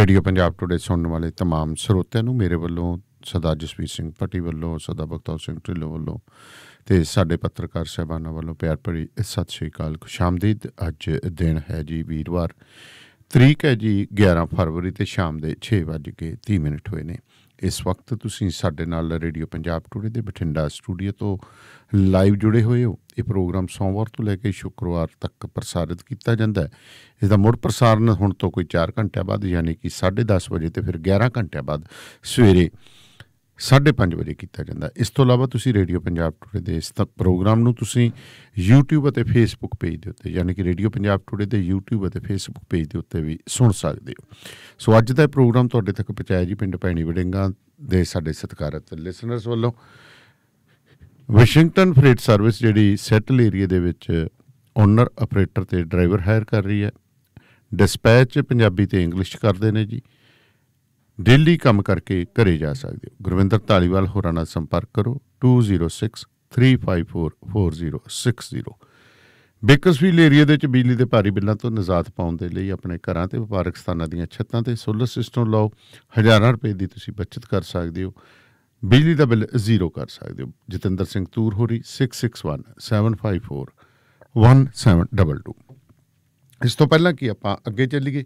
Radio Punjab today ਸੁਣਨ ਵਾਲੇ तमाम ਸਰੋਤਿਆਂ ਨੂੰ ਮੇਰੇ ਵੱਲੋਂ ਸਦਾ ਜਸਵੀਰ ਸਿੰਘ ਪੱਟੀ ਵੱਲੋਂ ਸਦਾ ਬਖਤੌਰ ਸਿੰਘ ਢਿੱਲੋਂ ਵੱਲੋਂ ਤੇ ਸਾਡੇ ਪੱਤਰਕਾਰ ਸਹਿਬਾਨਾਂ ਵੱਲੋਂ ਪਿਆਰ ਭਰੀ ਸਤਿ ਸ਼੍ਰੀ ਅਕਾਲ ਖੁਸ਼ਾਮਦੀਦ ਅੱਜ ਦਿਨ ਹੈ ਜੀ ਵੀਰਵਾਰ ਤਰੀਕ ਹੈ ਜੀ 11 ਫਰਵਰੀ ਤੇ ਸ਼ਾਮ ਦੇ 6:30 ਮਿੰਟ ਹੋਏ ਨੇ ਇਸ ਵਕਤ ਤੁਸੀਂ ਸਾਡੇ ਨਾਲ ਰੇਡੀਓ ਪੰਜਾਬ ਟੂਡੇ ਦੇ ਬਠਿੰਡਾ ਸਟੂਡੀਓ ਤੋਂ ਲਾਈਵ ਜੁੜੇ ਹੋਏ ਹੋ ਇਹ ਪ੍ਰੋਗਰਾਮ ਸੋਮਵਾਰ ਤੋਂ ਲੈ ਕੇ ਸ਼ੁੱਕਰਵਾਰ ਤੱਕ ਪ੍ਰਸਾਰਿਤ ਕੀਤਾ ਜਾਂਦਾ ਹੈ। ਇਸ ਦਾ ਮੁੜ ਪ੍ਰਸਾਰਣ ਹੁਣ ਤੋਂ ਕੋਈ 4 ਘੰਟਿਆਂ ਬਾਅਦ ਯਾਨੀ ਕਿ 10:30 ਵਜੇ ਤੇ ਫਿਰ 11 ਘੰਟਿਆਂ ਬਾਅਦ ਸਵੇਰੇ 5:30 ਵਜੇ ਕੀਤਾ ਜਾਂਦਾ ਇਸ ਤੋਂ ਇਲਾਵਾ ਤੁਸੀਂ ਰੇਡੀਓ ਪੰਜਾਬ ਟੂਡੇ ਦੇ ਇਸ ਪ੍ਰੋਗਰਾਮ ਨੂੰ ਤੁਸੀਂ YouTube ਅਤੇ Facebook ਪੇਜ ਦੇ ਉੱਤੇ ਯਾਨੀ ਕਿ ਰੇਡੀਓ ਪੰਜਾਬ ਟੂਡੇ ਦੇ YouTube ਅਤੇ Facebook ਪੇਜ ਦੇ ਉੱਤੇ ਵੀ ਸੁਣ ਸਕਦੇ ਹੋ। ਸੋ ਅੱਜ ਦਾ ਇਹ ਪ੍ਰੋਗਰਾਮ ਤੁਹਾਡੇ ਤੱਕ ਪਹੁੰਚਾਇਆ ਜੀ ਪਿੰਡ ਪੈਣੀ ਵੜਿੰਗਾ ਦੇ ਸਾਡੇ ਸਤਿਕਾਰਤ ਲਿਸਨਰਸ ਵੱਲੋਂ। ਵਾਸ਼ਿੰਗਟਨ ਫਰੇਟ ਸਰਵਿਸ ਜਿਹੜੀ ਸੈਟਲ ਏਰੀਆ ਦੇ ਵਿੱਚ ਓਨਰ, ਆਪਰੇਟਰ ਤੇ ਡਰਾਈਵਰ ਹਾਇਰ ਕਰ ਰਹੀ ਹੈ। ਡਿਸਪੈਚ ਪੰਜਾਬੀ ਤੇ ਇੰਗਲਿਸ਼ ਕਰਦੇ ਨੇ ਜੀ। ਡੇਲੀ ਕੰਮ ਕਰਕੇ ਘਰੇ ਜਾ ਸਕਦੇ ਹੋ। ਗੁਰਵਿੰਦਰ ਧਾਲੀਵਾਲ ਹੋਰਾਂ ਨਾਲ ਸੰਪਰਕ ਕਰੋ। 2063544060 ਬੇਕਸਵੀਲ ਏਰੀਆ ਦੇ ਵਿੱਚ ਬਿਜਲੀ ਦੇ ਭਾਰੀ ਬਿੱਲਾਂ ਤੋਂ ਨਿਜਾਤ ਪਾਉਣ ਦੇ ਲਈ ਆਪਣੇ ਘਰਾਂ ਤੇ ਵਪਾਰਕ ਸਥਾਨਾਂ ਦੀਆਂ ਛੱਤਾਂ ਤੇ ਸੋਲਰ ਸਿਸਟਮ ਲਾਓ। ਹਜ਼ਾਰਾਂ ਰੁਪਏ ਦੀ ਤੁਸੀਂ ਬਚਤ ਕਰ ਸਕਦੇ ਹੋ। ਬਿਜਲੀ ਦਾ ਬਿੱਲ ਜ਼ੀਰੋ ਕਰ ਸਕਦੇ ਹੋ। ਜਤਿੰਦਰ ਸਿੰਘ ਤੂਰ ਹੋਰੀ 6617541722 ਇਸ ਤੋਂ ਪਹਿਲਾਂ ਕੀ ਆਪਾਂ ਅੱਗੇ ਚੱਲੀਏ?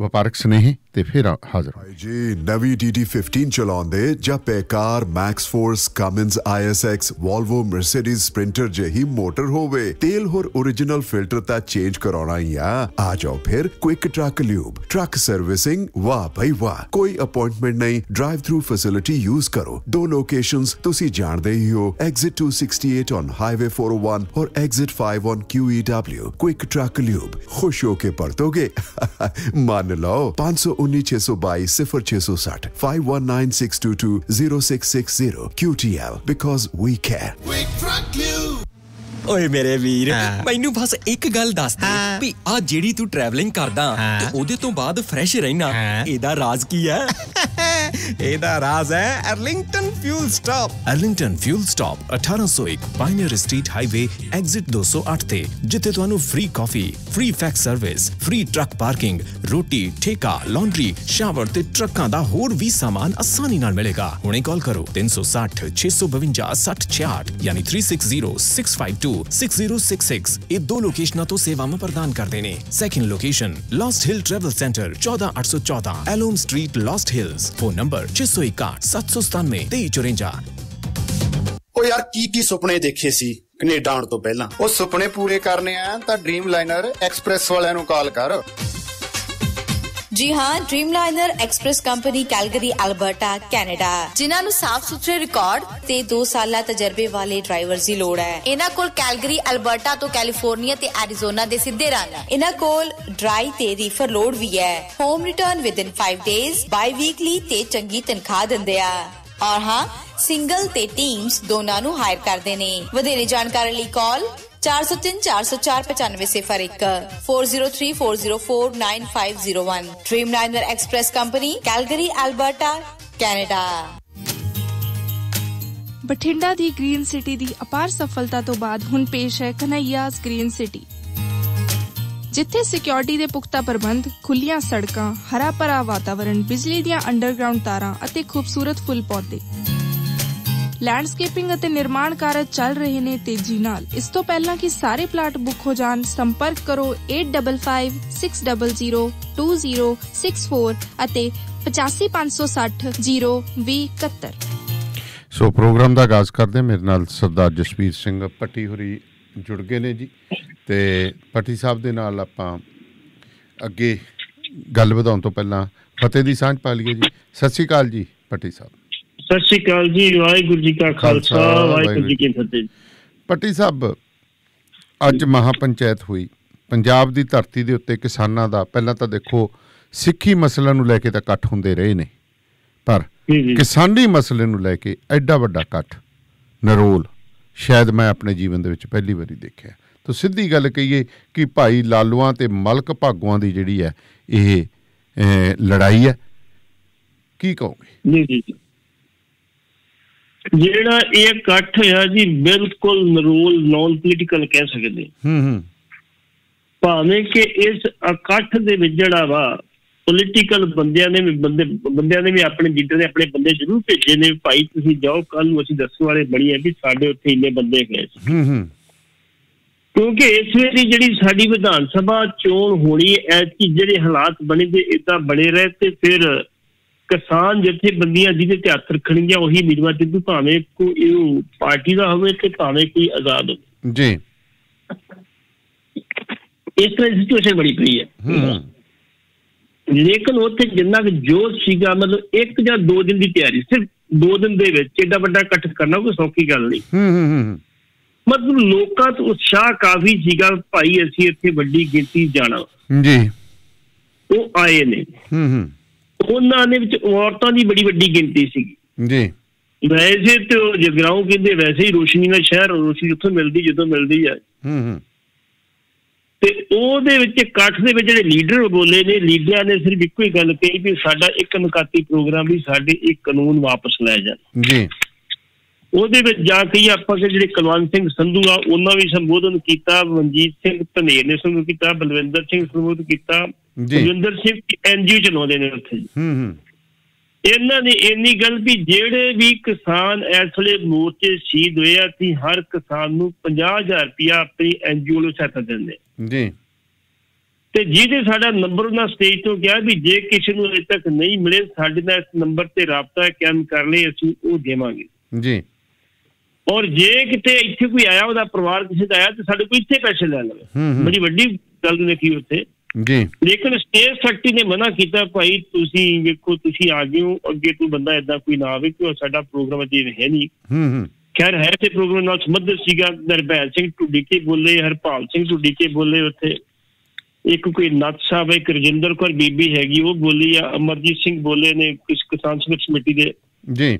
ਵਪਾਰਕ ਸਨੇਹੀ। ਤੇ ਫਿਰ ਹਾਜ਼ਰ ਭਾਈ ਜੀ, ਨਵੀਂ DD15 ਚਲਾਉਂਦੇ ਜਾਂ Paccar MaxxForce Cummins ISX Volvo Mercedes Sprinter ਜਿਹੀ ਮੋਟਰ ਹੋਵੇ, ਤੇਲ ਹੋਰ origignal ਫਿਲਟਰ ਤਾਂ ਚੇਂਜ ਕਰਾਉਣਾ ਹੀ ਆ। ਆ ਜਾਓ ਫਿਰ quick truck lube truck servicing ਵਾਹ ਭਾਈ ਵਾਹ, ਕੋਈ ਅਪਾਇੰਟਮੈਂਟ ਨਹੀਂ ਡਰਾਈਵ ਥਰੂ ਫੈਸਿਲਿਟੀ ਯੂਜ਼ ਕਰੋ। ਦੋ ਲੋਕੇਸ਼ਨਸ ਤੁਸੀਂ ਜਾਣਦੇ ਹੀ ਹੋ exit 268 on highway 401 or exit 5 on QEW quick truck lube ਖੁਸ਼ ਹੋ ਕੇ ਪਰਤੋਗੇ ਮੰਨ ਲਓ 19622 0660 519622 0660 QTL because we care. We track you. ਓਏ ਮੇਰੇ ਵੀਰ ਮੈਨੂੰ ਬਸ ਇੱਕ ਗੱਲ ਦੱਸ ਦੇ ਵੀ ਆ ਜਿਹੜੀ ਤੂੰ ਟਰੈਵਲਿੰਗ ਕਰਦਾ ਤੇ ਉਹਦੇ ਤੋਂ ਬਾਅਦ ਫਰੈਸ਼ ਰਹਿਣਾ ਇਹਦਾ ਰਾਜ਼ ਕੀ ਹੈ? ਇਹਦਾ ਰਾਜ਼ ਹੈ Arlington fuel stop Arlington fuel stop 1801 pioneer street highway exit 208 ਤੇ ਜਿੱਥੇ ਤੁਹਾਨੂੰ free coffee free fax service free truck parking ਰੋਟੀ ਠੇਕਾ ਲਾਂਡਰੀ ਸ਼ਾਵਰ ਤੇ ਟਰੱਕਾਂ ਦਾ ਹੋਰ ਵੀ ਸਾਮਾਨ ਆਸਾਨੀ ਨਾਲ ਮਿਲੇਗਾ। ਹੁਣੇ ਕਾਲ ਕਰੋ 360 652 6066 ਯਾਨੀ 360 652 6066 ਇਹ ਦੋ ਲੋਕੇਸ਼ਨਾਂ ਤੋਂ ਸੇਵਾਵਾਂ ਪ੍ਰਦਾਨ ਕਰਦੇ ਨੇ। Second location Lost Hill Travel Center 14814 ਐਲੋਮ street Lost Hills phone number 661 797 2354 ਉਹ ਯਾਰ, ਕੀ ਕੀ ਸੁਪਨੇ ਦੇਖੇ ਸੀ ਕੈਨੇਡਾ ਆਉਣ ਤੋਂ ਪਹਿਲਾਂ? ਉਹ ਸੁਪਨੇ ਪੂਰੇ ਕਰਨੇ ਆ ਤਾਂ ਡ੍ਰੀਮ ਲਾਈਨਰ ਐਕਸਪ੍ਰੈਸ ਵਾਲਿਆਂ ਨੂੰ ਕਾਲ ਕਰ। ਜੀ ਹਾਂ Dreamliner Express Company Calgary Alberta Canada ਜਿਨ੍ਹਾਂ ਨੂੰ ਸਾਫ਼ ਸੁਥਰੇ ਰਿਕਾਰਡ ਤੇ 2 ਸਾਲਾ ਤਜਰਬੇ ਵਾਲੇ ਡਰਾਈਵਰਸ ਦੀ ਲੋੜ ਹੈ। ਇਹਨਾਂ ਕੋਲ ਕੈਲਗਰੀ ਅਲਬਰਟਾ ਤੋਂ ਕੈਲੀਫੋਰਨੀਆ ਤੇ ਐਰੀਜ਼ੋਨਾ ਦੇ ਸਿੱਧੇ ਰਨ ਇਹਨਾਂ ਕੋਲ ਡਰਾਈ ਤੇ ਰੀਫਰ ਲੋਡ ਵੀ ਹੈ। Home return within 5 days biweekly ਤੇ ਚੰਗੀ ਤਨਖਾਹ ਦਿੰਦੇ ਆ। ਔਰ ਹਾਂ ਸਿੰਗਲ ਤੇ ਟੀਮਸ ਦੋਨਾਂ ਨੂੰ ਹਾਇਰ ਕਰਦੇ ਨੇ। ਵਧੇਰੇ ਜਾਣਕਾਰੀ ਲਈ call 4034049501 4034049501 Dreamliner Express Company Calgary Alberta Canada Bathinda ਦੀ ਗ੍ਰੀਨ ਸਿਟੀ ਦੀ ਅਪਾਰ ਸਫਲਤਾ ਤੋਂ ਬਾਅਦ ਹੁਣ ਪੇਸ਼ ਹੈ ਕਨਈਆਸ ਗ੍ਰੀਨ ਸਿਟੀ ਜਿੱਥੇ ਸਿਕਿਉਰਿਟੀ ਦੇ ਪੁਖਤਾ ਪ੍ਰਬੰਧ ਖੁੱਲੀਆਂ ਸੜਕਾਂ ਹਰਾ ਭਰਾ ਵਾਤਾਵਰਣ ਬਿਜਲੀ ਦੀਆਂ ਅੰਡਰਗਰਾਉਂਡ ਤਾਰਾਂ ਅਤੇ ਖੂਬਸੂਰਤ ਫੁੱਲ ਪੌਦੇ ਲੈਂਡਸਕੇਪਿੰਗ ਅਤੇ ਨਿਰਮਾਣ ਕਾਰਜ ਚੱਲ ਰਹੇ ਨੇ ਤੇਜ਼ੀ ਨਾਲ। ਇਸ ਤੋਂ ਪਹਿਲਾਂ ਕਿ ਸਾਰੇ ਪਲਾਟ ਬੁੱਕ ਹੋ ਜਾਣ, ਸੰਪਰਕ ਕਰੋ 8556002064 ਅਤੇ 8556002071 ਸੋ ਪ੍ਰੋਗਰਾਮ ਦਾ ਆਗਾਜ਼ ਕਰਦੇ ਮੇਰੇ ਨਾਲ ਸਰਦਾਰ ਜਸਵੀਰ ਸਿੰਘ ਪੱਟੀ ਹੋਰੀ ਜੁੜ ਗਏ ਨੇ ਜੀ। ਤੇ ਪੱਟੀ ਸਾਹਿਬ ਦੇ ਨਾਲ ਆਪਾਂ ਅੱਗੇ ਗੱਲ ਵਧਾਉਣ ਤੋਂ ਪਹਿਲਾਂ ਫਤਿਹ ਦੀ ਸਾਂਝ ਪਾ ਲਈਏ ਜੀ। ਸਤਿ ਸ਼੍ਰੀ ਅਕਾਲ ਜੀ ਪੱਟੀ ਸਾਹਿਬ। ਸਤਿ ਸ਼੍ਰੀ ਅਕਾਲ ਜੀ ਵਾਹਿਗੁਰੂ ਜੀ ਕਾ ਖਾਲਸਾ ਵਾਹਿਗੁਰੂ ਜੀ ਕੀ ਫਤਿਹ। ਪੱਟੀ ਸਾਹਿਬ ਅੱਜ ਮਹਾ ਪੰਚਾਇਤ ਹੋਈ। ਪੰਜਾਬ ਦੀ ਧਰਤੀ ਦੇ ਉੱਤੇ ਕਿਸਾਨਾਂ ਦਾ ਪਹਿਲਾਂ ਤਾਂ ਦੇਖੋ ਸਿੱਖੀ ਮਸਲਿਆਂ ਨੂੰ ਲੈ ਕੇ ਤਾਂ ਇਕੱਠ ਹੁੰਦੇ ਰਹੇ ਨੇ। ਪਰ ਕਿਸਾਨੀ ਮਸਲੇ ਨੂੰ ਲੈ ਕੇ ਐਡਾ ਵੱਡਾ ਇਕੱਠ ਨਰੋਲ ਸ਼ਾਇਦ ਮੈਂ ਆਪਣੇ ਜੀਵਨ ਦੇ ਵਿੱਚ ਪਹਿਲੀ ਵਾਰੀ ਦੇਖਿਆ। ਤਾਂ ਸਿੱਧੀ ਗੱਲ ਕਹੀਏ ਕਿ ਭਾਈ ਲਾਲੂਆਂ ਤੇ ਮਲਕ ਭਾਗੂਆਂ ਦੀ ਜਿਹੜੀ ਹੈ ਇਹ ਲੜਾਈ ਹੈ ਕੀ ਕਹੋਗੇ? ਜੀ ਜੀ। ਜਿਹੜਾ ਇਹ ਇਕੱਠ ਆ ਜੀ ਬਿਲਕੁਲ ਨਰੋਲ ਨਾਨ ਪੋਲੀਟੀਕਲ ਕਹਿ ਸਕਦੇ ਹੂੰ ਹੂੰ। ਭਾਵੇਂ ਕਿ ਇਸ ਇਕੱਠ ਦੇ ਵਿੱਚ ਜਿਹੜਾ ਵਾ ਪੋਲੀਟੀਕਲ ਬੰਦਿਆਂ ਨੇ ਵੀ ਬੰਦੇ ਬੰਦਿਆਂ ਨੇ ਵੀ ਆਪਣੇ ਲੀਡਰ ਨੇ ਆਪਣੇ ਬੰਦੇ ਜ਼ਰੂਰ ਭੇਜੇ ਨੇ ਭਾਈ ਤੁਸੀਂ ਜਾਓ ਕੱਲ ਨੂੰ ਅਸੀਂ ਦੱਸਣ ਵਾਲੇ ਬਣੀ ਹੈ ਵੀ ਸਾਡੇ ਉੱਥੇ ਇੰਨੇ ਬੰਦੇ ਗਏ ਸੀ। ਹੂੰ ਹੂੰ। ਕਿਉਂਕਿ ਇਸ ਵੇਲੇ ਜਿਹੜੀ ਸਾਡੀ ਵਿਧਾਨ ਸਭਾ ਚੋਣ ਹੋਣੀ ਐ ਕਿ ਜਿਹੜੇ ਹਾਲਾਤ ਬਣੇ ਤੇ ਇਦਾਂ ਬਣੇ ਰਹੇ ਤੇ ਫਿਰ ਕਿਸਾਨ ਜਥੇਬੰਦੀਆਂ ਜਿਹਦੇ ਤੇ ਹੱਥ ਰੱਖਣਗੀਆਂ ਉਹੀ ਉਮੀਦਵਾਰ ਜਿੱਦੂ ਭਾਵੇਂ ਕੋਈ ਪਾਰਟੀ ਦਾ ਹੋਵੇ ਤੇ ਭਾਵੇਂ ਕੋਈ ਆਜ਼ਾਦ ਹੋਵੇ। ਜੀ। ਇਸ ਤਰ੍ਹਾਂ ਦੀ ਸਿਚੁਏਸ਼ਨ ਬੜੀ ਪਈ ਹੈ। ਹੂੰ। ਲੇਕਿਨ ਉੱਥੇ ਜਿੰਨਾ ਕਿ ਜੋਸ਼ ਸੀਗਾ ਮਤਲਬ ਇੱਕ ਜਾਂ ਦੋ ਦਿਨ ਦੀ ਤਿਆਰੀ ਸਿਰਫ ਦੋ ਦਿਨ ਦੇ ਵਿੱਚ ਏਡਾ ਵੱਡਾ ਇਕੱਠ ਕਰਨਾ ਕੋਈ ਸੌਖੀ ਗੱਲ ਨਹੀਂ। ਹੂੰ ਹੂੰ ਹੂੰ ਮਤਲਬ ਲੋਕਾਂ 'ਚ ਉਤਸ਼ਾਹ ਕਾਫੀ ਸੀਗਾ ਭਾਈ ਅਸੀਂ ਇੱਥੇ ਵੱਡੀ ਗਿਣਤੀ ਜਾਣਾ। ਜੀ। ਉਹ ਆਏ ਨੇ। ਹੂੰ ਹੂੰ। ਉਹਨਾਂ ਦੇ ਵਿੱਚ ਔਰਤਾਂ ਦੀ ਬੜੀ ਵੱਡੀ ਗਿਣਤੀ ਸੀਗੀ। ਜੀ। ਵੈਸੇ ਤੇ ਉਹ ਜਗਰਾਉਂ ਕਹਿੰਦੇ ਵੈਸੇ ਹੀ ਰੋਸ਼ਨੀ ਦਾ ਸ਼ਹਿਰ ਰੋਸ਼ਨੀ ਉੱਥੋਂ ਮਿਲਦੀ ਜਦੋਂ ਮਿਲਦੀ ਆ। ਹੂੰ ਹੂੰ। ਤੇ ਉਹਦੇ ਵਿੱਚ ਇਕੱਠ ਦੇ ਵਿੱਚ ਜਿਹੜੇ ਲੀਡਰ ਬੋਲੇ ਨੇ ਲੀਡਰਾਂ ਨੇ ਸਿਰਫ ਇੱਕੋ ਹੀ ਗੱਲ ਕਹੀ ਵੀ ਸਾਡਾ ਇੱਕ ਨਕਾਤੀ ਪ੍ਰੋਗਰਾਮ ਵੀ ਸਾਡੇ ਇੱਕ ਕਾਨੂੰਨ ਵਾਪਸ ਲੈ ਜਾਣ। ਜੀ। ਉਹਦੇ ਵਿੱਚ ਜਾ ਕੇ ਆਪਾਂ ਕਿ ਜਿਹੜੇ ਕੁਲਵੰਤ ਸਿੰਘ ਸੰਧੂ ਆ ਉਹਨਾਂ ਵੀ ਸੰਬੋਧਨ ਕੀਤਾ ਮਨਜੀਤ ਸਿੰਘ ਧਨੇਰ ਨੇ ਸੰਬੋਧਨ ਕੀਤਾ ਬਲਵਿੰਦਰ ਸਿੰਘ ਸੰਬੋਧਨ ਕੀਤਾ ਜੀ। ਬਲਵਿੰਦਰ ਸਿੰਘ ਐਨਜੀਓ ਚਲਾਉਂਦੇ ਨੇ ਉੱਥੇ। ਹੂੰ ਹੂੰ। ਇਹਨਾਂ ਨੇ ਇੰਨੀ ਗੱਲ ਵੀ ਜਿਹੜੇ ਵੀ ਕਿਸਾਨ ਇਸ ਵੇਲੇ ਮੋਰਚੇ ਸ਼ਹੀਦ ਹੋਏ ਆ ਅਸੀਂ ਹਰ ਕਿਸਾਨ ਨੂੰ 50000 ਰੁਪਇਆ ਆਪਣੀ ਐਨਜੀਓ ਨੂੰ ਸਹਾਇਤਾ ਦਿੰਦੇ ਜੀ। ਤੇ ਜਿਹਦੇ ਸਾਡਾ ਨੰਬਰ ਉਹਨਾਂ ਸਟੇਜ ਤੋਂ ਕਿਹਾ ਵੀ ਜੇ ਕਿਸੇ ਨੂੰ ਅਜੇ ਤੱਕ ਨਹੀਂ ਮਿਲੇ ਸਾਡੇ ਨਾਲ ਇਸ ਨੰਬਰ ਤੇ ਰਾਬਤਾ ਕਾਇਮ ਕਰ ਲਈ ਅਸੀਂ ਉਹ ਦੇਵਾਂਗੇ। ਜੀ। ਔਰ ਜੇ ਕਿਤੇ ਇੱਥੇ ਕੋਈ ਆਇਆ ਉਹਦਾ ਪਰਿਵਾਰ ਕਿਸੇ ਦਾ ਆਇਆ ਤੇ ਸਾਡੇ ਕੋਲ ਇੱਥੇ ਪੈਸੇ ਲੈ ਲਵੇ। ਬੜੀ ਵੱਡੀ ਗੱਲ ਲਿਖੀ ਉੱਥੇ। ਜੀ। ਲੇਕਿਨ ਸਟੇਟ ਸੈਕਟਰੀ ਨੇ ਮਨਾ ਕੀਤਾ ਭਾਈ ਤੁਸੀਂ ਵੇਖੋ ਤੁਸੀਂ ਆ ਗਏ ਹੋ ਅੱਗੇ ਤੋਂ ਬੰਦਾ ਇਦਾਂ ਕੋਈ ਨਾ ਆਵੇ ਕਿ ਸਾਡਾ ਪ੍ਰੋਗਰਾਮ ਅਜੇ ਹੈ ਨਹੀਂ। ਹੂੰ ਹੂੰ। ਖੈਰ ਹੈ ਤੇ ਪ੍ਰੋਗਰਾਮ ਨਾਲ ਸੰਬੰਧਿਤ ਸੀਗਾ ਨਰਬੈਲ ਸਿੰਘ ਢੁੱਡੀਕੇ ਬੋਲੇ ਹਰਪਾਲ ਸਿੰਘ ਢੁੱਡੀਕੇ ਬੋਲੇ ਉੱਥੇ। ਇੱਕ ਕੋਈ ਨੱਥ ਸਾਹਿਬ ਇੱਕ ਰਜਿੰਦਰ ਕੌਰ ਬੀਬੀ ਹੈਗੀ ਉਹ ਬੋਲੀ ਆ ਅਮਰਜੀਤ ਸਿੰਘ ਬੋਲੇ ਨੇ ਕਿਸ ਕਿਸਾਨ ਸੰਘਰਸ਼ ਕਮੇਟੀ ਦੇ। ਜੀ।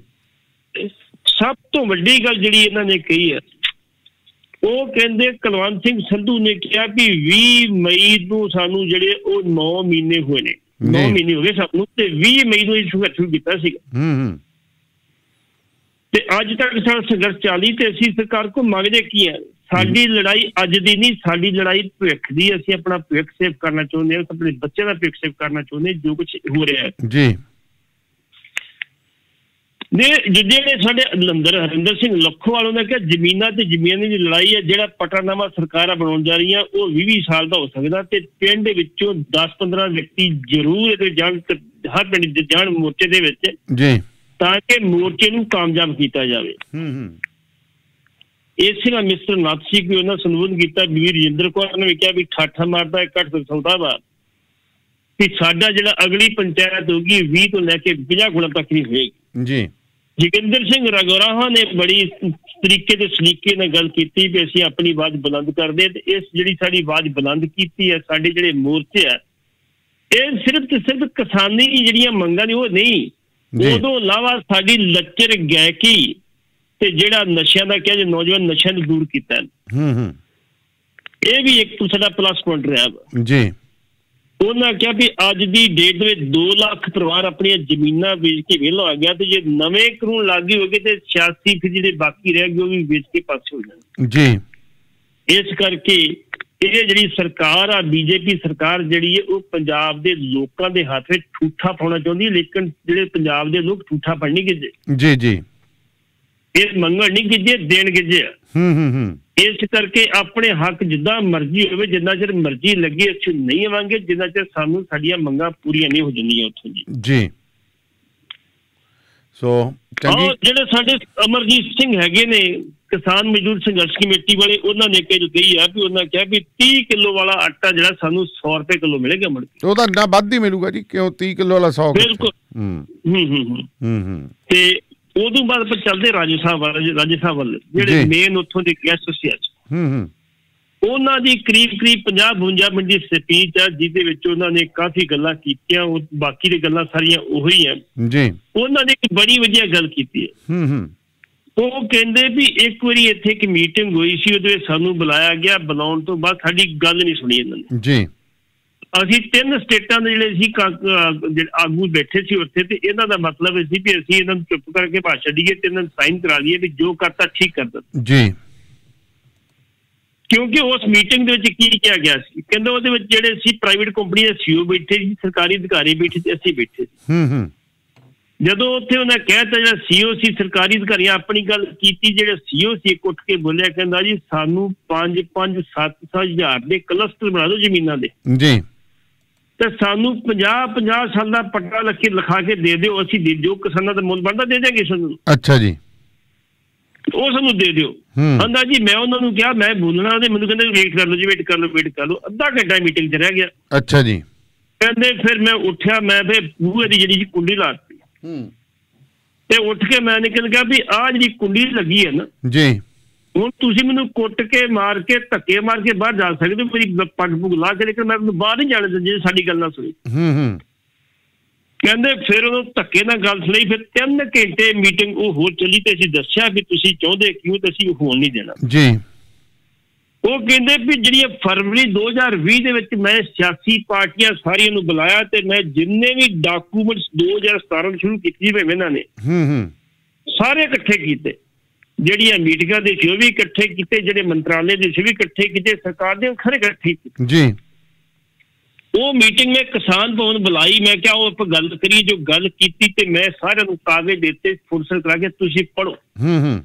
ਸਭ ਤੋਂ ਵੱਡੀ ਗੱਲ ਜਿਹੜੀ ਇਹਨਾਂ ਨੇ ਕਹੀ ਹੈ ਉਹ ਕਹਿੰਦੇ ਕੁਲਵੰਤ ਸਿੰਘ ਸੰਧੂ ਨੇ ਕਿਹਾ ਵੀ 20 ਮਈ ਨੂੰ ਸਾਨੂੰ ਜਿਹੜੇ ਉਹ 9 ਮਹੀਨੇ ਹੋਏ ਨੇ 9 ਜੀ। ਮਹੀਨੇ ਹੋ ਗਏ ਸਾਨੂੰ ਤੇ 20 ਮਈ ਨੂੰ ਇਹ ਸੰਘਰਸ਼ ਸ਼ੁਰੂ ਕੀਤਾ ਸੀਗਾ। ਹੂੰ ਹੂੰ। ਤੇ ਅੱਜ ਤੱਕ ਸਾਡਾ ਸੰਘਰਸ਼ ਚਾਲੀ ਤੇ ਅਸੀਂ ਸਰਕਾਰ ਕੋ ਮੰਗਦੇ ਕੀ ਹੈ ਸਾਡੀ ਲੜਾਈ ਅੱਜ ਦੀ ਨਹੀਂ ਸਾਡੀ ਲੜਾਈ ਭਵਿੱਖ ਦੀ। ਅਸੀਂ ਆਪਣਾ ਭਵਿੱਖ ਸੇਵ ਕਰਨਾ ਚਾਹੁੰਦੇ ਹਾਂ ਆਪਣੇ ਬੱਚਿਆਂ ਦਾ ਭਵਿੱਖ ਸੇਵ ਕਰਨਾ ਚਾਹੁੰਦੇ ਜੋ ਕੁਝ ਹੋ ਰਿਹਾ ਹੈ। ਜੀ। ਨੇ ਜਿਹੜੇ ਸਾਡੇ ਲੰਦਰ ਹਰਿੰਦਰ ਸਿੰਘ ਲੱਖੋਵਾਲ ਉਹਨਾਂ ਕਿਹਾ ਜ਼ਮੀਨਾਂ ਤੇ ਜ਼ਮੀਨਾਂ ਦੀ ਲੜਾਈ ਹੈ ਜਿਹੜਾ ਪਟਾਨਾਮਾ ਸਰਕਾਰਾਂ ਬਣਾਉਣ ਜਾ ਰਹੀਆਂ ਉਹ 20 20 ਸਾਲ ਦਾ ਹੋ ਸਕਦਾ ਤੇ ਪਿੰਡ ਦੇ ਵਿੱਚੋਂ 10 15 ਵਿਅਕਤੀ ਜ਼ਰੂਰ ਇਹਦੇ ਜਾਣ ਤੇ ਹਰ ਪਿੰਡ ਦੇ ਜਾਣ ਮੋਰਚੇ ਦੇ ਵਿੱਚ ਜੀ। ਤਾਂ ਕਿ ਮੋਰਚੇ ਨੂੰ ਕਾਮਯਾਬ ਕੀਤਾ ਜਾਵੇ। ਹੂੰ ਹੂੰ। ਇਸੇ ਨਾਲ ਮਿਸਟਰ ਨਾਥ ਸਿੰਘ ਵੀ ਉਹਨਾਂ ਸੰਬੋਧਨ ਕੀਤਾ ਬੀਬੀ ਰਜਿੰਦਰ ਕੌਰ ਨੇ ਵੀ ਕਿਹਾ ਵੀ ਠਾਠਾ ਮਾਰਦਾ ਇਕੱਠ ਸੌਦਾ ਵਾ। ਕਿ ਸਾਡਾ ਜਿਹੜਾ ਅਗਲੀ ਪੰਚਾਇਤ ਹੋਗੀ 20 ਤੋਂ ਲੈ ਕੇ 50 ਗੁਣਾ ਤੱਕ ਨਹੀਂ ਹੋਏਗੀ। ਜੀ। ਜੋਗਿੰਦਰ ਸਿੰਘ ਰਗੋਰਾਹਾ ਨੇ ਬੜੀ ਤਰੀਕੇ ਤੇ ਸਲੀਕੇ ਨਾਲ ਗੱਲ ਕੀਤੀ ਵੀ ਅਸੀਂ ਆਪਣੀ ਆਵਾਜ਼ ਬੁਲੰਦ ਕਰਦੇ ਤੇ ਇਸ ਜਿਹੜੀ ਸਾਡੀ ਆਵਾਜ਼ ਬੁਲੰਦ ਕੀਤੀ ਹੈ ਸਾਡੇ ਜਿਹੜੇ ਮੋਰਚੇ ਆ ਇਹ ਸਿਰਫ ਤੇ ਸਿਰਫ ਕਿਸਾਨੀ ਜਿਹੜੀਆਂ ਮੰਗਾਂ ਨੇ ਉਹ ਨਹੀਂ। ਉਦੋਂ ਇਲਾਵਾ ਸਾਡੀ ਲੱਚਰ ਗਾਇਕੀ ਤੇ ਜਿਹੜਾ ਨਸ਼ਿਆਂ ਦਾ ਕਿਹਾ ਜੇ ਨੌਜਵਾਨ ਨਸ਼ਿਆਂ ਨੂੰ ਦੂਰ ਕੀਤਾ ਹੈ, ਹੂੰ ਇਹ ਵੀ ਇੱਕ ਸਾਡਾ ਪਲੱਸ ਪੁਆਇੰਟ ਰਿਹਾ। ਜੀ ਉਹਨਾਂ ਕਿਹਾ ਵੀ ਅੱਜ ਦੀ ਡੇਟ ਦੇ ਵਿੱਚ 2 ਲੱਖ ਪਰਿਵਾਰ ਆਪਣੀਆਂ ਜ਼ਮੀਨਾਂ ਵੇਚ ਕੇ ਵਿਹਲਾ ਹੋ ਗਿਆ ਤੇ ਜੇ ਨਵੇਂ ਕਾਨੂੰਨ ਲਾਗੂ ਹੋ ਗਏ ਤੇ 86 ਫਿਰ ਜਿਹੜੇ ਬਾਕੀ ਰਹਿ ਗਏ ਉਹ ਵੀ ਵੇਚ ਕੇ ਪਾਸੇ ਹੋ ਜਾਣ ਜੀ। ਇਸ ਕਰਕੇ ਇਹ ਜਿਹੜੀ ਸਰਕਾਰ ਆ ਬੀਜੇਪੀ ਸਰਕਾਰ ਜਿਹੜੀ ਹੈ ਉਹ ਪੰਜਾਬ ਦੇ ਲੋਕਾਂ ਦੇ ਹੱਥ ਵਿੱਚ ਠੂਠਾ ਪਾਉਣਾ ਚਾਹੁੰਦੀ ਹੈ ਲੇਕਿਨ ਜਿਹੜੇ ਪੰਜਾਬ ਦੇ ਲੋਕ ਠੂਠਾ ਪੜਨ ਗਿੱਜੇ ਜੀ ਜੀ। ਇਹ ਮੰਗਣ ਨਹੀਂ ਗਿੱਜੇ ਦੇਣ ਗਿੱਜੇ ਆ। ਹੂੰ ਹੂੰ ਹੂੰ। ਇਸ ਕਰਕੇ ਆਪਣੇ ਹੱਕ ਜਿੱਦਾਂ ਮਰਜ਼ੀ ਹੋਵੇ ਜਿੰਨਾ ਚਿਰ ਮਰਜ਼ੀ ਲੱਗੇ ਅਸੀਂ ਨਹੀਂ ਆਵਾਂਗੇ ਜਿੰਨਾ ਚਿਰ ਸਾਨੂੰ ਸਾਡੀਆਂ ਮੰਗਾਂ ਪੂਰੀਆਂ ਨਹੀਂ ਹੋ ਜਾਂਦੀਆਂ ਉੱਥੋਂ ਜੀ। ਜੀ। ਸੋ ਚੰਗੀ ਜਿਹੜੇ ਸਾਡੇ ਅਮਰਜੀਤ ਸਿੰਘ ਹੈਗੇ ਨੇ ਕਿਸਾਨ ਮਜ਼ਦੂਰ ਸੰਘਰਸ਼ ਕਮੇਟੀ ਵਾਲੇ ਉਹਨਾਂ ਨੇ ਕਹੀ ਆ ਵੀ ਉਹਨਾਂ ਕਿਹਾ ਵੀ 30 ਕਿਲੋ ਵਾਲਾ ਆਟਾ ਜਿਹੜਾ ਸਾਨੂੰ 100 ਰੁਪਏ ਕਿਲੋ ਮਿਲੇਗਾ ਮੁੜ ਕੇ। ਉਹਦਾ ਨਾ ਵੱਧ ਹੀ ਮਿਲੂਗਾ ਜੀ ਕਿਉਂ 30 ਕਿਲੋ ਵਾਲਾ 100 ਬਿਲਕੁਲ। ਹੂੰ ਹੂੰ। ਹੂੰ ਹੂੰ। ਤੇ ਉਦੋਂ ਬਾਅਦ ਆਪਾਂ ਚੱਲਦੇ ਰਾਜੇ ਸਾਹਿਬ ਵੱਲ ਰਾਜੇ ਸਾਹਿਬ ਵੱਲ ਜਿਹੜੇ। ਮੇਨ ਉੱਥੋਂ ਦੇ ਗੈਸਟ ਸੀ ਅੱਜ। ਹੂੰ ਹੂੰ। ਉਹਨਾਂ ਦੀ ਕਰੀਬ ਕਰੀਬ 50 52 ਮਿੰਟ ਦੀ ਸਪੀਚ ਆ ਜਿਹਦੇ ਵਿੱਚ ਉਹਨਾਂ ਨੇ ਕਾਫੀ ਗੱਲਾਂ ਕੀਤੀਆਂ ਉਹ ਬਾਕੀ ਦੀ ਗੱਲਾਂ ਸਾਰੀਆਂ ਉਹੀ ਆ। ਜੀ। ਉਹਨਾਂ ਨੇ ਇੱਕ ਬੜੀ ਵਧੀਆ ਗੱਲ ਕੀਤੀ ਹੈ ਹੂੰ ਹੂੰ। ਉਹ ਕਹਿੰਦੇ ਵੀ ਇੱਕ ਵਾਰੀ ਇੱਥੇ ਇੱਕ ਮੀਟਿੰਗ ਹੋਈ ਸੀ ਉਹਦੇ ਵਿੱਚ ਸਾਨੂੰ ਬੁਲਾਇਆ ਗਿਆ ਬੁਲਾਉਣ ਤੋਂ ਬਾਅਦ ਸਾਡੀ ਗੱਲ ਨਹੀਂ ਸੁਣੀ ਇਹਨਾਂ ਨੇ। ਜੀ। ਅਸੀਂ ਤਿੰਨ ਸਟੇਟਾਂ ਦੇ ਜਿਹੜੇ ਸੀ ਆਗੂ ਬੈਠੇ ਸੀ ਉੱਥੇ ਤੇ ਇਹਨਾਂ ਦਾ ਮਤਲਬ ਇਹ ਸੀ ਵੀ ਅਸੀਂ ਇਹਨਾਂ ਨੂੰ ਚੁੱਪ ਕਰਕੇ ਭਾਸ਼ਾ ਦਈਏ ਤੇ ਇਹਨਾਂ ਨੂੰ ਸਾਈਨ ਕਰਾ ਲਈਏ ਵੀ ਜੋ ਕਰਤਾ ਠੀਕ ਕਰ ਦਿੱਤਾ। ਜੀ। ਕਿਉਂਕਿ ਉਸ ਮੀਟਿੰਗ ਦੇ ਵਿੱਚ ਕੀ ਕਿਹਾ ਗਿਆ ਸੀ? ਕਹਿੰਦੇ ਉਹਦੇ ਵਿੱਚ ਜਿਹੜੇ ਸੀ ਪ੍ਰਾਈਵੇਟ ਕੰਪਨੀ ਦੇ ਸੀਓ ਬੈਠੇ ਸੀ ਸਰਕਾਰੀ ਅਧਿਕਾਰੀ ਬੈਠੇ ਸੀ ਅਸੀਂ ਬੈਠੇ ਸੀ। ਹੂੰ ਹੂੰ। ਜਦੋਂ ਉੱਥੇ ਉਹਨਾਂ ਕਹਿਤਾ ਜਿਹੜਾ ਸੀਓ ਸੀ ਸਰਕਾਰੀ ਅਧਿਕਾਰੀਆਂ ਆਪਣੀ ਗੱਲ ਕੀਤੀ ਜਿਹੜੇ ਸੀਓ ਸੀ ਇੱਕ ਉੱਠ ਕੇ ਬੋਲਿਆ ਕਹਿੰਦਾ ਜੀ ਸਾਨੂੰ 5 5 7 ਹਜ਼ਾਰ ਦੇ ਕਲਸਟਰ ਬਣਾ ਦਿਓ ਜ਼ਮੀਨਾਂ ਦੇ। ਜੀ। ਤੇ ਸਾਨੂੰ 50 50 ਸਾਲ ਦਾ ਪੱਟਾ ਲੱਖੇ ਲਿਖਾ ਕੇ ਦੇ ਦਿਓ ਅਸੀਂ ਦੇ ਜੋ ਕਿਸਾਨਾਂ ਦਾ ਮੁੱਲ ਬਣਦਾ ਦੇ ਦੇਗੇ ਸਾਨੂੰ। ਅੱਛਾ ਜੀ। ਉਹ ਸਾਨੂੰ ਦੇ ਦਿਓ। ਕਹਿੰਦਾ ਜੀ ਮੈਂ ਉਹਨਾਂ ਨੂੰ ਕਿਹਾ ਮੈਂ ਬੋਲਣਾ ਉਹਦੇ ਮੈਨੂੰ ਕਹਿੰਦੇ ਵੇਟ ਕਰ ਲਓ ਜੀ ਵੇਟ ਕਰ ਲਓ ਵੇਟ ਕਰ ਲਓ। ਅੱਧਾ ਘੰਟਾ ਮੀਟਿੰਗ 'ਚ ਰਹਿ ਗਿਆ। ਅੱਛਾ ਜੀ। ਕਹਿੰਦੇ ਫਿਰ ਮੈਂ ਉੱਠਿਆ ਮੈਂ ਫਿਰ ਬੂਹੇ ਦੀ ਜਿਹੜੀ ਕੁੰਡੀ ਲਾਤੀ। ਹੂੰ। ਤੇ ਉੱਠ ਕੇ ਮੈਂ ਨਿਕਲ ਗਿਆ ਵੀ ਆਹ ਜਿਹੜੀ ਕੁੰਡੀ ਲੱਗੀ ਹੈ ਨਾ ਜੀ। ਹੁਣ ਤੁਸੀਂ ਮੈਨੂੰ ਕੁੱਟ ਕੇ ਮਾਰ ਕੇ ਧੱਕੇ ਮਾਰ ਕੇ ਬਾਹਰ ਜਾ ਸਕਦੇ ਹੋ ਮੇਰੀ ਪੱਗ ਪੁੱਗ ਲਾ ਕੇ ਲੇਕਿਨ ਮੈਂ ਤੁਹਾਨੂੰ ਬਾਹਰ ਨਹੀਂ ਜਾਣ ਦਿੰਦੇ ਜੇ ਸਾਡੀ ਗੱਲ ਨਾ ਸੁਣੀ। ਹੂੰ ਹੂੰ। ਕਹਿੰਦੇ ਫਿਰ ਉਹ ਧੱਕੇ ਨਾਲ ਗੱਲ ਸੁਣੀ ਫਿਰ 3 ਘੰਟੇ ਮੀਟਿੰਗ ਉਹ ਹੋਰ ਚੱਲੀ ਤੇ ਅਸੀਂ ਦੱਸਿਆ ਵੀ ਤੁਸੀਂ ਚਾਹੁੰਦੇ ਕਿਉਂ ਤੇ ਅਸੀਂ ਹੋਣ ਨਹੀਂ ਦੇਣਾ। ਜੀ। ਉਹ ਕਹਿੰਦੇ ਵੀ ਜਿਹੜੀਆਂ ਫਰਵਰੀ 2020 ਦੇ ਵਿੱਚ ਮੈਂ ਸਿਆਸੀ ਪਾਰਟੀਆਂ ਸਾਰੀਆਂ ਨੂੰ ਬੁਲਾਇਆ ਤੇ ਮੈਂ ਜਿੰਨੇ ਵੀ ਡਾਕੂਮੈਂਟਸ 2017 ਸ਼ੁਰੂ ਕੀਤੀ ਵੇ ਇਹਨਾਂ ਨੇ ਹੂੰ ਹੂੰ। ਸਾਰੇ ਇਕੱਠੇ ਕੀਤੇ। ਜਿਹੜੀਆਂ ਮੀਟਿੰਗਾਂ ਦੇ ਸੀ ਉਹ ਵੀ ਇਕੱਠੇ ਕੀਤੇ ਜਿਹੜੇ ਮੰਤਰਾਲੇ ਦੇ ਸੀ ਵੀ ਇਕੱਠੇ ਕੀਤੇ ਸਰਕਾਰ ਦੇ ਖਰੇ ਇਕੱਠੇ ਜੀ। ਉਹ ਮੀਟਿੰਗ ਮੈਂ ਕਿਸਾਨ ਭਵਨ ਬੁਲਾਈ ਮੈਂ ਕਿਹਾ ਉਹ ਆਪਾਂ ਗੱਲ ਕਰੀ ਜੋ ਗੱਲ ਕੀਤੀ ਤੇ ਮੈਂ ਸਾਰਿਆਂ ਨੂੰ ਕਾਗਜ਼ ਦਿੱਤੇ ਫੁਰਸਤ ਕਰਾ ਕੇ ਤੁਸੀਂ ਪੜੋ ਹੂੰ ਹੂੰ।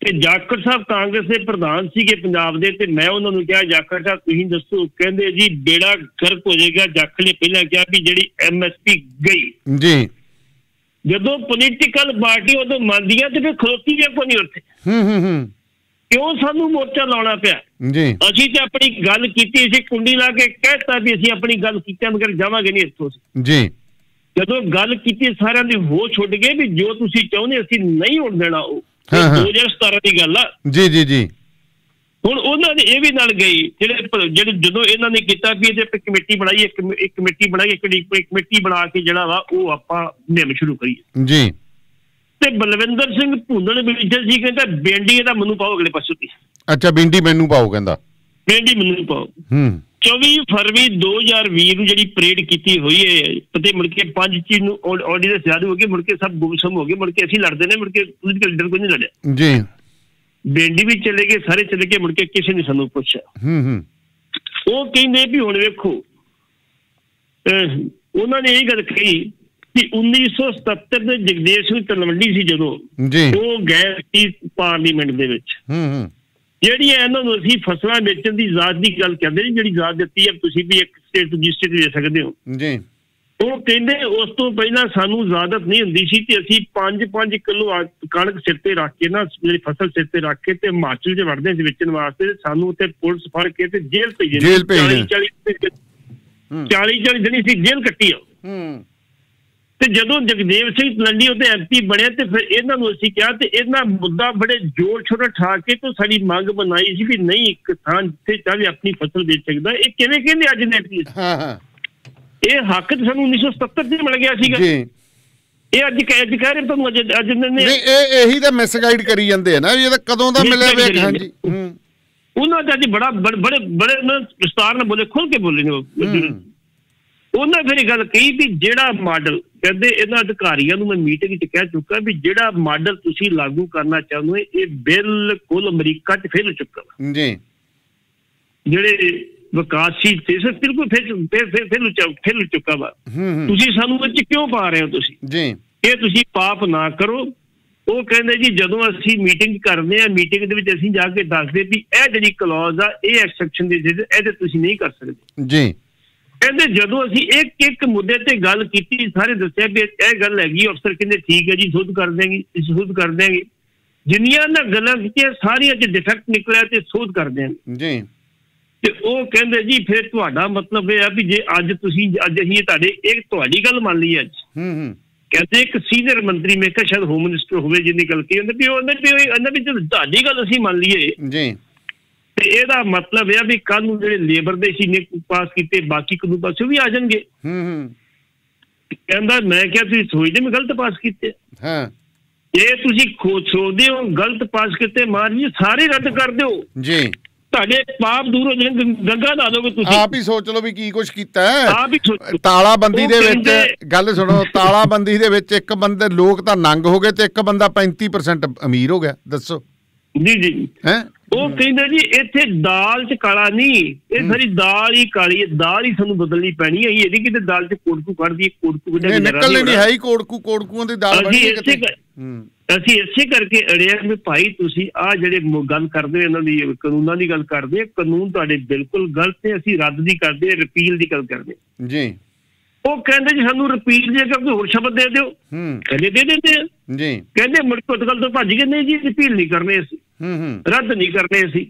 ਤੇ ਜਾਖੜ ਸਾਹਿਬ ਕਾਂਗਰਸ ਦੇ ਪ੍ਰਧਾਨ ਸੀਗੇ ਪੰਜਾਬ ਦੇ ਤੇ ਮੈਂ ਉਹਨਾਂ ਨੂੰ ਕਿਹਾ ਜਾਖੜ ਸਾਹਿਬ ਤੁਸੀਂ ਦੱਸੋ ਕਹਿੰਦੇ ਜੀ ਬੇੜਾ ਗਰਕ ਹੋ ਜਾਏਗਾ ਜਾਖੜ ਨੇ ਪਹਿਲਾਂ ਕਿਹਾ ਵੀ ਜਿਹੜੀ ਐਮਐਸਪੀ ਗਈ। ਜੀ। ਜਦੋਂ ਪੋਲੀਟੀਕਲ ਪਾਰਟੀ ਉਦੋਂ ਮੰਨਦੀਆਂ ਤੇ ਫਿਰ ਖਲੋਤੀ ਵੀ ਕੋਈ ਨਹੀਂ ਉੱਥੇ। ਹੂੰ ਹੂੰ ਹੂੰ। ਕਿਉਂ ਸਾਨੂੰ ਮੋਰਚਾ ਲਾਉਣਾ ਪਿਆ? ਜੀ। ਅਸੀਂ ਤੇ ਆਪਣੀ ਗੱਲ ਕੀਤੀ ਸੀ ਕੁੰਡੀ ਲਾ ਕੇ ਕਹਿਤਾ ਵੀ ਅਸੀਂ ਆਪਣੀ ਗੱਲ ਕੀਤੀ ਮਗਰ ਜਾਵਾਂਗੇ ਨਹੀਂ ਇੱਥੋਂ ਜੀ। ਜਦੋਂ ਗੱਲ ਕੀਤੀ ਸਾਰਿਆਂ ਦੇ ਹੋ ਛੁੱਟ ਗਏ ਵੀ ਜੋ ਤੁਸੀਂ ਚਾਹੁੰਦੇ ਅਸੀਂ ਨਹੀਂ ਹੋਣ ਦੇਣਾ ਉਹ। ਹਾਂ, ਹਾਂ। 2017 ਦੀ ਗੱਲ ਆ। ਜੀ ਜੀ ਜੀ। ਹੁਣ ਉਹਨਾਂ ਨੇ ਇਹ ਵੀ ਨਾਲ ਗਈ ਜਿਹੜੇ ਜਿਹੜੇ ਜਦੋਂ ਇਹਨਾਂ ਨੇ ਕੀਤਾ ਵੀ ਇਹਦੇ ਤੇ ਕਮੇਟੀ ਬਣਾਈ ਇੱਕ ਇੱਕ ਕਮੇਟੀ ਬਣਾਈ ਇੱਕ ਕਮੇਟੀ ਬਣਾ ਕੇ ਜਿਹੜਾ ਵਾ ਉਹ ਆਪਾਂ ਨਿਯਮ ਸ਼ੁਰੂ ਕਰੀਏ। ਜੀ। ਤੇ ਬਲਵਿੰਦਰ ਸਿੰਘ ਭੁੰਦੜ ਬੈਠੇ ਸੀ ਕਹਿੰਦਾ ਬੇਂਡੀ ਇਹਦਾ ਮੈਨੂੰ ਪਾਓ ਅਗਲੇ ਪਾਸੇ ਦੀ ਅੱਛਾ ਬਿੰਡੀ ਮੈਨੂੰ ਪਾਓ ਕਹਿੰਦਾ। ਬੇਂਡੀ ਮੈਨੂੰ ਪਾਓ। ਹੂੰ। 24 ਫਰਵਰੀ 2020 ਨੂੰ ਜਿਹੜੀ ਪਰੇਡ ਕੀਤੀ ਹੋਈ ਹੈ ਤੇ ਮੁੜ ਕੇ 5 ਚੀਜ਼ ਨੂੰ ਆਰਡੀਨੈਂਸ ਜਾਰੀ ਹੋ ਗਈ ਮੁੜ ਕੇ ਸਭ ਗੁੰਮਸਮ ਹੋ ਗਏ ਮੁੜ ਕੇ ਅਸੀਂ ਲੜਦੇ ਨੇ ਮੁੜ ਕੇ ਪੋਲੀਟੀਕਲ ਲੀਡਰ ਕੋਈ ਨਹੀਂ ਲੜਿਆ। ਜੀ। ਬੇਂਡੀ ਵੀ ਚਲੇ ਗਏ ਸਾਰੇ ਚਲੇ ਗਏ ਮੁੜ ਕੇ ਕਿਸੇ ਨੇ ਸਾਨੂੰ ਪੁੱਛਿਆ। ਹੂੰ ਹੂੰ। ਉਹ ਕਹਿੰਦੇ ਵੀ ਹੁਣ ਵੇਖੋ ਉਹਨਾਂ ਨੇ ਇਹ ਗੱਲ ਕਹੀ ਕਿ 1977 ਦੇ ਜਗਦੇਵ ਸਿੰਘ ਤਲਵੰਡੀ ਸੀ ਜਦੋਂ ਜੀ। ਉਹ ਗਏ ਸੀ ਪਾਰਲੀਮੈਂਟ ਦੇ ਵਿੱਚ। ਹੂੰ ਹੂੰ। ਜਿਹੜੀਆਂ ਇਹਨਾਂ ਨੂੰ ਅਸੀਂ ਫਸਲਾਂ ਵੇਚਣ ਦੀ ਇਜਾਜ਼ਤ ਦੀ ਗੱਲ ਕਰਦੇ ਨੇ ਜਿਹੜੀ ਇਜਾਜ਼ਤ ਦਿੱਤੀ ਹੈ ਤੁਸੀਂ ਵੀ ਇੱਕ ਸਟੇਟ ਤੋਂ ਦੂਜੀ ਸਟੇਟ ਦੇ ਸਕਦੇ ਹੋ। ਜੀ। ਉਹ ਕਹਿੰਦੇ ਉਸ ਤੋਂ ਪਹਿਲਾਂ ਸਾਨੂੰ ਇਜਾਜ਼ਤ ਨਹੀਂ ਹੁੰਦੀ ਸੀ ਤੇ ਅਸੀਂ 5-5 ਕਿਲੋ ਕਣਕ ਸਿਰ ਤੇ ਰੱਖ ਕੇ ਨਾ ਜਿਹੜੀ ਫਸਲ ਸਿਰ ਤੇ ਰੱਖ ਕੇ ਤੇ ਹਿਮਾਚਲ 'ਚ ਵੜਦੇ ਸੀ ਵੇਚਣ ਵਾਸਤੇ ਸਾਨੂੰ ਉੱਥੇ ਪੁਲਿਸ ਫੜ ਕੇ ਤੇ ਜੇਲ੍ਹ ਭੇਜੇ ਜੇਲ੍ਹ ਭੇਜਦੇ। 40 40 40 ਦਿਨ ਸੀ ਜੇਲ੍ਹ ਕੱਟੀ ਆ। ਹੂੰ। ਤੇ ਜਦੋਂ ਜਗਦੇਵ ਸਿੰਘ ਤਲੰਡੀ ਉਹਦੇ ਐਮਪੀ ਬਣਿਆ ਤੇ ਫਿਰ ਇਹਨਾਂ ਨੂੰ ਅਸੀਂ ਕਿਹਾ ਤੇ ਇਹਨਾਂ ਮੁੱਦਾ ਬੜੇ ਜ਼ੋਰ ਛੋਟਾ ਠਾ ਕੇ ਤੋਂ ਸਾਡੀ ਮੰਗ ਬਣਾਈ ਸੀ ਵੀ ਨਹੀਂ ਕਿਸਾਨ ਜਿੱਥੇ ਚਾਹੇ ਆਪਣੀ ਫਸਲ ਵੇਚ ਸਕਦਾ। ਇਹ ਕਿਵੇਂ ਕਹਿੰਦੇ ਅੱਜ ਨੇ ਹਾਂ ਹਾਂ। ਇਹ ਹੱਕ ਤਾਂ ਸਾਨੂੰ 1977 ਚ ਮਿਲ ਗਿਆ ਸੀਗਾ। ਜੀ। ਇਹ ਅੱਜ ਕਹਿ ਅੱਜ ਕਹਿ ਰਹੇ ਤੁਹਾਨੂੰ ਅੱਜ ਅੱਜ ਨੇ। ਨਹੀਂ ਇਹ ਇਹੀ ਤਾਂ ਮਿਸਗਾਈਡ ਕਰੀ ਜਾਂਦੇ ਆ ਨਾ ਇਹ ਤਾਂ ਕਦੋਂ ਦਾ ਮਿਲਿਆ ਵੇ Misguide ਕਰੀ ਹਾਂਜੀ। ਹੂੰ। ਉਹਨਾਂ ਦਾ ਅੱਜ ਬੜਾ ਬੜੇ ਬੜੇ ਨਾ ਵਿਸਤਾਰ ਨਾਲ ਬੋਲੇ ਖੁੱਲ ਕੇ ਬੋਲੇ ਨੇ ਉਹ। ਉਹਨਾਂ ਫਿਰ ਇਹ ਗੱਲ ਕਹੀ ਵੀ ਜਿਹੜਾ ਮਾਡਲ ਕਹਿੰਦੇ ਇਹਨਾਂ ਅਧਿਕਾਰੀਆਂ ਨੂੰ ਮੈਂ ਮੀਟਿੰਗ 'ਚ ਕਹਿ ਚੁੱਕਾ ਵੀ ਜਿਹੜਾ ਮਾਡਲ ਤੁਸੀਂ ਲਾਗੂ ਕਰਨਾ ਚਾਹੁੰਦੇ ਹੋ ਇਹ ਬਿਲਕੁਲ ਅਮਰੀਕਾ 'ਚ ਫੇਲ ਚੁੱਕਾ ਜੀ। ਜਿਹੜੇ ਵਿਕਾਸਸ਼ੀਲ ਦੇਸ਼ ਬਿਲਕੁਲ ਫੇਲ ਫੇਲ ਫੇਲ ਫੇਲ ਚੁੱਕਾ ਵਾ। ਤੁਸੀਂ ਸਾਨੂੰ ਇਹ 'ਚ ਕਿਉਂ ਪਾ ਰਹੇ ਹੋ ਤੁਸੀਂ? ਜੀ। ਇਹ ਤੁਸੀਂ ਪਾਪ ਨਾ ਕਰੋ। ਉਹ ਕਹਿੰਦੇ ਜੀ ਜਦੋਂ ਅਸੀਂ ਮੀਟਿੰਗ ਕਰਦੇ ਆ ਮੀਟਿੰਗ ਦੇ ਵਿੱਚ ਅਸੀਂ ਜਾ ਕੇ ਦੱਸਦੇ ਵੀ ਇਹ ਜਿਹੜੀ ਕਲੌਜ਼ ਆ ਇਹ ਐਕਸੈਪਸ਼ਨ ਦੀ ਇਹਦੇ ਤੁਸੀਂ ਨਹੀਂ ਕਰ ਸਕਦੇ। ਜੀ। ਕਹਿੰਦੇ ਜਦੋਂ ਅਸੀਂ ਇੱਕ ਇੱਕ ਮੁੱਦੇ ਤੇ ਗੱਲ ਕੀਤੀ ਸਾਰੇ ਦੱਸਿਆ ਵੀ ਇਹ ਗੱਲ ਹੈਗੀ ਅਫਸਰ ਕਹਿੰਦੇ ਠੀਕ ਹੈ ਜੀ ਸੁਧ ਕਰ ਦੇਂਗੇ ਸੁਧ ਕਰ ਦੇਂਗੇ ਜਿੰਨੀਆਂ ਨਾ ਗੱਲਾਂ ਕੀਤੀਆਂ ਸਾਰੀਆਂ 'ਚ ਡਿਫੈਕਟ ਨਿਕਲਿਆ ਤੇ ਸੋਧ ਕਰ ਦੇਂਗੇ ਜੀ। ਤੇ ਉਹ ਕਹਿੰਦੇ ਜੀ ਫਿਰ ਤੁਹਾਡਾ ਮਤਲਬ ਇਹ ਆ ਵੀ ਜੇ ਅੱਜ ਤੁਸੀਂ ਅੱਜ ਅਸੀਂ ਤੁਹਾਡੇ ਇੱਕ ਤੁਹਾਡੀ ਗੱਲ ਮੰਨ ਲਈ ਅੱਜ। ਹੂੰ ਹੂੰ। ਕਹਿੰਦੇ ਇੱਕ ਸੀਨੀਅਰ ਮੰਤਰੀ ਮੈਂ ਕਿਹਾ ਸ਼ਾਇਦ ਹੋਮ ਮਿਨਿਸਟਰ ਹੋਵੇ ਜਿਹਨੇ ਗੱਲ ਕੀਤੀ ਉਹਨੇ ਵੀ ਉਹਨੇ ਵੀ ਉਹ- ਉਹਨੇ ਵੀ ਤੁਹਾਡੀ ਗੱਲ ਅਸੀਂ ਮੰਨ ਲਈਏ ਜੀ। ਤੇ ਇਹਦਾ ਮਤਲਬ ਇਹ ਆ ਵੀ ਕੱਲ ਨੂੰ ਜਿਹੜੇ ਲੇਬਰ ਦੇ ਸੀ ਨੇ ਪਾਸ ਕੀਤੇ ਬਾਕੀ ਕਾਨੂੰਨ ਪਾਸੇ ਵੀ ਆ ਜਾਣਗੇ। ਹੂੰ ਹੂੰ। ਕਹਿੰਦਾ ਮੈਂ ਕਿਹਾ ਤੁਸੀਂ ਸੋਚਦੇ ਮੈਂ ਗਲਤ ਪਾਸ ਕੀਤੇ। ਹਾਂ। ਇਹ ਤੁਸੀਂ ਖੋਜ ਸੋਚਦੇ ਹੋ ਗਲਤ ਪਾਸ ਕੀਤੇ ਮਾਰ ਜੀ ਸਾਰੇ ਰੱਦ ਕਰ ਦਿਓ। ਜੀ। ਤੁਹਾਡੇ ਪਾਪ ਦੂਰ ਹੋ ਜਾਣਗੇ ਗੰਗਾ ਲਾ ਦੋਗੇ ਤੁਸੀਂ। ਆਪ ਹੀ ਸੋਚ ਲਓ ਵੀ ਕੀ ਕੁਝ ਕੀਤਾ ਹੈ। ਆਪ ਹੀ ਸੋਚੋ। ਤਾਲਾਬੰਦੀ ਦੇ ਵਿੱਚ ਗੱਲ ਸੁਣੋ ਤਾਲਾਬੰਦੀ ਦੇ ਵਿੱਚ ਇੱਕ ਬੰਦੇ ਲੋਕ ਤਾਂ ਨੰਗ ਹੋ ਗਏ ਤੇ ਇੱਕ ਬੰਦਾ 35% ਅਮੀਰ ਹੋ ਗਿਆ ਦੱਸੋ। ਜੀ ਜੀ। ਹੈ? ਉਹ ਕਹਿੰਦੇ ਜੀ ਇੱਥੇ ਦਾਲ 'ਚ ਕਾਲਾ ਨਹੀਂ ਇਹ ਸਾਰੀ ਦਾਲ ਹੀ ਕਾਲੀ ਹੈ ਦਾਲ ਹੀ ਸਾਨੂੰ ਬਦਲਣੀ ਪੈਣੀ ਹੈ ਇਹ ਨਹੀਂ ਕਿਤੇ ਦਾਲ 'ਚ ਕੋੜਕੂ ਕੱਢਦੀ ਕੋੜਕੂ ਨਹੀਂ ਨਿਕਲਣੇ ਨਹੀਂ ਹੈ ਹੀ ਕੋੜਕੂ ਕੋੜਕੂਆਂ ਦੀ ਦਾਲ ਬਣੀ ਹੈ ਕਿਤੇ ਹੂੰ। ਅਸੀਂ ਇਸੇ ਕਰਕੇ ਅੜਿਆ ਵੀ ਭਾਈ ਤੁਸੀਂ ਆ ਜਿਹੜੇ ਗੱਲ ਕਰਦੇ ਹੋ ਇਹਨਾਂ ਦੀ ਕਾਨੂੰਨਾਂ ਦੀ ਗੱਲ ਕਰਦੇ ਹੋ, ਕਾਨੂੰਨ ਤੁਹਾਡੇ ਬਿਲਕੁਲ ਗਲਤ ਹੈ ਅਸੀਂ ਰੱਦ ਦੀ ਕਰਦੇ ਰਿਪੀਲ ਦੀ ਗੱਲ ਕਰਦੇ ਜੀ। ਉਹ ਕਹਿੰਦੇ ਜੀ ਸਾਨੂੰ ਰਿਪੀਲ ਦੇ ਕੇ ਕੋਈ ਹੋਰ ਸ਼ਬਦ ਦੇ ਦਿਓ। ਹੂੰ। ਕਹਿੰਦੇ ਦੇ ਦਿੰਦੇ ਜੀ। ਕਹਿੰਦੇ ਮੁੜ ਕੇ ਉਸ ਗੱਲ ਤੋਂ ਭੱਜ ਗਏ ਨਹੀਂ ਜੀ ਰਿਪੀਲ ਨਹੀਂ ਕਰਨੇ ਅਸੀਂ। ਹੂੰ ਹੂੰ। ਰੱਦ ਨਹੀਂ ਕਰਨੇ ਅਸੀਂ।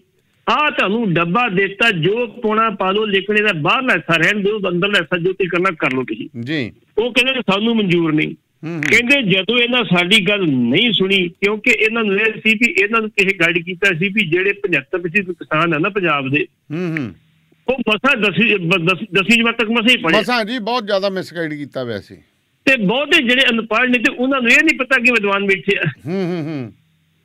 ਆ ਤੁਹਾਨੂੰ ਡੱਬਾ ਦਿੱਤਾ ਜੋ ਪੋਣਾ ਪਾ ਲਓ ਲੇਕਿਨ ਇਹਦਾ ਬਾਹਰ ਹਿੱਸਾ ਰਹਿਣ ਦਿਓ ਅੰਦਰਲਾ ਹਿੱਸਾ ਜੋ ਤੁਸੀਂ ਕਰਨਾ ਕਰ ਲਓ ਤੁਸੀਂ। ਜੀ। ਉਹ ਕਹਿੰਦੇ ਸਾਨੂੰ ਮਨਜ਼ੂਰ ਨਹੀਂ। ਕਹਿੰਦੇ ਜਦੋਂ ਇਹਨਾਂ ਸਾਡੀ ਗੱਲ ਨਹੀਂ ਸੁਣੀ ਕਿਉਂਕਿ ਇਹਨਾਂ ਨੂੰ ਇਹ ਸੀ ਵੀ ਇਹਨਾਂ ਨੂੰ ਕਿਸੇ ਗਾਈਡ ਕੀਤਾ ਸੀ ਵੀ ਜਿਹੜੇ 75% ਕਿਸਾਨ ਆ ਨਾ ਪੰਜਾਬ ਦੇ ਹੂੰ ਹੂੰ। ਉਹ ਮਸਾ ਦਸਵੀਂ ਬ- ਦਸ- ਦਸਵੀਂ ਜਮਾਤ ਤੱਕ ਮਸਾ ਹੀ ਪੜ੍ਹੇ। ਮਸਾਂ ਜੀ ਬਹੁਤ ਜ਼ਿਆਦਾ ਮਿਸਗਾਈਡ ਕੀਤਾ ਵੈਸੇ। ਤੇ ਬਹੁਤੇ ਜਿਹੜੇ ਅਨਪੜ੍ਹ ਨੇ ਤੇ ਉਹਨਾਂ ਨੂੰ ਇਹ ਨਹੀਂ ਪਤਾ ਕਿ ਵਿਦਵਾਨ ਬੈਠੇ ਆ। ਹੂੰ ਹੂੰ ਹੂੰ।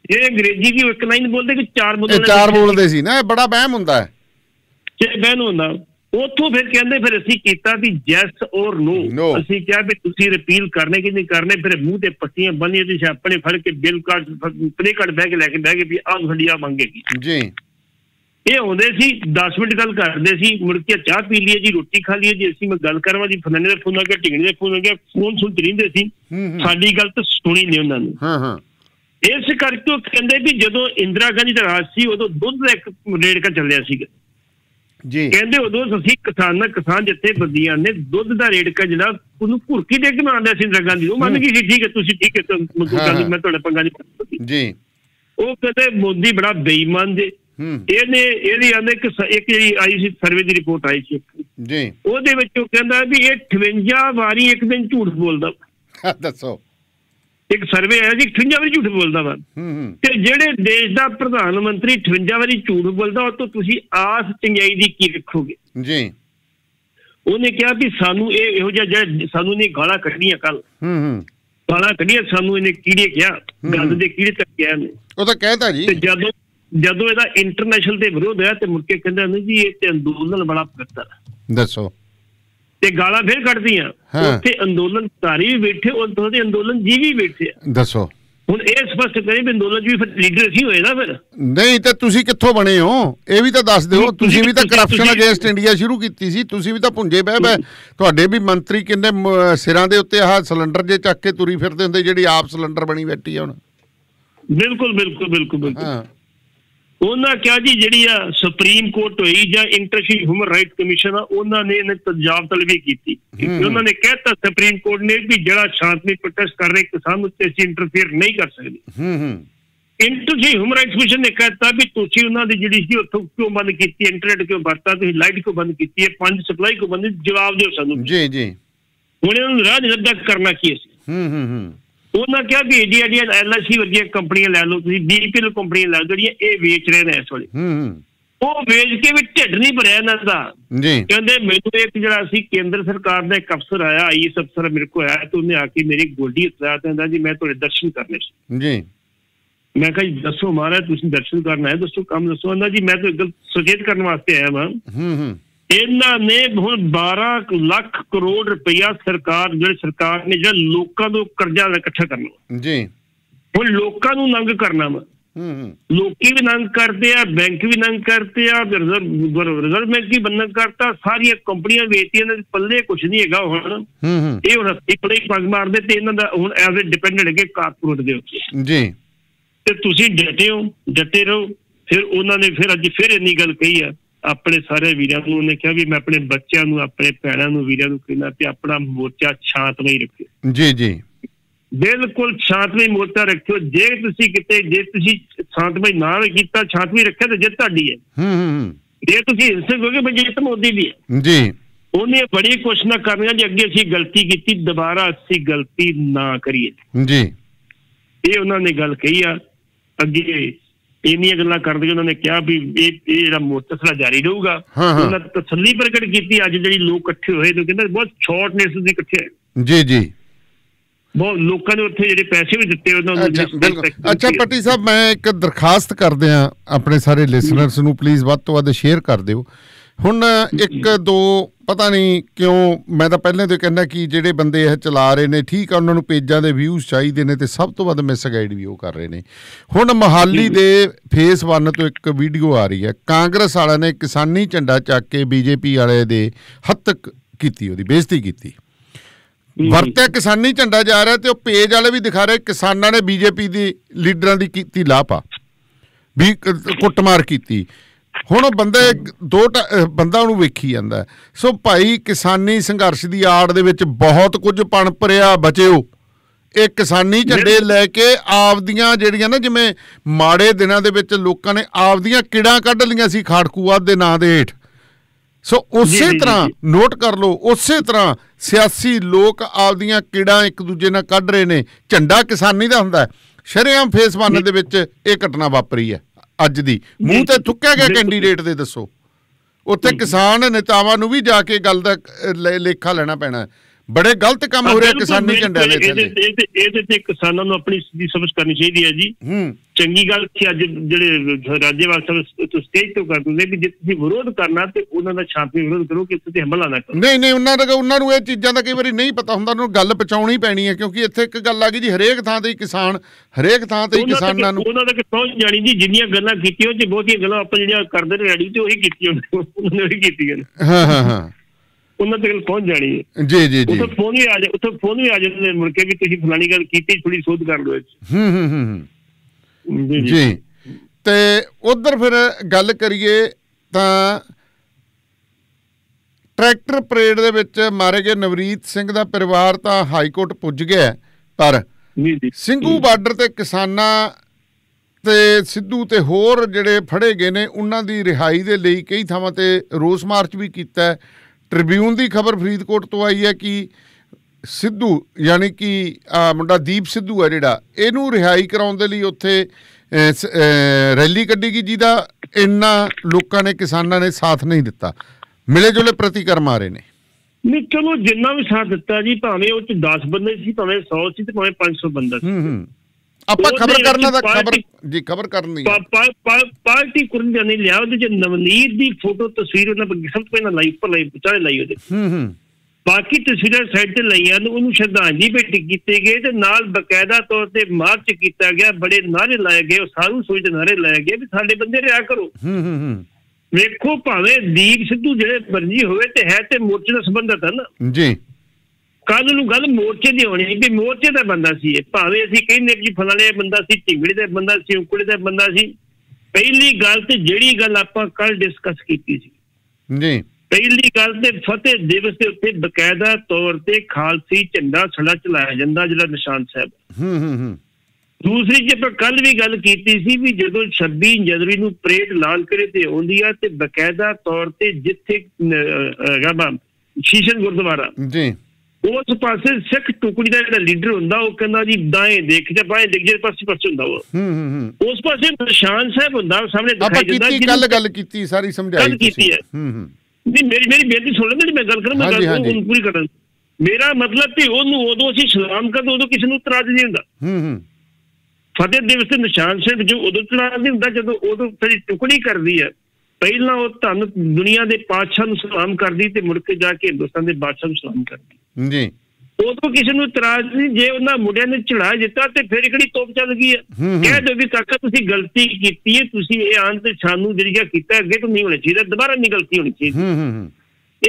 ਇਹ ਅੰਗਰੇਜ਼ੀ ਦੀ ਇੱਕ ਲਾਈਨ ਬੋਲਦੇ ਕਿ ਚਾਰ ਬੋਲਦੇ ਚਾਰ ਬੋਲਦੇ ਸੀ ਨਾ ਇਹ ਬੜਾ ਵਹਿਮ ਹੁੰਦਾ ਹੈ। ਜੇ ਬਹਿਨ ਹੁੰਦਾ। ਉੱਥੋਂ ਫਿਰ ਕਹਿੰਦੇ ਫਿਰ ਅਸੀਂ ਕੀਤਾ ਵੀ ਯੈਸ ਔਰ. ਨੋ ਅਸੀਂ ਕਿਹਾ ਵੀ ਤੁਸੀਂ ਰਿਪੀਲ ਕਰਨੇ ਕਿ ਨਹੀਂ ਕਰਨੇ ਫਿਰ ਮੂੰਹ ਤੇ ਪੱਟੀਆਂ ਬੰਨੀਆਂ ਤੇ ਛਾਪਣੇ ਫੜ ਕੇ ਬਿੱਲ ਕਾਰਡ ਪਲੇ ਕਾਰਡ ਕੇ ਲੈ ਕੇ ਬਹਿ ਕੇ ਵੀ ਆਹ ਸਾਡੀ ਆ ਮੰਗੇਗੀ। ਜੀ। ਇਹ ਆਉਂਦੇ ਸੀ 10 ਮਿੰਟ ਗੱਲ ਕਰਦੇ ਸੀ ਮੁੜ ਕੇ ਚਾਹ ਪੀ ਲਈਏ ਜੀ ਰੋਟੀ ਖਾ ਲਈਏ ਜੀ ਅਸੀਂ ਮੈਂ ਗੱਲ ਕਰਵਾ ਜੀ ਫਲਾਣੇ ਦਾ ਫੋਨ ਆ ਗਿਆ ਢਿੰਗੜੇ ਦਾ ਫੋਨ ਆ ਗਿਆ ਫੋਨ ਸੁਣਦੇ ਰਹਿੰਦੇ ਸੀ। ਸਾਡੀ ਗੱਲ ਤਾਂ ਸੁਣੀ ਨਹੀਂ ਉਹਨਾਂ ਨੇ। ਹਾਂ ਹਾਂ। ਇਸ ਕਰਕੇ ਉਹ ਕਹਿੰਦੇ ਵੀ ਜਦੋਂ ਇੰਦਰਾ ਗਾਂਧੀ ਦਾ ਰਾਜ ਸੀ ਉਦੋਂ ਦੁੱਧ ਦਾ ਇੱਕ ਰੇੜਕਾ ਚੱਲਿਆ ਸੀਗਾ। ਜੀ। ਕਹਿੰਦੇ ਉਦੋਂ ਅਸੀਂ ਕਿਸਾਨਾਂ ਕਿਸਾਨ ਜਿੱਥੇ ਬੰਦੀਆਂ ਨੇ ਦੁੱਧ ਦਾ ਰੇੜਕਾ ਜਿਹੜਾ ਉਹਨੂੰ ਭੁਰਕੀ ਦੇ ਕੇ ਮੰਨਦਾ ਸੀ ਇੰਦਰਾ ਗਾਂਧੀ। ਉਹ ਮੰਨ ਗਈ ਸੀ ਠੀਕ ਹੈ ਤੁਸੀਂ ਠੀਕ ਹੈ ਤੁਹਾਨੂੰ ਮੈਂ ਤੁਹਾਡਾ ਪੰਗਾ ਨਹੀਂ ਜੀ। ਉਹ ਕਹਿੰਦੇ ਮੋਦੀ ਬੜਾ ਬੇਈਮਾਨ ਜੇ। ਹੂੰ। ਇਹਨੇ ਇਹਦੀ ਆਂਦੇ ਕਿ ਇੱਕ ਜਿਹੜੀ ਆਈ ਸੀ ਸਰਵੇ ਦੀ ਰਿਪੋਰਟ ਆਈ ਸੀ। ਜੀ। ਉਹਦੇ ਵਿੱਚ ਉਹ ਕਹਿੰਦਾ ਵੀ ਇਹ 58 ਵਾਰੀ ਇੱਕ ਦਿਨ ਝੂਠ ਬੋਲਦਾ। ਦੱਸੋ। ਇੱਕ ਸਰਵੇ ਆਇਆ ਜੀ 58 ਵਾਰੀ ਝੂਠ ਬੋਲਦਾ ਵਾ। ਤੇ ਜਿਹੜੇ ਦੇਸ਼ ਦਾ ਪ੍ਰਧਾਨ ਮੰਤਰੀ 58 ਵਾਰੀ ਝੂਠ ਬੋਲਦਾ ਉਹ ਤੋਂ ਤੁਸੀਂ ਆਸ ਚੰਗਿਆਈ ਦੀ ਕੀ ਰੱਖੋਗੇ? ਜੀ। ਉਹਨੇ ਕਿਹਾ ਵੀ ਸਾਨੂੰ ਇਹ ਇਹੋ ਜਿਹਾ ਸਾਨੂੰ ਨੇ ਗਾਲਾਂ ਕੱਢੀਆਂ ਕੱਲ। ਹੂੰ ਹੂੰ। ਗਾਲਾਂ ਕੱਢੀਆਂ ਸਾਨੂੰ ਇਹਨੇ ਕੀੜੇ ਕਿਹਾ ਗੰਦ ਦੇ ਕੀੜੇ ਤੱਕ ਗਿਆ ਨੇ। ਉਹ ਤਾਂ ਕਹਿਤਾ ਜੀ। ਤੇ ਜਦੋਂ ਜਦੋਂ ਇਹਦਾ ਇੰਟਰਨੈਸ਼ਨਲ ਤੇ ਵਿਰੋਧ ਹੋਇਆ ਤੇ ਮੁੜ ਕੇ ਕਹਿੰਦਾ ਨਹੀਂ ਜੀ ਇਹ ਤੇ ਅੰਦੋਲਨ ਬੜਾ ਪਵਿੱਤਰ ਹੈ ਦੱਸੋ। ਤੇ ਗਾਲਾਂ ਫੇਰ ਕੱਢਦੀਆਂ। ਉੱਥੇ ਅੰਦੋਲਨਕਾਰੀ ਵੀ ਬੈਠੇ ਉੱਥੋਂ ਦੇ ਅੰਦੋਲਨ ਜੀ ਵੀ ਬੈਠੇ ਦੱਸੋ। ਹੁਣ ਇਹ ਸਪਸ਼ਟ ਕਰੇ ਵੀ ਅੰਦੋਲਨ ਵੀ ਫਿਰ ਲੀਡਰ ਅਸੀਂ ਹੋਏ ਨਾ ਫਿਰ। ਨਹੀਂ ਤੇ ਤੁਸੀਂ ਕਿੱਥੋਂ ਬਣੇ ਹੋ? ਇਹ ਵੀ ਤਾਂ ਦੱਸ ਦਿਓ ਤੁਸੀਂ ਵੀ ਤਾਂ ਕਰਪਸ਼ਨ ਅਗੇਂਸਟ ਇੰਡੀਆ ਸ਼ੁਰੂ ਕੀਤੀ ਸੀ ਤੁਸੀਂ ਵੀ ਤਾਂ ਪੁੰਜੇ ਬਹਿ ਬਹਿ ਤੁਹਾਡੇ ਵੀ ਮੰਤਰੀ ਕਿੰਨੇ ਸਿਰਾਂ ਦੇ ਉੱਤੇ ਆਹ ਸਿਲੰਡਰ ਜੇ ਚੱਕ ਕੇ ਤੁਰੀ ਫਿਰਦੇ ਹੁੰਦੇ ਜਿਹੜੀ ਆਪ ਸਿਲੰਡਰ ਬਣੀ ਬੈਠੀ ਹੁਣ। ਬਿਲਕੁਲ ਬਿਲਕੁਲ ਬਿਲਕੁਲ ਬਿਲਕੁਲ। ਹਾਂ। ਉਹਨਾਂ ਕਿਹਾ ਜੀ ਜਿਹੜੀ ਆ ਸੁਪਰੀਮ ਕੋਰਟ ਹੋਈ ਜਾਂ ਇੰਟਰਨੈਸ਼ਨਲ ਹਿਊਮਨ ਰਾਈਟ ਕਮਿਸ਼ਨ ਆ ਉਹਨਾਂ ਨੇ ਇਹਨੇ ਤਜਾਬ ਤਲਬੀ ਕੀਤੀ। ਉਹਨਾਂ ਨੇ ਕਹਿਤਾ ਸੁਪਰੀਮ ਕੋਰਟ ਨੇ ਵੀ ਜਿਹੜਾ ਸ਼ਾਂਤਮਈ ਪ੍ਰੋਟੈਸਟ ਕਰ ਰਹੇ ਕਿਸਾਨ ਉੱਤੇ ਅਸੀਂ ਇੰਟਰਫੇਅਰ ਨਹੀਂ ਕਰ ਸਕਦੇ। ਹੂੰ ਹੂੰ। ਇੰਟਰਨੈਸ਼ਨਲ ਹਿਊਮਨ ਰਾਈਟਸ ਕਮਿਸ਼ਨ ਨੇ ਕਹਿਤਾ ਵੀ ਤੁਸੀਂ ਉਹਨਾਂ ਦੀ ਜਿਹੜੀ ਸੀ ਉੱਥੋਂ ਕਿਉਂ ਬੰਦ ਕੀਤੀ ਇੰਟਰਨੈਟ ਕਿਉਂ ਵਰਤਾ ਤੁਸੀਂ ਲਾਈਟ ਕਿਉਂ ਬੰਦ ਕੀਤੀ ਹੈ ਪੰਜ ਸਪਲਾਈ ਕਿਉਂ ਬੰਦ ਜਵਾਬ ਦਿਓ ਸਾਨੂੰ। ਜੀ ਜੀ। ਹੁਣ ਇਹਨਾਂ ਨੂੰ ਰਾਜ ਰੱਦਾ ਕਰਨਾ ਕੀ ਸੀ ਹੂੰ ਹੂੰ ਹੂੰ। ਉਹਨਾਂ ਕਿਹਾ ਵੀ ਇੰਡੀਆ ਦੀਆਂ ਐਲਆਈਸੀ ਵਰਗੀਆਂ ਕੰਪਨੀਆਂ ਲੈ ਲਓ ਤੁਸੀਂ ਬੀਪੀਐਲ ਕੰਪਨੀਆਂ ਲੈ ਲਓ ਜਿਹੜੀਆਂ ਇਹ ਵੇਚ ਰਹੇ ਨੇ ਇਸ ਵੇਲੇ। ਹੂੰ ਹੂੰ। ਉਹ ਵੇਚ ਕੇ ਵੀ ਢਿੱਡ ਨਹੀਂ ਭਰਿਆ ਇਹਨਾਂ ਦਾ। ਜੀ। ਕਹਿੰਦੇ ਮੈਨੂੰ ਇੱਕ ਜਿਹੜਾ ਸੀ ਕੇਂਦਰ ਸਰਕਾਰ ਦਾ ਇੱਕ ਅਫਸਰ ਆਇਆ ਆਈਐਸ ਅਫਸਰ ਮੇਰੇ ਕੋਲ ਆਇਆ ਤੇ ਉਹਨੇ ਆ ਕੇ ਮੇਰੀ ਗੋਡੀ ਉਤਰਾ ਕਹਿੰਦਾ ਜੀ ਮੈਂ ਤੁਹਾਡੇ ਦਰਸ਼ਨ ਕਰਨੇ ਸੀ। ਜੀ। ਮੈਂ ਕਿਹਾ ਜੀ ਦੱਸੋ ਮਹਾਰਾਜ ਤੁਸੀਂ ਦਰਸ਼ਨ ਕਰਨਾ ਹੈ ਦੱਸੋ ਕੰਮ ਦੱਸੋ। ਕਹਿੰਦਾ ਜੀ ਮੈਂ ਤਾਂ ਗੱਲ ਸੁਚੇਤ ਕਰਨ ਵਾਸਤੇ ਆਇਆ ਹਾਂ ਹੂੰ ਹੂੰ। ਇਹਨਾਂ ਨੇ ਹੁਣ 12 ਲੱਖ ਕਰੋੜ ਰੁਪਇਆ ਸਰਕਾਰ ਜਿਹੜੇ ਸਰਕਾਰ ਨੇ ਜਿਹੜਾ ਲੋਕਾਂ ਤੋਂ ਕਰਜ਼ਾ ਇਕੱਠਾ ਕਰਨਾ ਜੀ। ਹੁਣ ਲੋਕਾਂ ਨੂੰ ਨੰਗ ਕਰਨਾ ਵਾ। ਹੂੰ ਹੂੰ। ਲੋਕੀ ਵੀ ਨੰਗ ਕਰਦੇ ਆ ਬੈਂਕ ਵੀ ਨੰਗ ਕਰਦੇ ਆ ਰਿਜ਼ਰਵ ਰਿਜ਼ਰਵ ਬੈਂਕ ਵੀ ਬੰਨਕ ਕਰਤਾ ਸਾਰੀਆਂ ਕੰਪਨੀਆਂ ਵੇਚਤੀਆਂ ਨੇ ਪੱਲੇ ਕੁਝ ਨਹੀਂ ਹੈਗਾ ਹੁਣ। ਹੂੰ ਹੂੰ। ਇਹ ਹੁਣ ਹੱਥੀ ਪੜੇ ਪੱਗ ਮਾਰਦੇ ਤੇ ਇਹਨਾਂ ਦਾ ਹੁਣ ਐਜ਼ ਡਿਪੈਂਡੈਂਟ ਹੈਗੇ ਕਾਰਪੋਰੇਟ ਦੇ ਉੱਤੇ। ਜੀ। ਤੇ ਤੁਸੀਂ ਡਟੇ ਹੋ ਡਟੇ ਰਹੋ ਫਿਰ ਉਹਨਾਂ ਨੇ ਫਿਰ ਅੱਜ ਫਿਰ ਇੰਨੀ ਗੱਲ ਕਹੀ ਆ। ਆਪਣੇ ਸਾਰੇ ਵੀਰਾਂ ਨੂੰ ਉਹਨੇ ਕਿਹਾ ਵੀ ਮੈਂ ਆਪਣੇ ਬੱਚਿਆਂ ਨੂੰ ਆਪਣੇ ਭੈਣਾਂ ਨੂੰ ਵੀਰਾਂ ਨੂੰ ਕਹਿੰਦਾ ਕਿ ਆਪਣਾ ਮੋਰਚਾ ਸ਼ਾਂਤਮਈ ਰੱਖਿਓ। ਜੀ ਜੀ। ਬਿਲਕੁਲ ਸ਼ਾਂਤਮਈ ਮੋਰਚਾ ਰੱਖਿਓ। ਜੇ ਤੁਸੀਂ ਕਿਤੇ ਜੇ ਤੁਸੀਂ ਸ਼ਾਂਤਮਈ ਨਾ ਵੀ ਕੀਤਾ ਸ਼ਾਂਤਮਈ ਰੱਖਿਆ ਤਾਂ ਜਿੱਤ ਤੁਹਾਡੀ ਹੈ। ਹੂੰ ਹੂੰ ਜੇ ਤੁਸੀਂ ਹਿੰਸਕ ਹੋਗੇ ਫਿਰ ਜਿੱਤ ਮੋਦੀ ਦੀ ਹੈ। ਜੀ। ਉਹਨੇ ਬੜੀ ਕੋਸ਼ਿਸ਼ਾਂ ਕਰਨੀਆਂ ਜੀ ਅੱਗੇ ਅਸੀਂ ਗਲਤੀ ਕੀਤੀ ਦੁਬਾਰਾ ਅਸੀਂ ਗਲਤੀ ਨਾ ਕਰੀਏ। ਜੀ। ਇਹ ਉਹਨਾਂ ਨੇ ਗੱਲ ਕਹੀ ਆ। ਅੱਗੇ ਇੰਨੀਆਂ ਗੱਲਾਂ ਕਰਦੇ ਉਹਨਾਂ ਨੇ ਕਿਹਾ ਵੀ ਇਹ ਇਹ ਜਿਹੜਾ ਸਾਡਾ ਜਾਰੀ ਰਹੂਗਾ। ਉਹਨਾਂ ਨੇ ਤਸੱਲੀ ਪ੍ਰਗਟ ਕੀਤੀ। ਅੱਜ ਜਿਹੜੀ ਲੋਕ ਇਕੱਠੇ ਹੋਏ ਨੇ ਕਹਿੰਦੇ ਬਹੁਤ ਸ਼ਾਰਟ ਨੇਸ ਦੇ ਇਕੱਠੇ ਜੀ ਜੀ। ਬਹੁਤ ਲੋਕਾਂ ਨੇ ਉੱਥੇ ਜਿਹੜੇ ਪੈਸੇ ਵੀ ਦਿੱਤੇ ਉਹਨਾਂ ਨੂੰ ਅੱਛਾ। ਪੱਟੀ ਸਾਹਿਬ ਮੈਂ ਇੱਕ ਦਰਖਾਸਤ ਕਰਦੇ ਆ ਆਪਣੇ ਸਾਰੇ ਲਿਸਨਰਸ ਨੂੰ ਪਲੀਜ਼ ਵੱਧ ਤੋਂ ਵੱਧ ਸ਼ੇਅਰ ਕਰ ਦਿਓ। ਹੁਣ ਇੱਕ ਦੋ ਪਤਾ ਨਹੀਂ ਕਿਉਂ ਮੈਂ ਤਾਂ ਪਹਿਲਾਂ ਤੋਂ ਕਹਿੰਦਾ ਕਿ ਜਿਹੜੇ ਬੰਦੇ ਇਹ ਚਲਾ ਰਹੇ ਨੇ ਠੀਕ ਆ ਉਹਨਾਂ ਨੂੰ ਪੇਜਾਂ ਦੇ ਵਿਊਜ਼ ਚਾਹੀਦੇ ਨੇ ਤੇ ਸਭ ਤੋਂ ਵੱਧ ਮਿਸਗਾਈਡ ਵੀ ਉਹ ਕਰ ਰਹੇ ਨੇ। ਹੁਣ ਮਹਾਲੀ ਦੇ ਫੇਸ 1 ਤੋਂ ਇੱਕ ਵੀਡੀਓ ਆ ਰਹੀ ਹੈ। ਕਾਂਗਰਸ ਵਾਲਿਆਂ ਨੇ ਕਿਸਾਨੀ ਝੰਡਾ ਚੱਕ ਕੇ ਬੀਜੇਪੀ ਵਾਲੇ ਦੇ ਹੱਤਕ ਕੀਤੀ ਉਹਦੀ ਬੇਇੱਜ਼ਤੀ ਕੀਤੀ। ਵਰਤਿਆ ਕਿਸਾਨੀ ਝੰਡਾ ਜਾ ਰਿਹਾ ਤੇ ਉਹ ਪੇਜ ਵਾਲੇ ਵੀ ਦਿਖਾ ਰਹੇ ਕਿਸਾਨਾਂ ਨੇ ਬੀਜੇਪੀ ਦੀ ਲੀਡਰਾਂ ਦੀ ਕੀਤੀ ਲਾਪਾ। ਵੀ ਕੁੱਟਮਾਰ ਕੀਤੀ। ਹੁਣ ਉਹ ਬੰਦੇ ਦੋ ਬੰਦਾ ਉਹਨੂੰ ਵੇਖੀ ਜਾਂਦਾ ਸੋ ਭਾਈ ਕਿਸਾਨੀ ਸੰਘਰਸ਼ ਦੀ ਆੜ ਦੇ ਵਿੱਚ ਬਹੁਤ ਕੁਝ ਪਣ ਪਰਿਆ ਬਚਿਓ। ਇਹ ਕਿਸਾਨੀ ਝੰਡੇ ਲੈ ਕੇ ਆਪਦੀਆਂ ਜਿਹੜੀਆਂ ਨਾ ਜਿਵੇਂ ਮਾੜੇ ਦਿਨਾਂ ਦੇ ਵਿੱਚ ਲੋਕਾਂ ਨੇ ਆਪਦੀਆਂ ਕਿੜਾਂ ਕੱਢ ਲੀਆਂ ਸੀ ਖਾੜਕੂਆ ਦੇ ਨਾਂ ਦੇ ਹੇਠ। ਸੋ ਉਸੇ ਤਰ੍ਹਾਂ ਨੋਟ ਕਰ ਲਓ ਉਸੇ ਤਰ੍ਹਾਂ ਸਿਆਸੀ ਲੋਕ ਆਪਦੀਆਂ ਕਿੜਾਂ ਇੱਕ ਦੂਜੇ ਨਾਲ ਕੱਢ ਰਹੇ ਨੇ। ਝੰਡਾ ਕਿਸਾਨੀ ਦਾ ਹੁੰਦਾ ਸ਼ਰਿਆਮ ਫੇਸ 1 ਦੇ ਵਿੱਚ ਇਹ ਘਟਨਾ ਵਾਪਰੀ ਹੈ। ਅੱਜ ਦੀ। ਮੂੰਹ ਤੇ ਥੁੱਕਿਆ ਗਿਆ ਕੈਂਡੀਡੇਟ ਦੇ ਦੱਸੋ। ਉੱਥੇ ਕਿਸਾਨ ਨੇਤਾਵਾਂ ਨੂੰ ਵੀ ਜਾ ਕੇ ਗੱਲ ਦਾ ਲੇਖਾ ਲੈਣਾ ਪੈਣਾ ਬੜੇ ਗਲਤ ਕੰਮ ਹੋ ਰਿਹਾ ਕਿਸਾਨੀ ਝੰਡੇ ਦੇ ਥੱਲੇ। ਇਹਦੇ ਤੇ ਕਿਸਾਨਾਂ ਨੂੰ ਆਪਣੀ ਸਿੱਧੀ ਸਮਝ ਕਰਨੀ ਚਾਹੀਦੀ ਹੈ ਜੀ। ਹੂੰ। ਚੰਗੀ ਗੱਲ ਕਿ ਅੱਜ ਜਿਹੜੇ ਰਾਜੇਵਾਲ ਸਾਹਿਬ ਤੋਂ ਸਟੇਜ ਤੋਂ ਕਰ ਦਿੰਦੇ ਕਿ ਜੇ ਤੁਸੀਂ ਵਿਰੋਧ ਕਰਨਾ ਤੇ ਉਹਨਾਂ ਦਾ ਸ਼ਾਂਤੀ ਵਿਰੋਧ ਕਰੋ ਕਿ ਤੇ ਹਮਲਾ ਨਾ ਕਰੋ। ਨਹੀਂ ਨਹੀਂ ਉਹਨਾਂ ਦਾ ਉਹਨਾਂ ਨੂੰ ਇਹ ਚੀਜ਼ਾਂ ਦਾ ਕਈ ਵਾਰੀ ਨਹੀਂ ਪਤਾ ਹੁੰਦਾ ਉਹਨਾਂ ਨੂੰ ਗੱਲ ਪਹੁੰਚਾਉਣੀ ਪੈਣੀ ਹੈ ਕਿਉਂਕਿ ਇੱਥੇ ਇੱਕ ਗੱਲ ਆ ਗਈ ਜੀ ਹਰੇਕ ਥਾਂ ਤੇ ਕਿਸਾਨ ਹਰੇਕ ਥਾਂ ਤੇ ਕਿਸਾਨਾਂ ਨੂੰ ਉਹਨਾਂ ਤੱਕ ਪਹੁੰਚ ਜਾਣੀ ਜੀ ਜਿੰਨੀਆਂ ਗੱਲਾਂ ਕੀਤੀਆਂ ਤੇ ਬਹੁਤੀਆਂ ਗੱਲਾਂ ਆਪਾਂ ਜਿਹੜੀਆਂ ਕਰਦੇ ਨੇ ਰੈਡੀ ਤੇ ਉਹੀ ਕੀਤੀਆਂ ਉਹਨਾਂ ਨੇ ਕੀਤੀਆਂ ਹਾਂ ਹਾਂ ਹਾਂ। ਉਹਨਾਂ ਤੱਕ ਪਹੁੰਚ ਜਾਣੀ ਹੈ। ਜੀ ਜੀ ਜੀ। ਉੱਥੇ ਫੋਨ ਵੀ ਆ ਜਾ ਉੱਥੇ ਫੋਨ ਵੀ ਆ ਜਾਂਦੇ ਮੁੜ ਕੇ ਵੀ ਤੁਸੀਂ ਫਲਾਣੀ ਗੱਲ ਕੀਤੀ ਥੋੜੀ ਸੋਧ ਕਰ ਲਓ ਹੂੰ ਹੂੰ ਹੂੰ ਜੀ ਤੇ ਉਧਰ ਫਿਰ ਗੱਲ ਕਰੀਏ ਤਾਂ ਟਰੈਕਟਰ ਪਰੇਡ ਦੇ ਵਿੱਚ ਮਾਰੇ ਗਏ ਨਵਰੀਤ ਸਿੰਘ ਦਾ ਪਰਿਵਾਰ ਤਾਂ ਹਾਈ ਕੋਰਟ ਪੁੱਜ ਗਿਆ ਪਰ ਸਿੰਘੂ ਬਾਰਡਰ ਤੇ ਕਿਸਾਨਾਂ ਤੇ ਸਿੱਧੂ ਤੇ ਹੋਰ ਜਿਹੜੇ ਫੜੇ ਗਏ ਨੇ ਉਹਨਾਂ ਦੀ ਰਿਹਾਈ ਦੇ ਲਈ ਕਈ ਥਾਵਾਂ ਤੇ ਰੋਸ ਮਾਰਚ ਵੀ ਕੀਤਾ ਟ੍ਰਿਬਿਊਨ ਦੀ ਖਬਰ ਫਰੀਦਕੋਟ ਤੋਂ ਆਈ ਹੈ ਕਿ ਸਿੱਧੂ ਯਾਨੀ ਕਿ ਮੁੰਡਾ ਦੀਪ ਸਿੱਧੂ ਹੈ ਜਿਹੜਾ ਇਹਨੂੰ ਰਿਹਾਈ ਕਰਾਉਣ ਦੇ ਲਈ ਉੱਥੇ ਰੈਲੀ ਕੱਢੀ ਗਈ ਜਿਹਦਾ ਇੰਨਾ ਲੋਕਾਂ ਨੇ ਕਿਸਾਨਾਂ ਨੇ ਸਾਥ ਨਹੀਂ ਦਿੱਤਾ। ਮਿਲੇ ਜੁਲੇ ਪ੍ਰਤੀਕਰਮ ਆ ਰਹੇ ਨੇ। ਨਹੀਂ ਚਲੋ ਜਿੰਨਾ ਵੀ ਸਾਥ ਦਿੱਤਾ ਜੀ ਭਾਵੇਂ ਉਹ ਚ 10 ਬੰਦੇ ਸੀ ਭਾਵੇਂ 100 ਸੀ ਤੇ ਭਾਵੇਂ 500 ਬੰਦਾ ਸੀ। ਆਪਾਂ ਖਬਰ ਕਰਨਾ ਦਾ ਖਬਰ ਜੀ ਖਬਰ ਕਰਨੀ ਪਾਰਟੀ ਕੁਰਨ ਜਾਨੀ ਲਿਆ ਉਹਦੇ ਚ ਨਵਨੀਤ ਦੀ ਫੋਟੋ ਤਸਵੀਰ ਉਹਨਾਂ ਸਭ ਤੋਂ ਪਹਿਲਾਂ ਲਾਈਵ ਪਰ ਲਾਈਵ ਚਾਲੇ ਲਾਈ ਉਹਦੇ। ਹੂੰ ਹੂੰ। ਬਾਕੀ ਤਸਵੀਰਾਂ ਸਾਈਡ ਤੇ ਲਈਆਂ ਨੇ ਉਹਨੂੰ ਸ਼ਰਧਾਂਜਲੀ ਭੇਟ ਕੀਤੇ ਗਏ ਤੇ ਨਾਲ ਬਕਾਇਦਾ ਤੌਰ ਤੇ ਮਾਰਚ ਕੀਤਾ ਗਿਆ ਬੜੇ ਨਾਰੇ ਲਾਏ ਗਏ ਉਹ ਸਾਰੂ ਸੋਚ ਦੇ ਨਾਰੇ ਲਾਏ ਗਏ ਵੀ ਸਾਡੇ ਬੰਦੇ ਰਿਆ ਕਰੋ। ਹੂੰ ਹੂੰ ਹੂੰ। ਵੇਖੋ ਭਾਵੇਂ ਦੀਪ ਸਿੱਧੂ ਜਿਹੜੇ ਮਰਜ਼ੀ ਹੋਵੇ ਤੇ ਹੈ ਤੇ ਮੋਰਚੇ ਨਾਲ ਸੰਬੰਧਤ ਹੈ ਨਾ। ਜੀ। ਕੱਲ ਨੂੰ ਗੱਲ ਮੋਰਚੇ ਦੀ ਹੋਣੀ ਵੀ ਮੋਰਚੇ ਦਾ ਬੰਦਾ ਸੀ ਇਹ। ਭਾਵੇਂ ਅਸੀਂ ਕਹਿੰਦੇ ਕਿ ਫਲਾਣੇ ਬੰਦਾ ਸੀ ਢਿੰਗੜੀ ਦਾ ਬੰਦਾ ਸੀ ਉਕੜੇ ਦਾ ਬੰਦਾ ਸੀ ਪਹਿਲੀ ਗੱਲ ਤੇ ਜਿਹੜੀ ਗੱਲ ਆਪਾਂ ਕੱਲ ਡਿਸਕਸ ਕੀਤੀ ਸੀ। ਜੀ। ਪਹਿਲੀ ਗੱਲ ਤੇ ਫਤਿਹ ਦਿਵਸ ਦੇ ਉੱਤੇ ਬਕਾਇਦਾ ਤੌਰ ਤੇ ਖਾਲਸੀ ਝੰਡਾ ਛੜਾ ਚਲਾਇਆ ਜਾਂਦਾ ਜਿਹੜਾ ਨਿਸ਼ਾਨ ਸਾਹਿਬ। ਹੂੰ ਹੂੰ ਹੂੰ। ਦੂਸਰੀ ਜੇ ਆਪਾਂ ਕੱਲ ਵੀ ਗੱਲ ਕੀਤੀ ਸੀ ਵੀ ਜਦੋਂ 26 ਜਨਵਰੀ ਨੂੰ ਪਰੇਡ ਲਾਲ ਕਰੇ ਤੇ ਆਉਂਦੀ ਆ ਤੇ ਬਕਾਇਦਾ ਤੌਰ ਤੇ ਜਿੱਥੇ ਗਾਬਾ ਸ਼ੀਸ਼ਨ ਗੁਰਦੁਆਰਾ। ਜੀ। ਉਸ ਪਾਸੇ ਸਿੱਖ ਟੁਕੜੀ ਦਾ ਜਿਹੜਾ ਲੀਡਰ ਹੁੰਦਾ ਉਹ ਕਹਿੰਦਾ ਜੀ ਦਾएं ਦੇਖ ਜਾ ਬਾएं ਦੇਖ ਜੇ ਪਾਸੇ ਪਾਸੇ ਹੁੰਦਾ ਉਹ। ਹੂੰ ਹੂੰ ਹੂੰ। ਉਸ ਪਾਸੇ ਨਿਸ਼ਾਨ ਸਾਹਿਬ ਹੁੰਦਾ ਸਾਹਮਣੇ ਦਿਖਾਈ ਦਿੰਦਾ ਆਪਾਂ ਕੀਤੀ ਕੱਲ ਗੱਲ ਕੀਤੀ ਸਾਰੀ ਸਮਝਾਈ ਗੱਲ ਕੀਤੀ ਹੈ। ਹੂੰ ਹੂੰ। ਨਹੀਂ ਮੇਰੀ ਮੇਰੀ ਬੇਨਤੀ ਸੁਣ ਲੈਂਦੇ ਮੈਂ ਗੱਲ ਕਰਾਂ ਮੈਂ ਗੱਲ ਪੂਰੀ ਕਰਾਂ ਮੇਰਾ ਮਤਲਬ ਕਿ ਉਹਨੂੰ ਉਦੋਂ ਅਸੀਂ ਸਲਾਮ ਕਰਦੇ ਉਦੋਂ ਕਿਸੇ ਨੂੰ ਇਤਰਾਜ਼ ਨਹੀਂ ਹੁੰਦਾ। ਹੂੰ ਹੂੰ। ਫਤਿਹ ਦਿਵਸ ਤੇ ਨਿਸ਼ਾਨ ਸਾਹਿਬ ਜੋ ਉਦੋਂ ਚਲਾ ਨਹੀਂ ਹੁੰਦਾ ਜਦੋਂ ਉਦੋਂ ਤੇਰੀ ਟੁਕੜੀ ਕਰਦੀ ਹੈ। ਪਹਿਲਾਂ ਉਹ ਧੰਨ ਦੁਨੀਆ ਦੇ ਪਾਤਸ਼ਾਹ ਨੂੰ ਸਲਾਮ ਕਰਦੀ ਤੇ ਮੁੜ ਕੇ ਜਾ ਕੇ ਹਿੰਦੁਸਤਾਨ ਦੇ ਬਾਦਸ਼ਾਹ ਨੂੰ ਸਲਾਮ ਕਰਦੀ। ਜੀ। ਉਦੋਂ ਕਿਸੇ ਨੂੰ ਇਤਰਾਜ਼ ਨਹੀਂ ਜੇ ਉਹਨਾਂ ਮੁੰਡਿਆਂ ਨੇ ਚੜਾ ਦਿੱਤਾ ਤੇ ਫਿਰ ਇਕੜੀ ਤੋਪ ਚੱਲ ਗਈ ਹੈ? ਕਹਿ ਦੋ ਵੀ ਕਾਕਾ ਤੁਸੀਂ ਗਲਤੀ ਕੀਤੀ ਹੈ ਤੁਸੀਂ ਇਹ ਆਨ ਤੇ ਸਾਨੂੰ ਜਿਹੜੀ ਕੀਤਾ ਅੱਗੇ ਤੋਂ ਨਹੀਂ ਹੋਣੀ ਚਾਹੀਦਾ ਦੁਬਾਰਾ ਨਹੀਂ ਗਲਤੀ ਹੋਣੀ ਚਾਹੀਦੀ।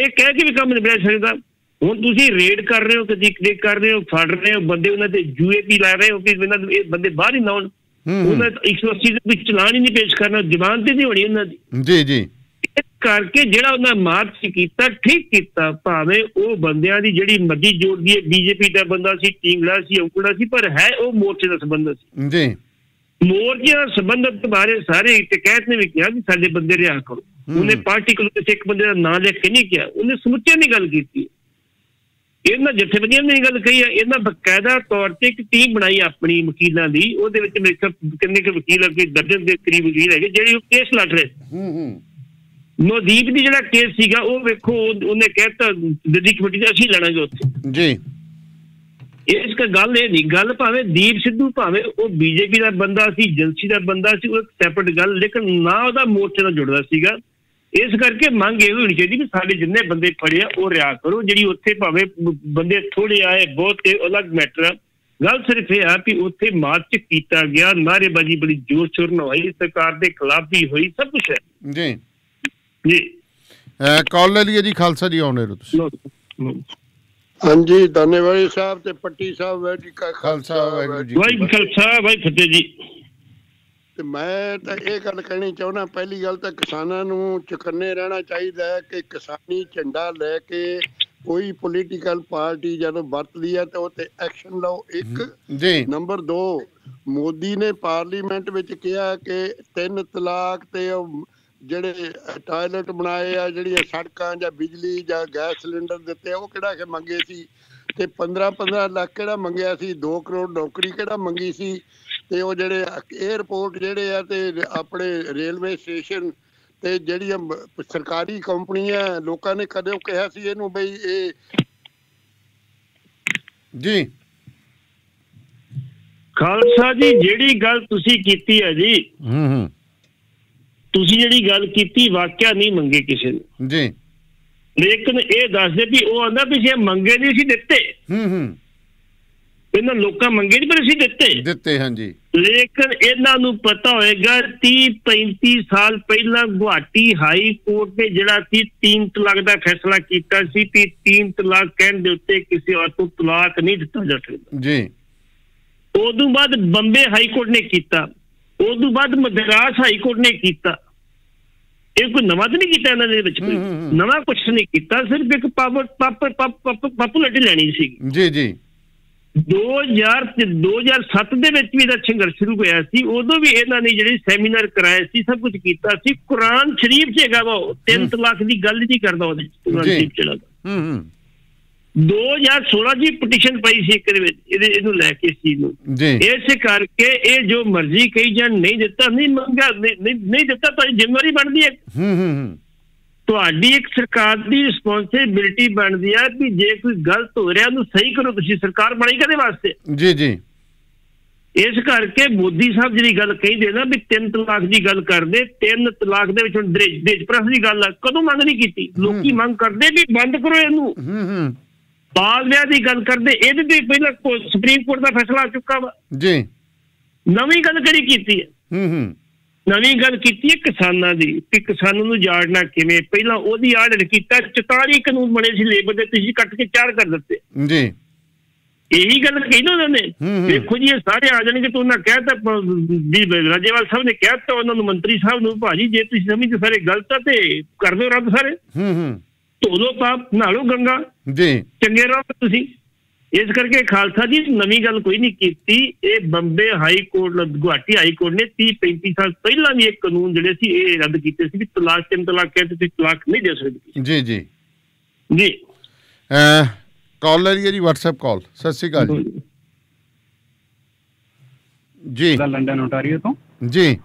ਇਹ ਕਹਿ ਕੇ ਵੀ ਕੰਮ ਨਹੀਂ ਬਣਾ ਸਕਦਾ। ਹੁਣ ਤੁਸੀਂ ਰੇਡ ਕਰ ਰਹੇ ਹੋ ਕਦੀ ਕਲਿੱਕ ਕਰ ਰਹੇ ਹੋ ਫੜ ਰਹੇ ਹੋ ਬੰਦੇ ਉਹਨਾਂ ਤੇ ਯੂਏਪੀ ਲਾ ਰਹੇ ਹੋ ਕਿ ਇਹਨਾਂ ਇਹ ਬੰਦੇ ਬਾਹਰ ਹੀ ਨਾ ਹੋਣ। ਉਹਨਾਂ 180 ਦੇ ਵਿੱਚ ਚਲਾਨ ਹੀ ਨਹੀਂ ਪੇਸ਼ ਕਰਨਾ ਜ਼ਬਾਨ ਤੇ ਨਹੀਂ ਹੋਣੀ ਉਹਨਾਂ ਦੀ। ਜੀ ਜੀ। ਕਰਕੇ ਜਿਹੜਾ ਉਹਨਾਂ ਮਾਰਚ ਕੀਤਾ ਠੀਕ ਕੀਤਾ ਭਾਵੇਂ ਉਹ ਬੰਦਿਆਂ ਦੀ ਜਿਹੜੀ ਮੱਦੀ ਜੋੜਦੀ ਹੈ ਬੀਜੇਪੀ ਦਾ ਬੰਦਾ ਸੀ ਟਿੰਗੜਾ ਸੀ ਔਕੜਾ ਸੀ ਪਰ ਹੈ ਉਹ ਮੋਰਚੇ ਦਾ ਸੰਬੰਧ ਸੀ। ਜੀ। ਮੋਰਚੇ ਦਾ ਸੰਬੰਧਤ ਬਾਰੇ ਸਾਰੇ ਟਿਕੈਤ ਨੇ ਵੀ ਕਿਹਾ ਕਿ ਸਾਡੇ ਬੰਦੇ ਰਿਹਾ ਕਰੋ। ਉਹਨੇ ਪਾਰਟੀ ਕੋਲ ਕਿਸੇ ਇੱਕ ਬੰਦੇ ਦਾ ਨਾਂ ਲੈ ਕੇ ਨਹੀਂ ਕਿਹਾ। ਉਹਨੇ ਸਮੁੱਚੇ ਦੀ ਗੱਲ ਕੀਤੀ। ਇਹਨਾਂ ਜਥੇਬੰਦੀਆਂ ਨੇ ਗੱਲ ਕਹੀ ਹੈ ਇਹਨਾਂ ਬਕਾਇਦਾ ਤੌਰ ਤੇ ਇੱਕ ਟੀਮ ਬਣਾਈ ਆਪਣੀ ਵਕੀਲਾਂ ਦੀ। ਉਹਦੇ ਵਿੱਚ ਮੇਰੇ ਕਿੰਨੇ ਕੁ ਵਕੀਲ ਅੱਗੇ ਦਰਜਨ ਦੇ ਕਰੀਬ ਵਕੀਲ ਹੈਗੇ ਜਿਹੜੇ ਉਹ ਕੇਸ ਲੜ ਰਹੇ ਹੂੰ ਹੂੰ। ਨੋਦੀਪ ਦੀ ਜਿਹੜਾ ਕੇਸ ਸੀਗਾ ਉਹ ਵੇਖੋ ਉਹਨੇ ਕਹਿਤਾ ਦਿੱਲੀ ਕਮੇਟੀ ਦੇ ਅਸੀਂ ਲੜਾਂਗੇ ਉੱਥੇ। ਜੀ। ਇਸ ਕਾ ਗੱਲ ਇਹ ਨਹੀਂ ਗੱਲ ਭਾਵੇਂ ਦੀਪ ਸਿੱਧੂ ਭਾਵੇਂ ਉਹ ਬੀਜੇਪੀ ਦਾ ਬੰਦਾ ਸੀ ਏਜੰਸੀ ਦਾ ਬੰਦਾ ਸੀ ਉਹ ਸੈਪਰੇਟ ਗੱਲ ਲੇਕਿਨ ਨਾ ਉਹਦਾ ਮੋਰਚੇ ਨਾਲ ਜੁੜਦਾ ਸੀਗਾ। ਇਸ ਕਰਕੇ ਮੰਗ ਇਹ ਹੋਣੀ ਚਾਹੀਦੀ ਕਿ ਸਾਡੇ ਜਿੰਨੇ ਬੰਦੇ ਫੜੇ ਆ ਉਹ ਰਿਆ ਕਰੋ। ਜਿਹੜੀ ਉੱਥੇ ਭਾਵੇਂ ਬੰਦੇ ਥੋੜੇ ਆਏ ਬਹੁਤ ਤੇ ਅਲੱਗ ਮੈਟਰ ਆ। ਗੱਲ ਸਿਰਫ ਇਹ ਆ ਕਿ ਉੱਥੇ ਮਾਰਚ ਕੀਤਾ ਗਿਆ ਨਾਰੇਬਾਜ਼ੀ ਬੜੀ ਜ਼ੋਰ ਸ਼ੋਰ ਨਾਲ ਹੋਈ ਸਰਕਾਰ ਦੇ ਖਿਲਾਫ ਵੀ ਹੋਈ ਸਭ ਕੁਝ ਹੈ। ਜੀ। ਜੀ। ਕਾਲ ਲੈ ਲਈਏ ਜੀ ਖਾਲਸਾ ਜੀ ਆਉਣੇ ਰੋ ਤੁਸੀਂ। ਹਾਂਜੀ ਧੰਨਵਾਦ ਸਾਹਿਬ ਤੇ ਪੱਟੀ ਸਾਹਿਬ ਵਾਹਿਗੁਰੂ ਜੀ ਕਾ ਖਾਲਸਾ ਵਾਹਿਗੁਰੂ ਜੀ ਵਾਹਿਗੁਰੂ ਖਾਲਸਾ ਵਾਹਿ ਫਤਿਹ ਜੀ। ਤੇ ਮੈਂ ਤਾਂ ਇਹ ਗੱਲ ਕਹਿਣੀ ਚਾਹੁੰਦਾ ਪਹਿਲੀ ਗੱਲ ਤਾਂ ਕਿਸਾਨਾਂ ਨੂੰ ਚੁਕੰਨੇ ਰਹਿਣਾ ਚਾਹੀਦਾ ਹੈ ਕਿ ਕਿਸਾਨੀ ਝੰਡਾ ਲੈ ਕੇ ਕੋਈ ਪੋਲੀਟੀਕਲ ਪਾਰਟੀ ਜਦੋਂ ਵਰਤਦੀ ਹੈ ਤਾਂ ਉਹ ਤੇ ਐਕਸ਼ਨ ਲਓ। ਇੱਕ ਜੀ। ਨੰਬਰ 2 ਮੋਦੀ ਨੇ ਪਾਰਲੀਮੈਂਟ ਵਿੱਚ ਕਿਹਾ ਕਿ ਤਿੰਨ ਤਲਾਕ ਤੇ ਉਹ ਜਿਹੜੇ ਟਾਇਲਟ ਬਣਾਏ ਆ ਜਿਹੜੀਆਂ ਸੜਕਾਂ ਜਾਂ ਬਿਜਲੀ ਜਾਂ ਗੈਸ ਸਿਲੰਡਰ ਦਿੱਤੇ ਉਹ ਕਿਹੜਾ ਕਿ ਮੰਗੇ ਸੀ? ਤੇ 15 15 ਲੱਖ ਕਿਹੜਾ ਮੰਗਿਆ ਸੀ? 2 ਕਰੋੜ ਨੌਕਰੀ ਕਿਹੜਾ ਮੰਗੀ ਸੀ? ਤੇ ਉਹ ਜਿਹੜੇ 에ਅਰਪੋਰਟ ਜਿਹੜੇ ਆ ਤੇ ਆਪਣੇ ਰੇਲਵੇ ਸਟੇਸ਼ਨ ਤੇ ਜਿਹੜੀਆਂ ਸਰਕਾਰੀ ਕੰਪਨੀਆਂ ਲੋਕਾਂ ਨੇ ਕਦੇ ਉਹ ਕਿਹਾ ਸੀ ਇਹਨੂੰ ਬਈ ਇਹ ਜੀ। ਖਾਲਸਾ ਜੀ ਜਿਹੜੀ ਗੱਲ ਤੁਸੀਂ ਕੀਤੀ ਹੈ ਜੀ ਹੂੰ ਹੂੰ। ਤੁਸੀਂ ਜਿਹੜੀ ਗੱਲ ਕੀਤੀ ਵਾਕਿਆ ਨਹੀਂ ਮੰਗੇ ਕਿਸੇ ਨੇ। ਜੀ। ਲੇਕਿਨ ਇਹ ਦੱਸਦੇ ਵੀ ਉਹ ਆਂਦਾ ਵੀ ਜੇ ਮੰਗੇ ਨਹੀਂ ਸੀ ਦਿੱਤੇ। ਹੂੰ ਹੂੰ। ਇਹਨਾਂ ਲੋਕਾਂ ਮੰਗੇ ਨਹੀਂ ਪਰ ਅਸੀਂ ਦਿੱਤੇ। ਦਿੱਤੇ ਹਾਂਜੀ। ਲੇਕਿਨ ਇਹਨਾਂ ਨੂੰ ਪਤਾ ਹੋਏਗਾ 30 35 ਸਾਲ ਪਹਿਲਾਂ ਗੁਹਾਟੀ ਹਾਈ ਕੋਰਟ ਨੇ ਜਿਹੜਾ ਸੀ ਤੀਨ ਤਲਾਕ ਦਾ ਫੈਸਲਾ ਕੀਤਾ ਸੀ ਕਿ ਤੀਨ ਤਲਾਕ ਕਹਿਣ ਦੇ ਉੱਤੇ ਕਿਸੇ ਔਰਤ ਨੂੰ ਤਲਾਕ ਨਹੀਂ ਦਿੱਤਾ ਜਾ ਸਕਦਾ। ਜੀ। ਉਦੋਂ ਬਾਅਦ ਬੰਬੇ ਹਾਈ ਕੋਰਟ ਨੇ ਕੀਤਾ। ਉਦੋਂ ਬਾਅਦ ਮਦਰਾਸ ਹਾਈ ਕੋਰਟ ਨੇ ਕੀਤਾ। ਇਹ ਕੋਈ ਨਵਾਂ ਤਾਂ ਨਹੀਂ ਕੀਤਾ ਇਹਨਾਂ ਦੇ ਵਿੱਚ ਕੋਈ? ਨਵਾਂ ਕੁਝ ਨਹੀਂ ਕੀਤਾ ਸਿਰਫ ਇੱਕ ਪਾਵਰ ਪਪੂਲੈਰਿਟੀ ਲੈਣੀ ਸੀ। ਜੀ ਜੀ। 2000 ਤੇ 2007 ਦੇ ਵਿੱਚ ਵੀ ਇਹਦਾ ਸੰਘਰਸ਼ ਸ਼ੁਰੂ ਹੋਇਆ ਸੀ। ਉਦੋਂ ਵੀ ਇਹਨਾਂ ਨੇ ਜਿਹੜੇ ਸੈਮੀਨਾਰ ਕਰਾਏ ਸੀ ਸਭ ਕੁਝ ਕੀਤਾ ਸੀ। ਕੁਰਾਨ ਸ਼ਰੀਫ 'ਚ ਹੈਗਾ ਉਹ, ਤਿੰਨ ਤਲਾਕ ਦੀ ਗੱਲ ਨਹੀਂ ਕਰਦਾ ਉਹਦੇ ਕੁਰਾਨ। ਸ਼ਰੀਫ 'ਚ। ਹੂੰ ਹੂੰ। 2016 ਦੀ ਪਟੀਸ਼ਨ ਪਈ ਸੀ ਇੱਕ ਦੇ ਵਿੱਚ ਇਹਦੇ ਇਹਨੂੰ ਲੈ ਕੇ ਇਸ ਚੀਜ਼ ਨੂੰ। ਜੀ। ਇਸੇ ਕਰਕੇ ਇਹ ਜੋ ਮਰਜ਼ੀ ਕਹੀ ਜਾਣ ਨਹੀਂ ਦਿੱਤਾ ਨਹੀਂ ਮੰਗਾ ਨਹੀਂ ਦਿੱਤਾ ਤਾਂ ਜ਼ਿੰਮੇਵਾਰੀ ਬਣਦੀ ਹੈ। ਹੂੰ ਹੂੰ ਹੂੰ। ਤੁਹਾਡੀ ਇੱਕ ਸਰਕਾਰ ਦੀ ਰਿਸਪੌਂਸਿਬਿਲਟੀ ਬਣਦੀ ਹੈ ਕਿ ਜੇ ਕੋਈ ਗਲਤ ਹੋ ਰਿਹਾ ਉਹਨੂੰ ਸਹੀ ਕਰੋ ਤੁਸੀਂ ਸਰਕਾਰ ਬਣਾਈ ਕਦੇ ਵਾਸਤੇ? ਜੀ ਜੀ। ਇਸ ਕਰਕੇ ਮੋਦੀ ਸਾਹਿਬ ਜਿਹੜੀ ਗੱਲ ਕਹਿੰਦੇ ਨਾ ਵੀ ਤਿੰਨ ਤਲਾਕ ਦੀ ਗੱਲ ਕਰਦੇ ਤਿੰਨ ਤਲਾਕ ਦੇ ਵਿੱਚ ਹੁਣ ਦੇਸ਼ ਪ੍ਰਸ ਦੀ ਗੱਲ ਆ ਕਦੋਂ ਮੰਗ ਨਹੀਂ ਕੀਤੀ? ਲੋਕੀ ਮੰਗ ਕਰਦੇ ਵੀ ਬੰਦ ਕਰੋ ਇਹਨੂੰ। ਹੂੰ ਹੂੰ। ਬਾਲ ਵਿਆਹ ਦੀ ਗੱਲ ਕਰਦੇ ਇਹਦੇ ਤੇ ਪਹਿਲਾਂ ਸੁਪਰੀਮ ਕੋਰਟ ਦਾ ਫੈਸਲਾ ਆ ਚੁੱਕਾ ਵਾ। ਜੀ। ਨਵੀਂ ਗੱਲ ਕਿਹੜੀ ਕੀਤੀ ਹੈ? ਹੂੰ ਹੂੰ। ਨਵੀਂ ਗੱਲ ਕੀਤੀ ਹੈ ਕਿਸਾਨਾਂ ਦੀ ਕਿ ਕਿਸਾਨਾਂ ਨੂੰ ਜਾੜਨਾ ਕਿਵੇਂ? ਪਹਿਲਾਂ ਉਹਦੀ ਆਰਡਰ ਕੀਤਾ 44 ਕਾਨੂੰਨ ਬਣੇ ਸੀ ਲੇਬਰ ਦੇ ਤੁਸੀਂ ਕੱਟ ਕੇ ਚਾਰ ਕਰ ਦਿੱਤੇ। ਜੀ। ਇਹੀ ਗੱਲ ਕਹੀ ਨਾ ਉਹਨਾਂ। ਨੇ ਹੂੰ, ਹੂੰ। ਦੇਖੋ ਜੀ ਇਹ ਸਾਰੇ ਆ ਜਾਣਗੇ ਤਾਂ ਉਹਨਾਂ ਕਹਿਤਾ ਵੀ ਰਾਜੇਵਾਲ ਸਾਹਿਬ ਨੇ ਕਹਿਤਾ ਉਹਨਾਂ ਨੂੰ ਮੰਤਰੀ ਸਾਹਿਬ ਨੂੰ ਭਾਜੀ ਜੇ ਤੁਸੀਂ ਸਮਝਦੇ ਸਾਰੇ ਗਲਤ ਆ ਤੇ ਕਰ ਦਿਓ ਰੱਦ ਸਾਰੇ। ਹੂੰ ਹੂੰ। ਧੋ ਲਓ ਪਾਪ ਨਹਾ ਲਓ ਗੰਗਾ। ਜੀ। ਚੰਗੇ ਰਹੋ ਤੁਸੀਂ। ਇਸ ਕਰਕੇ ਖਾਲਸਾ ਜੀ ਨਵੀਂ ਗੱਲ ਕੋਈ ਨਹੀਂ ਕੀਤੀ। ਇਹ Bombay high court Guwahati high court ਨੇ 30 35 ਸਾਲ ਪਹਿਲਾਂ ਵੀ ਇੱਕ ਕਾਨੂੰਨ ਜਿਹੜੇ ਸੀ ਇਹ ਰੱਦ ਕੀਤੇ ਸੀ ਵੀ ਤਲਾਕ ਤਿੰਨ ਤਲਾਕ ਕਹਿੰਦੇ ਤੁਸੀਂ ਤਲਾਕ ਨਹੀਂ ਦੇ ਸਕਦੇ। ਜੀ ਜੀ। ਜੀ। ਕਾਲ ਲੈ ਲਈਏ ਜੀ WhatsApp ਕਾਲ ਸਤਿ ਸ਼੍ਰੀ ਅਕਾਲ ਜੀ। ਜੀ। ਲੰਡਨ ontario ਤੋਂ। ਜੀ।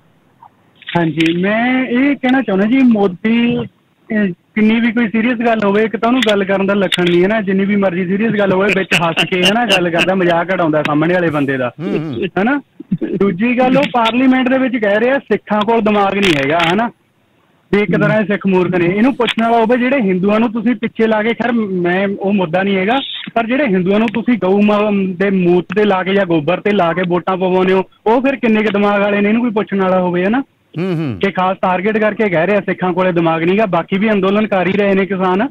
ਹਾਂਜੀ ਮੈਂ ਇਹ ਕਹਿਣਾ ਚਾਹੁੰਦਾ ਜੀ ਮੋਦੀ ਕਿੰਨੀ ਵੀ ਕੋਈ ਸੀਰੀਅਸ ਗੱਲ ਹੋਵੇ ਇੱਕ ਤਾਂ ਉਹਨੂੰ ਗੱਲ ਕਰਨ ਦਾ ਲੱਖਣ ਨਹੀਂ ਹੈ ਨਾ ਜਿੰਨੀ ਵੀ ਮਰਜ਼ੀ ਸੀਰੀਅਸ ਗੱਲ ਹੋਵੇ ਵਿੱਚ ਹੱਸ ਕੇ ਹੈ ਨਾ ਗੱਲ ਕਰਦਾ ਮਜ਼ਾਕ ਉਡਾਉਂਦਾ ਸਾਹਮਣੇ ਵਾਲੇ ਬੰਦੇ ਦਾ ਹੈ ਨਾ ਦੂਜੀ ਗੱਲ ਉਹ ਪਾਰਲੀਮੈਂਟ ਦੇ ਵਿੱਚ ਕਹਿ ਰਿਹਾ ਸਿੱਖਾਂ ਕੋਲ ਦਿਮਾਗ ਨਹੀਂ ਹੈਗਾ ਹੈ ਨਾ ਵੀ ਇੱਕ ਤਰ੍ਹਾਂ ਦੇ ਸਿੱਖ ਮੂਰਖ ਨੇ। ਇਹਨੂੰ ਪੁੱਛਣ ਵਾਲਾ ਹੋਵੇ ਜਿਹੜੇ ਹਿੰਦੂਆਂ ਨੂੰ ਤੁਸੀਂ ਪਿੱਛੇ ਲਾ ਕੇ ਖੈਰ ਮੈਂ ਉਹ ਮੁੱਦਾ ਨਹੀਂ ਹੈਗਾ ਪਰ ਜਿਹੜੇ ਹਿੰਦੂਆਂ ਨੂੰ ਤੁਸੀਂ ਗਊ ਮਾਂ ਦੇ ਮੂਤ ਤੇ ਲਾ ਕੇ ਜਾਂ ਗੋਬਰ ਤੇ ਲਾ ਕੇ ਵੋਟਾਂ ਪਵਾਉਂਦੇ ਹੋ ਉਹ ਫਿਰ ਕਿੰਨੇ ਕੁ ਦਿਮਾਗ ਵਾਲੇ ਨੇ? ਇਹਨੂੰ ਕੋਈ ਪੁੱਛਣ ਵਾਲਾ ਹੋਵੇ ਹੈ ਨਾ ਕਿ ਖਾਸ ਟਾਰਗੇਟ ਕਰਕੇ ਕਹਿ ਰਿਹਾ ਸਿੱਖਾਂ ਕੋਲੇ ਦਿਮਾਗ ਨਹੀਂਗਾ ਬਾਕੀ ਵੀ ਅੰਦੋਲਨ ਕਰ ਹੀ ਰਹੇ ਨੇ ਕਿਸਾਨ।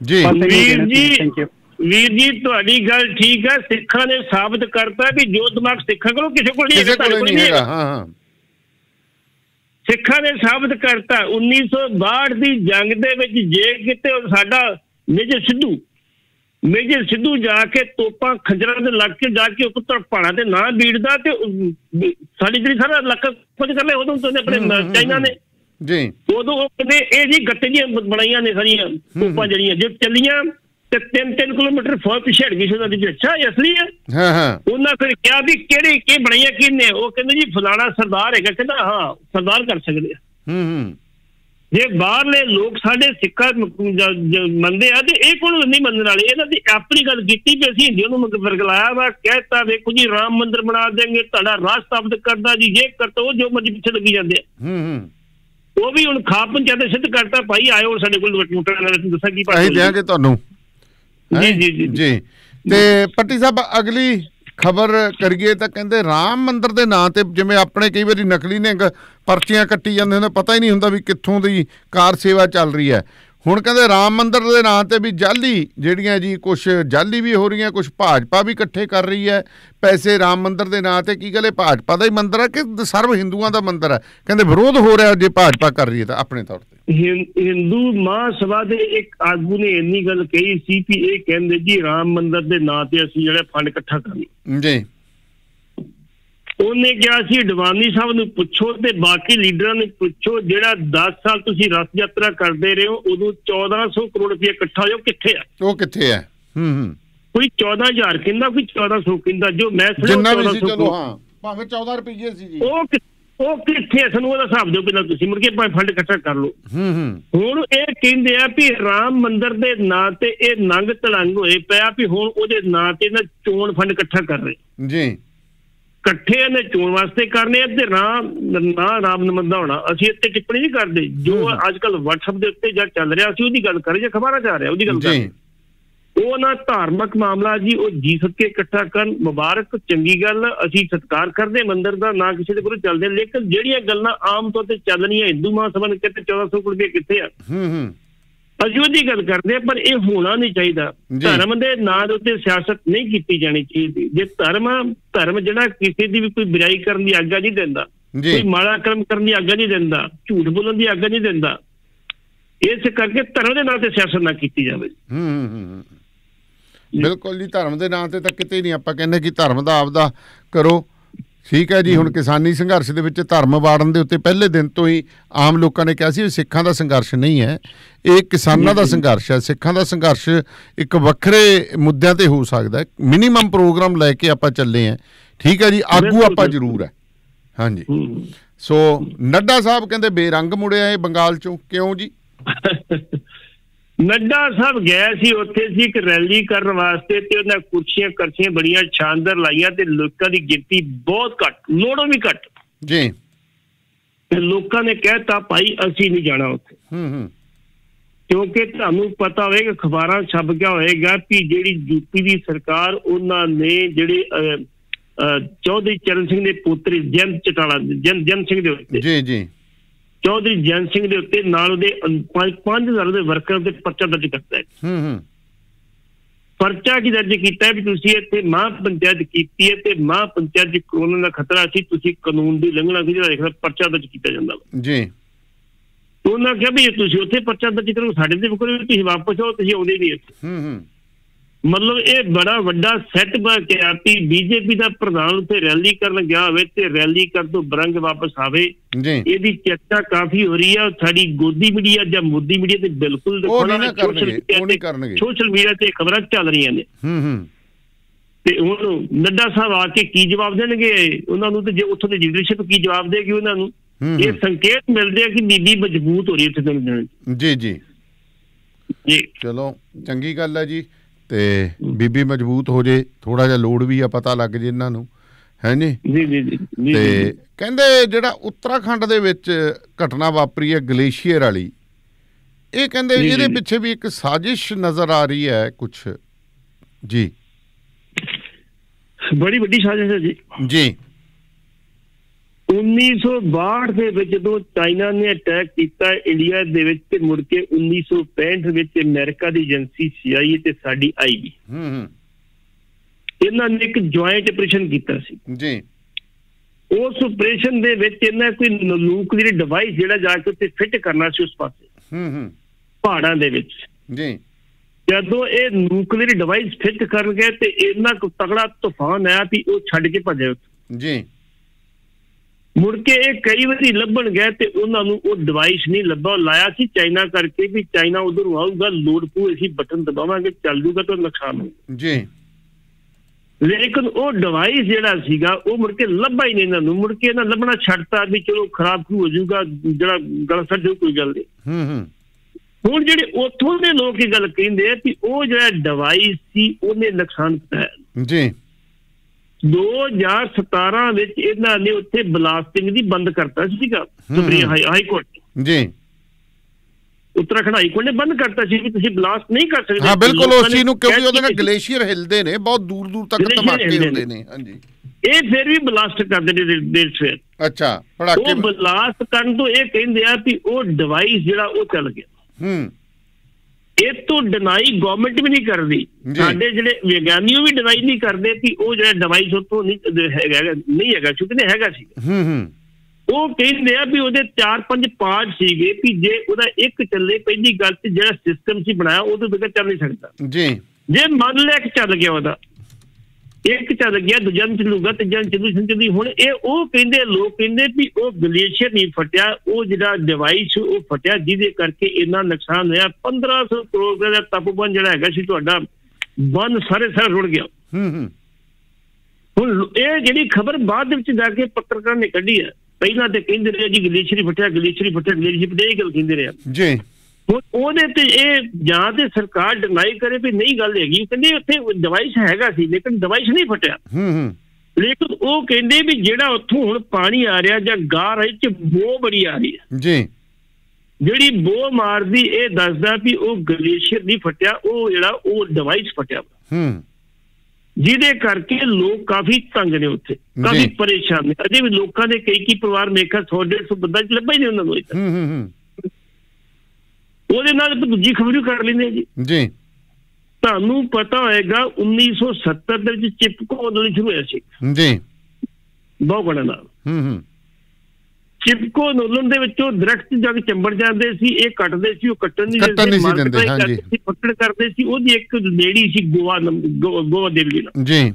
ਜੀ। ਵੀਰ ਜੀ ਥੈਂਕ ਯੂ ਵੀਰ ਜੀ ਤੁਹਾਡੀ ਗੱਲ ਠੀਕ ਹੈ ਸਿੱਖਾਂ ਨੇ ਸਾਬਤ ਕਰਤਾ ਵੀ ਜੋ ਦਿਮਾਗ ਸਿੱਖਾਂ ਕੋਲ ਕਿਸੇ ਕੋਲ ਨਹੀਂ ਹੈਗਾ, ਨਹੀਂ ਹਾਂ ਹਾਂ। ਸਿੱਖਾਂ ਨੇ ਸਾਬਤ ਕਰਤਾ 1962 ਦੀ ਜੰਗ ਦੇ ਵਿੱਚ ਜੇ ਕਿਤੇ ਸਾਡਾ ਮੇਜਰ ਸਿੱਧੂ। ਮੇਜਰ ਸਿੱਧੂ ਜਾ ਕੇ ਤੋਪਾਂ ਖੰਜਰਾਂ ਦੇ ਲੱਗ ਕੇ ਜਾ ਕੇ ਉੱਪਰ ਪਹਾੜਾਂ ਤੇ ਨਾ ਬੀੜਦਾ ਤੇ ਉਹ- ਸਾਡੀ ਜਿਹੜੀ ਸਾਰਾ ਇਲਾਕਾ ਕੁਝ ਕਰ ਲਿਆ ਉਦੋਂ ਤੋਂ ਆਪਣੇ ਚਾਈਨਾ ਨੇ। ਜੀ। ਉਦੋਂ ਉਹ ਕਹਿੰਦੇ ਇਹ ਜੀ ਗੱਤੇ ਦੀਆਂ ਬਣਾਈਆਂ ਨੇ ਸਾਰੀਆਂ ਤੋਪਾਂ ਜਿਹੜੀਆਂ ਜੇ ਚੱਲੀਆਂ ਤੇ 3-3 ਕਿਲੋਮੀਟਰ ਫੌਰ ਪਿਛੜ ਗਈ ਸੀ ਉਹਨਾਂ ਦੀ ਅੱਛਾ ਇਹ ਅਸਲੀ ਹੈ ਹਾਂ ਹਾਂ। ਉਹਨਾਂ ਫਿਰ ਕਿਹਾ ਵੀ ਕਿਹੜੇ ਕੀ ਬਣਾਈਆਂ ਕਿਹਨੇ ਉਹ ਕਹਿੰਦੇ ਜੀ ਫਲਾਣਾ ਸਰਦਾਰ ਹੈਗਾ ਕਹਿੰਦਾ ਹਾਂ ਸਰਦਾਰ ਕਰ ਸਕਦੇ ਹੂੰ ਹੂੰ। ਜੇ ਬਾਹਰਲੇ ਲੋਕ ਸਾਡੇ ਸਿੱਖਾ ਮੰਨਦੇ ਆ ਤੇ ਇਹ ਕੋਲ ਨਹੀਂ ਮੰਨਣ ਵਾਲੇ ਇਹਨਾਂ ਦੀ ਆਪਣੀ ਗੱਲ ਕੀਤੀ ਵੀ ਅਸੀਂ ਹਿੰਦੂਆਂ ਨੂੰ ਮੰਗ ਵਰਗਲਾਇਆ ਵਾ ਕਹਿਤਾ ਵੇਖੋ ਜੀ ਰਾਮ ਮੰਦਿਰ ਬਣਾ ਦੇਂਗੇ ਤੁਹਾਡਾ ਰਾਜ ਸਥਾਪਿਤ ਕਰਦਾ ਜੀ ਇਹ ਕਰਤਾ ਜੋ ਮਰਜ਼ੀ ਪਿੱਛੇ ਲੱਗੀ ਜਾਂਦੇ ਆ ਹੂੰ ਹੂੰ ਉਹ ਵੀ ਹੁਣ ਖਾਪ ਪੰਚਾਇਤ ਸਿੱਧ ਕਰਤਾ ਭਾਈ ਆਇਓ ਸਾਡੇ ਕੋਲ ਵੋਟਰਾਂ ਨਾਲ ਅਸੀਂ ਦੱਸਾਂ ਕੀ ਅਸੀਂ ਭਾਈ ਦਿਆਂਗੇ ਤੁਹਾਨੂੰ? ਜੀ, ਜੀ। ਜੀ ਤੇ ਪੱਟੀ ਸਾਹਿਬ ਅਗਲੀ ਖਬਰ ਕਰੀਏ ਤਾਂ ਕਹਿੰਦੇ ਰਾਮ ਮੰਦਿਰ ਦੇ ਨਾਂ ਤੇ ਜਿਵੇਂ ਆਪਣੇ ਕਈ ਵਾਰੀ ਨਕਲੀ ਨੇ ਪਰਚੀਆਂ ਕੱਟੀ ਜਾਂਦੇ ਹੁੰਦੇ, ਪਤਾ ਹੀ ਨਹੀਂ ਹੁੰਦਾ ਵੀ ਕਿੱਥੋਂ ਦੀ ਕਾਰ ਸੇਵਾ ਚੱਲ ਰਹੀ ਹੈ। ਹੁਣ ਕਹਿੰਦੇ ਰਾਮ ਮੰਦਿਰ ਦੇ ਨਾਂ ਤੇ ਵੀ ਜਾਲੀ ਜਿਹੜੀਆਂ ਜੀ ਕੁਝ ਜਾਲੀ ਵੀ ਹੋ ਰਹੀਆਂ ਕੁਝ ਭਾਜਪਾ ਵੀ ਇਕੱਠੇ ਕਰ ਰਹੀ ਹੈ। ਪੈਸੇ ਰਾਮ ਮੰਦਿਰ ਦੇ ਨਾਂ ਤੇ ਕੀ ਗੱਲ ਇਹ ਭਾਜਪਾ ਦਾ ਹੀ ਮੰਦਿਰ ਹੈ ਕਿ ਸਰਵ ਹਿੰਦੂਆਂ ਦਾ ਮੰਦਿਰ ਹੈ? ਕਹਿੰਦੇ ਵਿਰੋਧ ਹੋ ਰਿਹਾ ਜੇ ਭਾਜਪਾ ਕਰ ਰਹੀ ਹੈ ਤਾਂ ਆਪਣੇ ਤੌਰ ਤੇ। ਹਿੰਦੂ ਮਹਾਸਭਾ ਦੇ ਇੱਕ ਆਗੂ ਨੇ ਇੰਨੀ ਗੱਲ ਕਹੀ ਸੀ ਕਿ ਇਹ ਕਹਿੰਦੇ ਜੀ ਰਾਮ ਮੰਦਿਰ ਦੇ ਨਾਂ ਤੇ ਅਸੀਂ ਜਿਹੜਾ ਫੰਡ ਇਕੱਠਾ ਕਰਨਾ ਜੀ। ਉਹਨੇ ਕਿਹਾ ਸੀ ਅਡਵਾਨੀ ਸਾਹਿਬ ਨੂੰ ਪੁੱਛੋ ਤੇ ਬਾਕੀ ਲੀਡਰਾਂ ਨੂੰ ਪੁੱਛੋ ਜਿਹੜਾ 10 ਸਾਲ ਤੁਸੀਂ ਰਥ ਯਾਤਰਾ ਕਰਦੇ ਰਹੇ ਹੋ ਉਦੋਂ 1400 ਕਰੋੜ ਰੁਪਏ ਇਕੱਠਾ ਹੋਇਆ ਕਿੱਥੇ ਆ? ਉਹ ਕਿੱਥੇ ਹੈ ਹੂੰ ਹੂੰ। ਕੋਈ 14000 ਕਹਿੰਦਾ ਕੋਈ 1400 ਕਹਿੰਦਾ ਜੋ ਮੈਂ ਸੁਣਿਆ ਜਿੰਨਾ ਵੀ ਸੀ 1400 ਚਲੋ ਹਾਂ ਭਾਵੇਂ 14 ਰੁਪਏ ਸੀ ਜੀ। ਉਹ ਉਹ ਕਿੱਥੇ? ਸਾਨੂੰ ਉਹਦਾ ਹਿਸਾਬ ਦਿਓ ਪਹਿਲਾਂ ਤੁਸੀਂ ਮੁੜ ਕੇ ਭਾਵੇਂ ਫੰਡ ਇਕੱਠਾ ਕਰ ਲਓ। ਹੂੰ ਹੂੰ। ਹੁਣ ਇਹ ਕਹਿੰਦੇ ਆ ਵੀ ਰਾਮ ਮੰਦਿਰ ਦੇ ਨਾਂ ਤੇ ਇਹ ਨੰਗ ਤਲੰਗ ਹੋਏ ਪਿਆ ਵੀ ਹੁਣ ਉਹਦੇ ਨਾਂ ਤੇ ਨਾ ਚੋਣ ਫੰਡ ਇਕੱਠਾ ਕਰ ਰਹੇ। ਜੀ। ਇਕੱਠੇ ਇਹਨੇ ਚੋਣ ਵਾਸਤੇ ਕਰਨੇ ਆ ਤੇ ਰਾਮ ਨਾ ਰਾਮ ਨਮੰਦਾ ਹੋਣਾ। ਅਸੀਂ ਇੱਥੇ ਟਿੱਪਣੀ ਨਹੀਂ ਕਰਦੇ। ਜੋ ਅੱਜ ਕੱਲ WhatsApp ਦੇ ਉੱਤੇ ਜਾਂ ਚੱਲ ਰਿਹਾ ਸੀ ਉਹਦੀ ਗੱਲ ਕਰੇ ਜਾਂ ਖਬਰਾਂ ਚ ਆ ਰਿਹਾ ਉਹਦੀ ਗੱਲ ਜੀ। ਕਰੇ ਉਹ ਨਾ ਧਾਰਮਿਕ ਮਾਮਲਾ ਜੀ ਉਹ ਜੀ ਸਕੇ ਇਕੱਠਾ ਕਰਨ ਮੁਬਾਰਕ ਚੰਗੀ ਗੱਲ ਅਸੀਂ ਸਤਿਕਾਰ ਕਰਦੇ ਮੰਦਿਰ ਦਾ ਨਾ ਕਿਸੇ ਦੇ ਕੋਲ ਚੱਲਦੇ ਲੇਕਿਨ ਜਿਹੜੀਆਂ ਗੱਲਾਂ ਆਮ ਤੌਰ ਤੇ ਚੱਲ ਰਹੀਆਂ ਹਿੰਦੂ ਮਹਾਸਭਾ ਨੇ ਕਿਤੇ 1400 ਕਰੋੜ ਰੁਪਏ ਕਿੱਥੇ ਆ? ਹੂੰ ਹੂੰ। ਅਸੀਂ ਉਹਦੀ ਗੱਲ ਕਰਦੇ ਪਰ ਇਹ ਹੋਣਾ ਨਹੀਂ ਚਾਹੀਦਾ। ਧਰਮ ਦੇ ਨਾਂ ਦੇ ਉੱਤੇ ਸਿਆਸਤ ਨਹੀਂ ਕੀਤੀ ਜਾਣੀ ਚਾਹੀਦੀ। ਜੇ ਧਰਮ ਧਰਮ ਜਿਹੜਾ ਕਿਸੇ ਦੀ ਵੀ ਕੋਈ ਬੁਰਾਈ ਕਰਨ ਦੀ ਆਗਿਆ ਨਹੀਂ ਦਿੰਦਾ ਕੋਈ ਮਾੜਾ ਕਰਮ ਕਰਨ ਦੀ ਆਗਿਆ ਨਹੀਂ ਦਿੰਦਾ ਝੂਠ ਬੋਲਣ ਦੀ ਆਗਿਆ ਨਹੀਂ ਦਿੰਦਾ ਇਸ ਕਰਕੇ ਧਰਮ ਦੇ ਨਾਂ ਤੇ ਸਿਆਸਤ ਨਾ ਕੀਤੀ ਜਾਵੇ। ਹੂੰ ਹੂੰ। ਬਿਲਕੁਲ ਜੀ ਧਰਮ ਦੇ ਨਾਂ ਤੇ ਤਾਂ ਕਿਤੇ ਨਹੀਂ ਆਪਾਂ ਕਹਿੰਦੇ ਕਿ ਧਰਮ ਦਾ ਆਪਦਾ ਕਰੋ। ਠੀਕ ਹੈ ਜੀ ਹੁਣ ਕਿਸਾਨੀ ਸੰਘਰਸ਼ ਦੇ ਵਿੱਚ ਧਰਮ ਵਾੜਨ ਦੇ ਉੱਤੇ ਪਹਿਲੇ ਦਿਨ ਤੋਂ ਹੀ ਆਮ ਲੋਕਾਂ ਨੇ ਕਿਹਾ ਸੀ ਸਿੱਖਾਂ ਦਾ ਸੰਘਰਸ਼ ਨਹੀਂ ਹੈ। ਇਹ ਕਿਸਾਨਾਂ ਦਾ ਸੰਘਰਸ਼ ਹੈ। ਸਿੱਖਾਂ ਦਾ ਸੰਘਰਸ਼ ਇੱਕ ਵੱਖਰੇ ਮੁੱਦਿਆਂ ਤੇ ਹੋ ਸਕਦਾ ਹੈ। ਮਿਨੀਮਮ ਪ੍ਰੋਗਰਾਮ ਲੈ ਕੇ ਆਪਾਂ ਚੱਲੇ ਆ ਠੀਕ ਹੈ ਜੀ ਆਗੂ ਆਪਾਂ। ਜ਼ਰੂਰ ਹੈ। ਹਾਂਜੀ। ਸੋ ਨੱਡਾ ਸਾਹਿਬ ਕਹਿੰਦੇ ਬੇਰੰਗ ਮੁੜਿਆ ਇਹ ਬੰਗਾਲ ਚੋਂ। ਕਿਉਂ ਜੀ? ਨੱਡਾ ਸਾਹਿਬ ਗਏ ਸੀ ਉੱਥੇ ਸੀ ਇੱਕ ਰੈਲੀ ਕਰਨ ਵਾਸਤੇ ਤੇ ਉਹਨਾਂ ਕੁਰਸੀਆਂ ਕਰਸੀਆਂ ਬੜੀਆਂ ਸ਼ਾਨਦਾਰ ਲਾਈਆਂ ਤੇ ਲੋਕਾਂ ਦੀ ਗਿਣਤੀ ਬਹੁਤ ਘੱਟ ਲੋੜੋਂ ਵੀ ਘੱਟ। ਜੀ। ਤੇ ਲੋਕਾਂ ਨੇ ਕਹਿਤਾ ਭਾਈ ਅਸੀਂ ਨਹੀਂ ਜਾਣਾ ਉੱਥੇ। ਹੂੰ ਹੂੰ। ਕਿਉਂਕਿ ਤੁਹਾਨੂੰ ਪਤਾ ਹੋਵੇਗਾ ਅਖਬਾਰਾਂ ਛਪ ਗਿਆ ਹੋਏਗਾ ਕਿ ਜਿਹੜੀ ਯੂਪੀ ਦੀ ਸਰਕਾਰ ਉਹਨਾਂ ਨੇ ਜਿਹੜੇ ਚੌਧਰੀ ਚਰਨ ਸਿੰਘ ਦੇ ਪੁੱਤਰ ਜਨ ਚਟਾਲਾ ਜਨ ਜਨ ਸਿੰਘ ਦੇ ਉੱਤੇ ਜੀ ਜੀ। ਚੌਧਰੀ ਜਨ ਸਿੰਘ ਦੇ ਉੱਤੇ ਨਾਲ ਉਹਦੇ 5000 ਦੇ ਵਰਕਰ ਦੇ ਪਰਚਾ ਦਰਜ ਕਰਤਾ ਹੈ। ਹੂੰ ਹੂੰ। ਪਰਚਾ ਕੀ ਦਰਜ ਕੀਤਾ ਵੀ ਤੁਸੀਂ ਇੱਥੇ ਮਹਾਂ ਪੰਚਾਇਤ ਕੀਤੀ ਹੈ ਤੇ ਮਹਾਂ ਪੰਚਾਇਤ ਦੀ ਕਾਨੂੰਨ ਦਾ ਖਤਰਾ ਸੀ ਤੁਸੀਂ ਕਾਨੂੰਨ ਦੀ ਉਲੰਘਣਾ ਸੀ ਜਿਹੜਾ ਦੇਖਦਾ ਪਰਚਾ ਦਰਜ ਕੀਤਾ ਜਾਂਦਾ ਵਾ। ਜੀ। ਉਹਨਾਂ ਕਿਹਾ ਵੀ ਤੁਸੀਂ ਉੱਥੇ ਪਰਚਾ ਦਰਜ ਕਰੋ ਸਾਡੇ ਤੇ ਵੀ ਕਰੋ ਤੁਸੀਂ ਵਾਪਸ ਆਓ ਤੁਸੀਂ ਆਉਂਦੇ ਨਹੀਂ ਇੱਥੇ। ਹੂੰ ਹੂੰ। ਮਤਲਬ ਇਹ ਬੜਾ ਵੱਡਾ ਸੈੱਟ ਬਕਿਆ ਵੀ ਬੀਜੇਪੀ ਦਾ ਪ੍ਰਧਾਨ ਉੱਥੇ ਰੈਲੀ ਕਰਨ ਗਿਆ ਹੋਵੇ ਤੇ ਰੈਲੀ ਕਰਨ ਤੋਂ ਬਰੰਗ ਵਾਪਸ ਆਵੇ। ਜੀ। ਇਹਦੀ ਚਰਚਾ ਕਾਫੀ ਹੋ ਰਹੀ ਹੈ ਸਾਡੀ ਗੋਦੀ ਮੀਡੀਆ ਜਾਂ ਮੋਦੀ ਮੀਡੀਆ ਤੇ ਬਿਲਕੁਲ ਸੋਸ਼ਲ ਮੀਡੀਆ ਤੇ ਖਬਰਾਂ ਚੱਲ ਰਹੀਆਂ ਨੇ। ਹੂੰ ਹੂੰ। ਤੇ ਹੁਣ ਨੱਡਾ ਸਾਹਿਬ ਆ ਕੇ ਕੀ ਜਵਾਬ ਦੇਣਗੇ? ਉਹਨਾਂ ਨੂੰ ਤੇ ਜੇ ਉੱਥੋਂ ਦੀ ਲੀਡਰਸ਼ਿਪ ਕੀ ਜਵਾਬ ਦੇਗੀ ਉਹਨਾਂ ਨੂੰ? ਹੂੰ, ਇਹ ਹੂੰ। ਸੰਕੇਤ ਮਿਲਦੇ ਆ ਕਿ ਬੀਬੀ ਮਜ਼ਬੂਤ ਹੋ ਰਹੀ ਹੈ ਇੱਥੇ ਦਿਨ ਦਿਨ ਜੀ ਜੀ। ਜੀ। ਚਲੋ ਚੰਗੀ ਗੱਲ ਹੈ ਜੀ। ਤੇ ਬੀਬੀ ਮਜ਼ਬੂਤ ਹੋ ਜੇ ਥੋੜਾ ਜਿਹਾ ਲੋੜ ਵੀ ਆ ਪਤਾ ਲੱਗ ਜੇ ਇਹਨਾਂ ਨੂੰ। ਹੈ ਜੀ ਜੀ ਜੀ ਤੇ ਕਹਿੰਦੇ ਜਿਹੜਾ ਉੱਤਰਾਖੰਡ ਦੇ ਵਿੱਚ ਘਟਨਾ ਵਾਪਰੀ ਹੈ ਗਲੇਸ਼ੀਅਰ ਵਾਲੀ ਇਹ ਕਹਿੰਦੇ ਇਹਦੇ। ਪਿੱਛੇ ਵੀ ਇੱਕ ਸਾਜ਼ਿਸ਼ ਨਜ਼ਰ ਆ ਰਹੀ ਹੈ ਕੁਝ ਜੀ। ਬੜੀ ਵੱਡੀ ਸਾਜ਼ਿਸ਼ ਹੈ ਜੀ। ਜੀ। 1962 ਦੇ ਵਿੱਚ ਜਦੋਂ ਚਾਈਨਾ ਨੇ ਅਟੈਕ ਕੀਤਾ ਇੰਡੀਆ ਦੇ ਵਿੱਚ ਤੇ ਮੁੜ ਕੇ 1965 ਵਿੱਚ ਅਮਰੀਕਾ ਦੀ ਏਜੰਸੀ CIA ਤੇ ਸਾਡੀ ਆਈਬੀ ਹੂੰ ਹੂੰ। ਇਹਨਾਂ ਨੇ ਇੱਕ ਜੁਆਇੰਟ ਆਪਰੇਸ਼ਨ ਕੀਤਾ ਸੀ। ਜੀ। ਉਸ ਆਪਰੇਸ਼ਨ ਦੇ ਵਿੱਚ ਇਹਨਾਂ ਕੋਈ ਨਿਊਕਲੀਅਰ ਡਿਵਾਈਸ ਜਿਹੜਾ ਜਾ ਕੇ ਉੱਤੇ ਫਿੱਟ ਕਰਨਾ ਸੀ ਉਸ ਪਾਸੇ ਹੂੰ ਹੂੰ। ਪਹਾੜਾਂ ਦੇ ਵਿੱਚ। ਜੀ। ਜਦੋਂ ਇਹ ਨਿਊਕਲੀਅਰ ਡਿਵਾਈਸ ਫਿੱਟ ਕਰ ਗਏ ਤੇ ਇੰਨਾ ਕੁ ਤਗੜਾ ਤੂਫਾਨ ਆਇਆ ਵੀ ਉਹ ਛੱਡ ਕੇ ਭੱਜੇ ਜੀ। ਮੁੜ ਕੇ ਇਹ ਕਈ ਵਾਰੀ ਲੱਭਣ ਗਏ ਤੇ ਉਹਨਾਂ ਨੂੰ ਉਹ ਡਿਵਾਈਸ ਨਹੀਂ ਲੱਭਾ। ਉਹ ਲਾਇਆ ਸੀ ਚਾਈਨਾ ਕਰਕੇ ਵੀ ਚਾਈਨਾ ਉਧਰੋਂ ਆਊਗਾ ਲੋਡ ਪੂ ਅਸੀਂ ਬਟਨ ਦਬਾਵਾਂਗੇ ਚੱਲ ਜੂਗਾ ਤਾਂ ਨੁਕਸਾਨ ਹੋਊਗਾ। ਜੀ। ਲੇਕਿਨ ਉਹ ਡਿਵਾਈਸ ਜਿਹੜਾ ਸੀਗਾ ਉਹ ਮੁੜ ਕੇ ਲੱਭਾ ਹੀ ਨਹੀਂ ਇਹਨਾਂ ਨੂੰ। ਮੁੜ ਕੇ ਇਹਨਾਂ ਲੱਭਣਾ ਛੱਡਤਾ ਵੀ ਚਲੋ ਖਰਾਬ ਕਿਉਂ ਹੋ ਜਾਊਗਾ ਜਿਹੜਾ ਗਲ ਸੜ ਜਾਊ ਕੋਈ ਗੱਲ ਨਹੀਂ। ਹੂੰ ਹੂੰ। ਹੁਣ ਜਿਹੜੇ ਉੱਥੋਂ ਦੇ ਲੋਕ ਇਹ ਗੱਲ ਕਹਿੰਦੇ ਆ ਕਿ ਉਹ ਜਿਹੜਾ ਡਿਵਾਈਸ ਸੀ ਉਹਨੇ ਨੁਕਸਾਨ ਪਹੁੰਚਾਇਆ ਜੀ। 2017 ਵਿੱਚ ਇਹਨਾਂ ਨੇ ਉੱਥੇ ਬਲਾਸਟਿੰਗ ਦੀ ਬੰਦ ਕਰਤਾ ਸੀਗਾ ਸੁਪਰੀਮ ਹਾਈ ਕੋਰਟ। ਜੀ। ਉੱਤਰਾਖੰਡ ਹਾਈ ਕੋਰਟ ਨੇ ਬੰਦ ਕਰਤਾ ਸੀ ਕਿ ਤੁਸੀਂ ਬਲਾਸਟ ਨਹੀਂ ਕਰ ਸਕਦੇ। ਹਾਂ ਬਿਲਕੁਲ ਲੋਕਾਂ ਉਸ ਚੀਜ਼ ਨੇ ਕਿਉਂਕਿ ਉਹਦੇ ਨਾਲ। ਗਲੇਸ਼ੀਅਰ ਹਿਲਦੇ ਨੇ ਬਹੁਤ ਦੂਰ ਦੂਰ ਤੱਕ ਧਮਾਕੇ ਹੁੰਦੇ ਨੇ। ਹਾਂਜੀ। ਇਹ ਫਿਰ ਵੀ ਬਲਾਸਟ ਕਰਦੇ ਨੇ ਦੇਰ ਸਵੇਰ ਅੱਛਾ ਪੜਾਕੇ ਉਹ ਬਲਾਸਟ ਕਰਨ ਤੋਂ ਇਹ ਕਹਿੰਦੇ ਆ ਕਿ ਉਹ ਡਿਵਾਈਸ ਜਿਹੜਾ ਉਹ ਚੱਲ ਗਿਆ। ਹੂੰ। ਇਹ ਤੋਂ ਡਿਨਾਈ ਗਵਰਨਮੈਂਟ ਵੀ ਨਹੀਂ ਕਰਦੀ। ਸਾਡੇ ਜਿਹੜੇ ਵਿਗਿਆਨੀ ਉਹ ਵੀ ਡਿਨਾਈ ਨਹੀਂ ਕਰਦੇ ਕਿ ਉਹ ਜਿਹੜਾ ਡਿਵਾਈਸ ਉਤੋਂ ਨਹੀਂ ਹੈਗਾ ਨਹੀਂ ਹੈਗਾ ਨਹੀਂ ਹੈਗਾ ਸੀ। ਹੂੰ ਹੂੰ। ਉਹ ਕਹਿੰਦੇ ਆ ਵੀ ਉਹਦੇ 4-5 ਪਾਰਟ ਸੀਗੇ ਕਿ ਜੇ ਉਹਦਾ ਇੱਕ ਚੱਲੇ ਪਹਿਲੀ ਗੱਲ ਤੇ ਜਿਹੜਾ ਸਿਸਟਮ ਸੀ ਬਣਾਇਆ ਉਹ ਤੋਂ ਬਗੈਰ ਚੱਲ ਨਹੀਂ ਸਕਦਾ। ਜੀ। ਜੇ ਮੰਨ ਲਿਆ ਕਿ ਚੱਲ ਗਿਆ ਉਹਦਾ ਇੱਕ ਚੱਲ ਗਿਆ ਦੂਜਾ ਨਹੀਂ ਚੱਲੂਗਾ ਤੀਜਾ ਨਹੀਂ ਚੱਲੂ ਸੰਚਦੀ ਹੁਣ ਇਹ ਉਹ ਕਹਿੰਦੇ ਲੋਕ ਕਹਿੰਦੇ ਵੀ ਉਹ ਗਲੇਸ਼ੀਅਰ ਨਹੀਂ ਫਟਿਆ ਉਹ ਜਿਹੜਾ ਡਿਵਾਈਸ ਉਹ ਫਟਿਆ ਜਿਹਦੇ ਕਰਕੇ ਇੰਨਾ ਨੁਕਸਾਨ ਹੋਇਆ। 1500 ਕਰੋੜ ਦਾ ਤਪਬਨ ਜਿਹੜਾ ਹੈਗਾ ਸੀ ਤੁਹਾਡਾ ਬੰਨ ਸਾਰੇ ਸਾਰੇ ਰੁੜ ਗਿਆ। ਹੂੰ ਹੂੰ। ਹੁਣ ਇਹ ਜਿਹੜੀ ਖਬਰ ਬਾਅਦ ਵਿੱਚ ਜਾ ਕੇ ਪੱਤਰਕਾਰ ਨੇ ਕੱਢੀ ਹੈ ਪਹਿਲਾਂ ਤੇ ਕਹਿੰਦੇ ਰਹੇ ਜੀ ਗਲੇਸ਼ੀਅਰ ਫਟਿਆ ਗਲੇਸ਼ੀਅਰ ਫਟਿਆ ਗਲੇਸ਼ੀਅਰ ਫਟਿਆ ਇਹ ਗੱਲ ਕਹਿੰਦੇ ਰਹੇ ਜੀ। ਉਹਦੇ ਤੇ ਇਹ ਜਾਂ ਤੇ ਸਰਕਾਰ ਡਿਨਾਈ ਕਰੇ ਵੀ ਨਹੀਂ ਗੱਲ ਹੈਗੀ। ਕਹਿੰਦੇ ਉੱਥੇ ਡਿਵਾਈਸ ਹੈਗਾ ਸੀ ਲੇਕਿਨ ਡਿਵਾਈਸ ਨਹੀਂ ਫਟਿਆ। ਹੂੰ ਹੂੰ। ਲੇਕਿਨ ਉਹ ਕਹਿੰਦੇ ਵੀ ਜਿਹੜਾ ਉੱਥੋਂ ਹੁਣ ਪਾਣੀ ਆ ਰਿਹਾ ਜਾਂ ਗਾਰ ਹੈ ਚ ਬੋ ਬੜੀ ਆ ਰਹੀ ਹੈ। ਜੀ। ਜਿਹੜੀ ਬੋ ਮਾਰਦੀ ਇਹ ਦੱਸਦਾ ਵੀ ਉਹ ਗਲੇਸ਼ੀਅਰ ਨਹੀਂ ਫਟਿਆ ਉਹ ਜਿਹੜਾ ਉਹ ਡਿਵਾਈਸ ਫਟਿਆ। ਹੂੰ। ਜਿਹਦੇ ਕਰਕੇ ਲੋਕ ਕਾਫੀ ਤੰਗ ਨੇ ਉੱਥੇ। ਕਾਫੀ। ਪਰੇਸ਼ਾਨ ਨੇ। ਅਜੇ ਵੀ ਲੋਕਾਂ ਦੇ ਕਈ ਕਈ ਪਰਿਵਾਰ ਮੇਖਾ 100 150 ਬੰਦਾ ਚ ਲੱਭਾ ਹੀ ਨਹੀਂ ਉਹਨਾਂ ਨੂੰ। ਹੂੰ ਹੂੰ ਹੂੰ। ਉਹਦੇ ਨਾਲ ਦੂਜੀ ਖਬਰ ਵੀ ਕਰ ਲੈਂਦੇ ਜੀ। ਜੀ। ਤੁਹਾਨੂੰ ਪਤਾ ਹੋਏਗਾ 1970 ਦੇ ਵਿੱਚ ਚਿਪਕੋ ਅੰਦੋਲਨ ਸ਼ੁਰੂ ਹੋਇਆ ਸੀ। ਜੀ। ਬਹੁਤ ਬੜਾ ਨਾਲ। ਹੂੰ ਹੂੰ। ਚਿਪਕੋ ਅੰਦੋਲਨ ਦੇ ਵਿੱਚੋਂ ਦਰਖਤ ਜਗ ਚੰਬੜ ਜਾਂਦੇ ਸੀ ਇਹ ਕੱਟਦੇ ਸੀ ਉਹ ਕੱਟਣ ਨਹੀਂ ਕੱਟਣ ਨਹੀਂ ਸੀ ਦਿੰਦੇ, ਹਾਂਜੀ। ਪਕੜ ਕਰਦੇ ਸੀ ਉਹਦੀ ਇੱਕ ਲੇਡੀ ਸੀ ਗੋਆ ਗੋਆ ਦੇਵੀ ਨਾਲ। ਜੀ।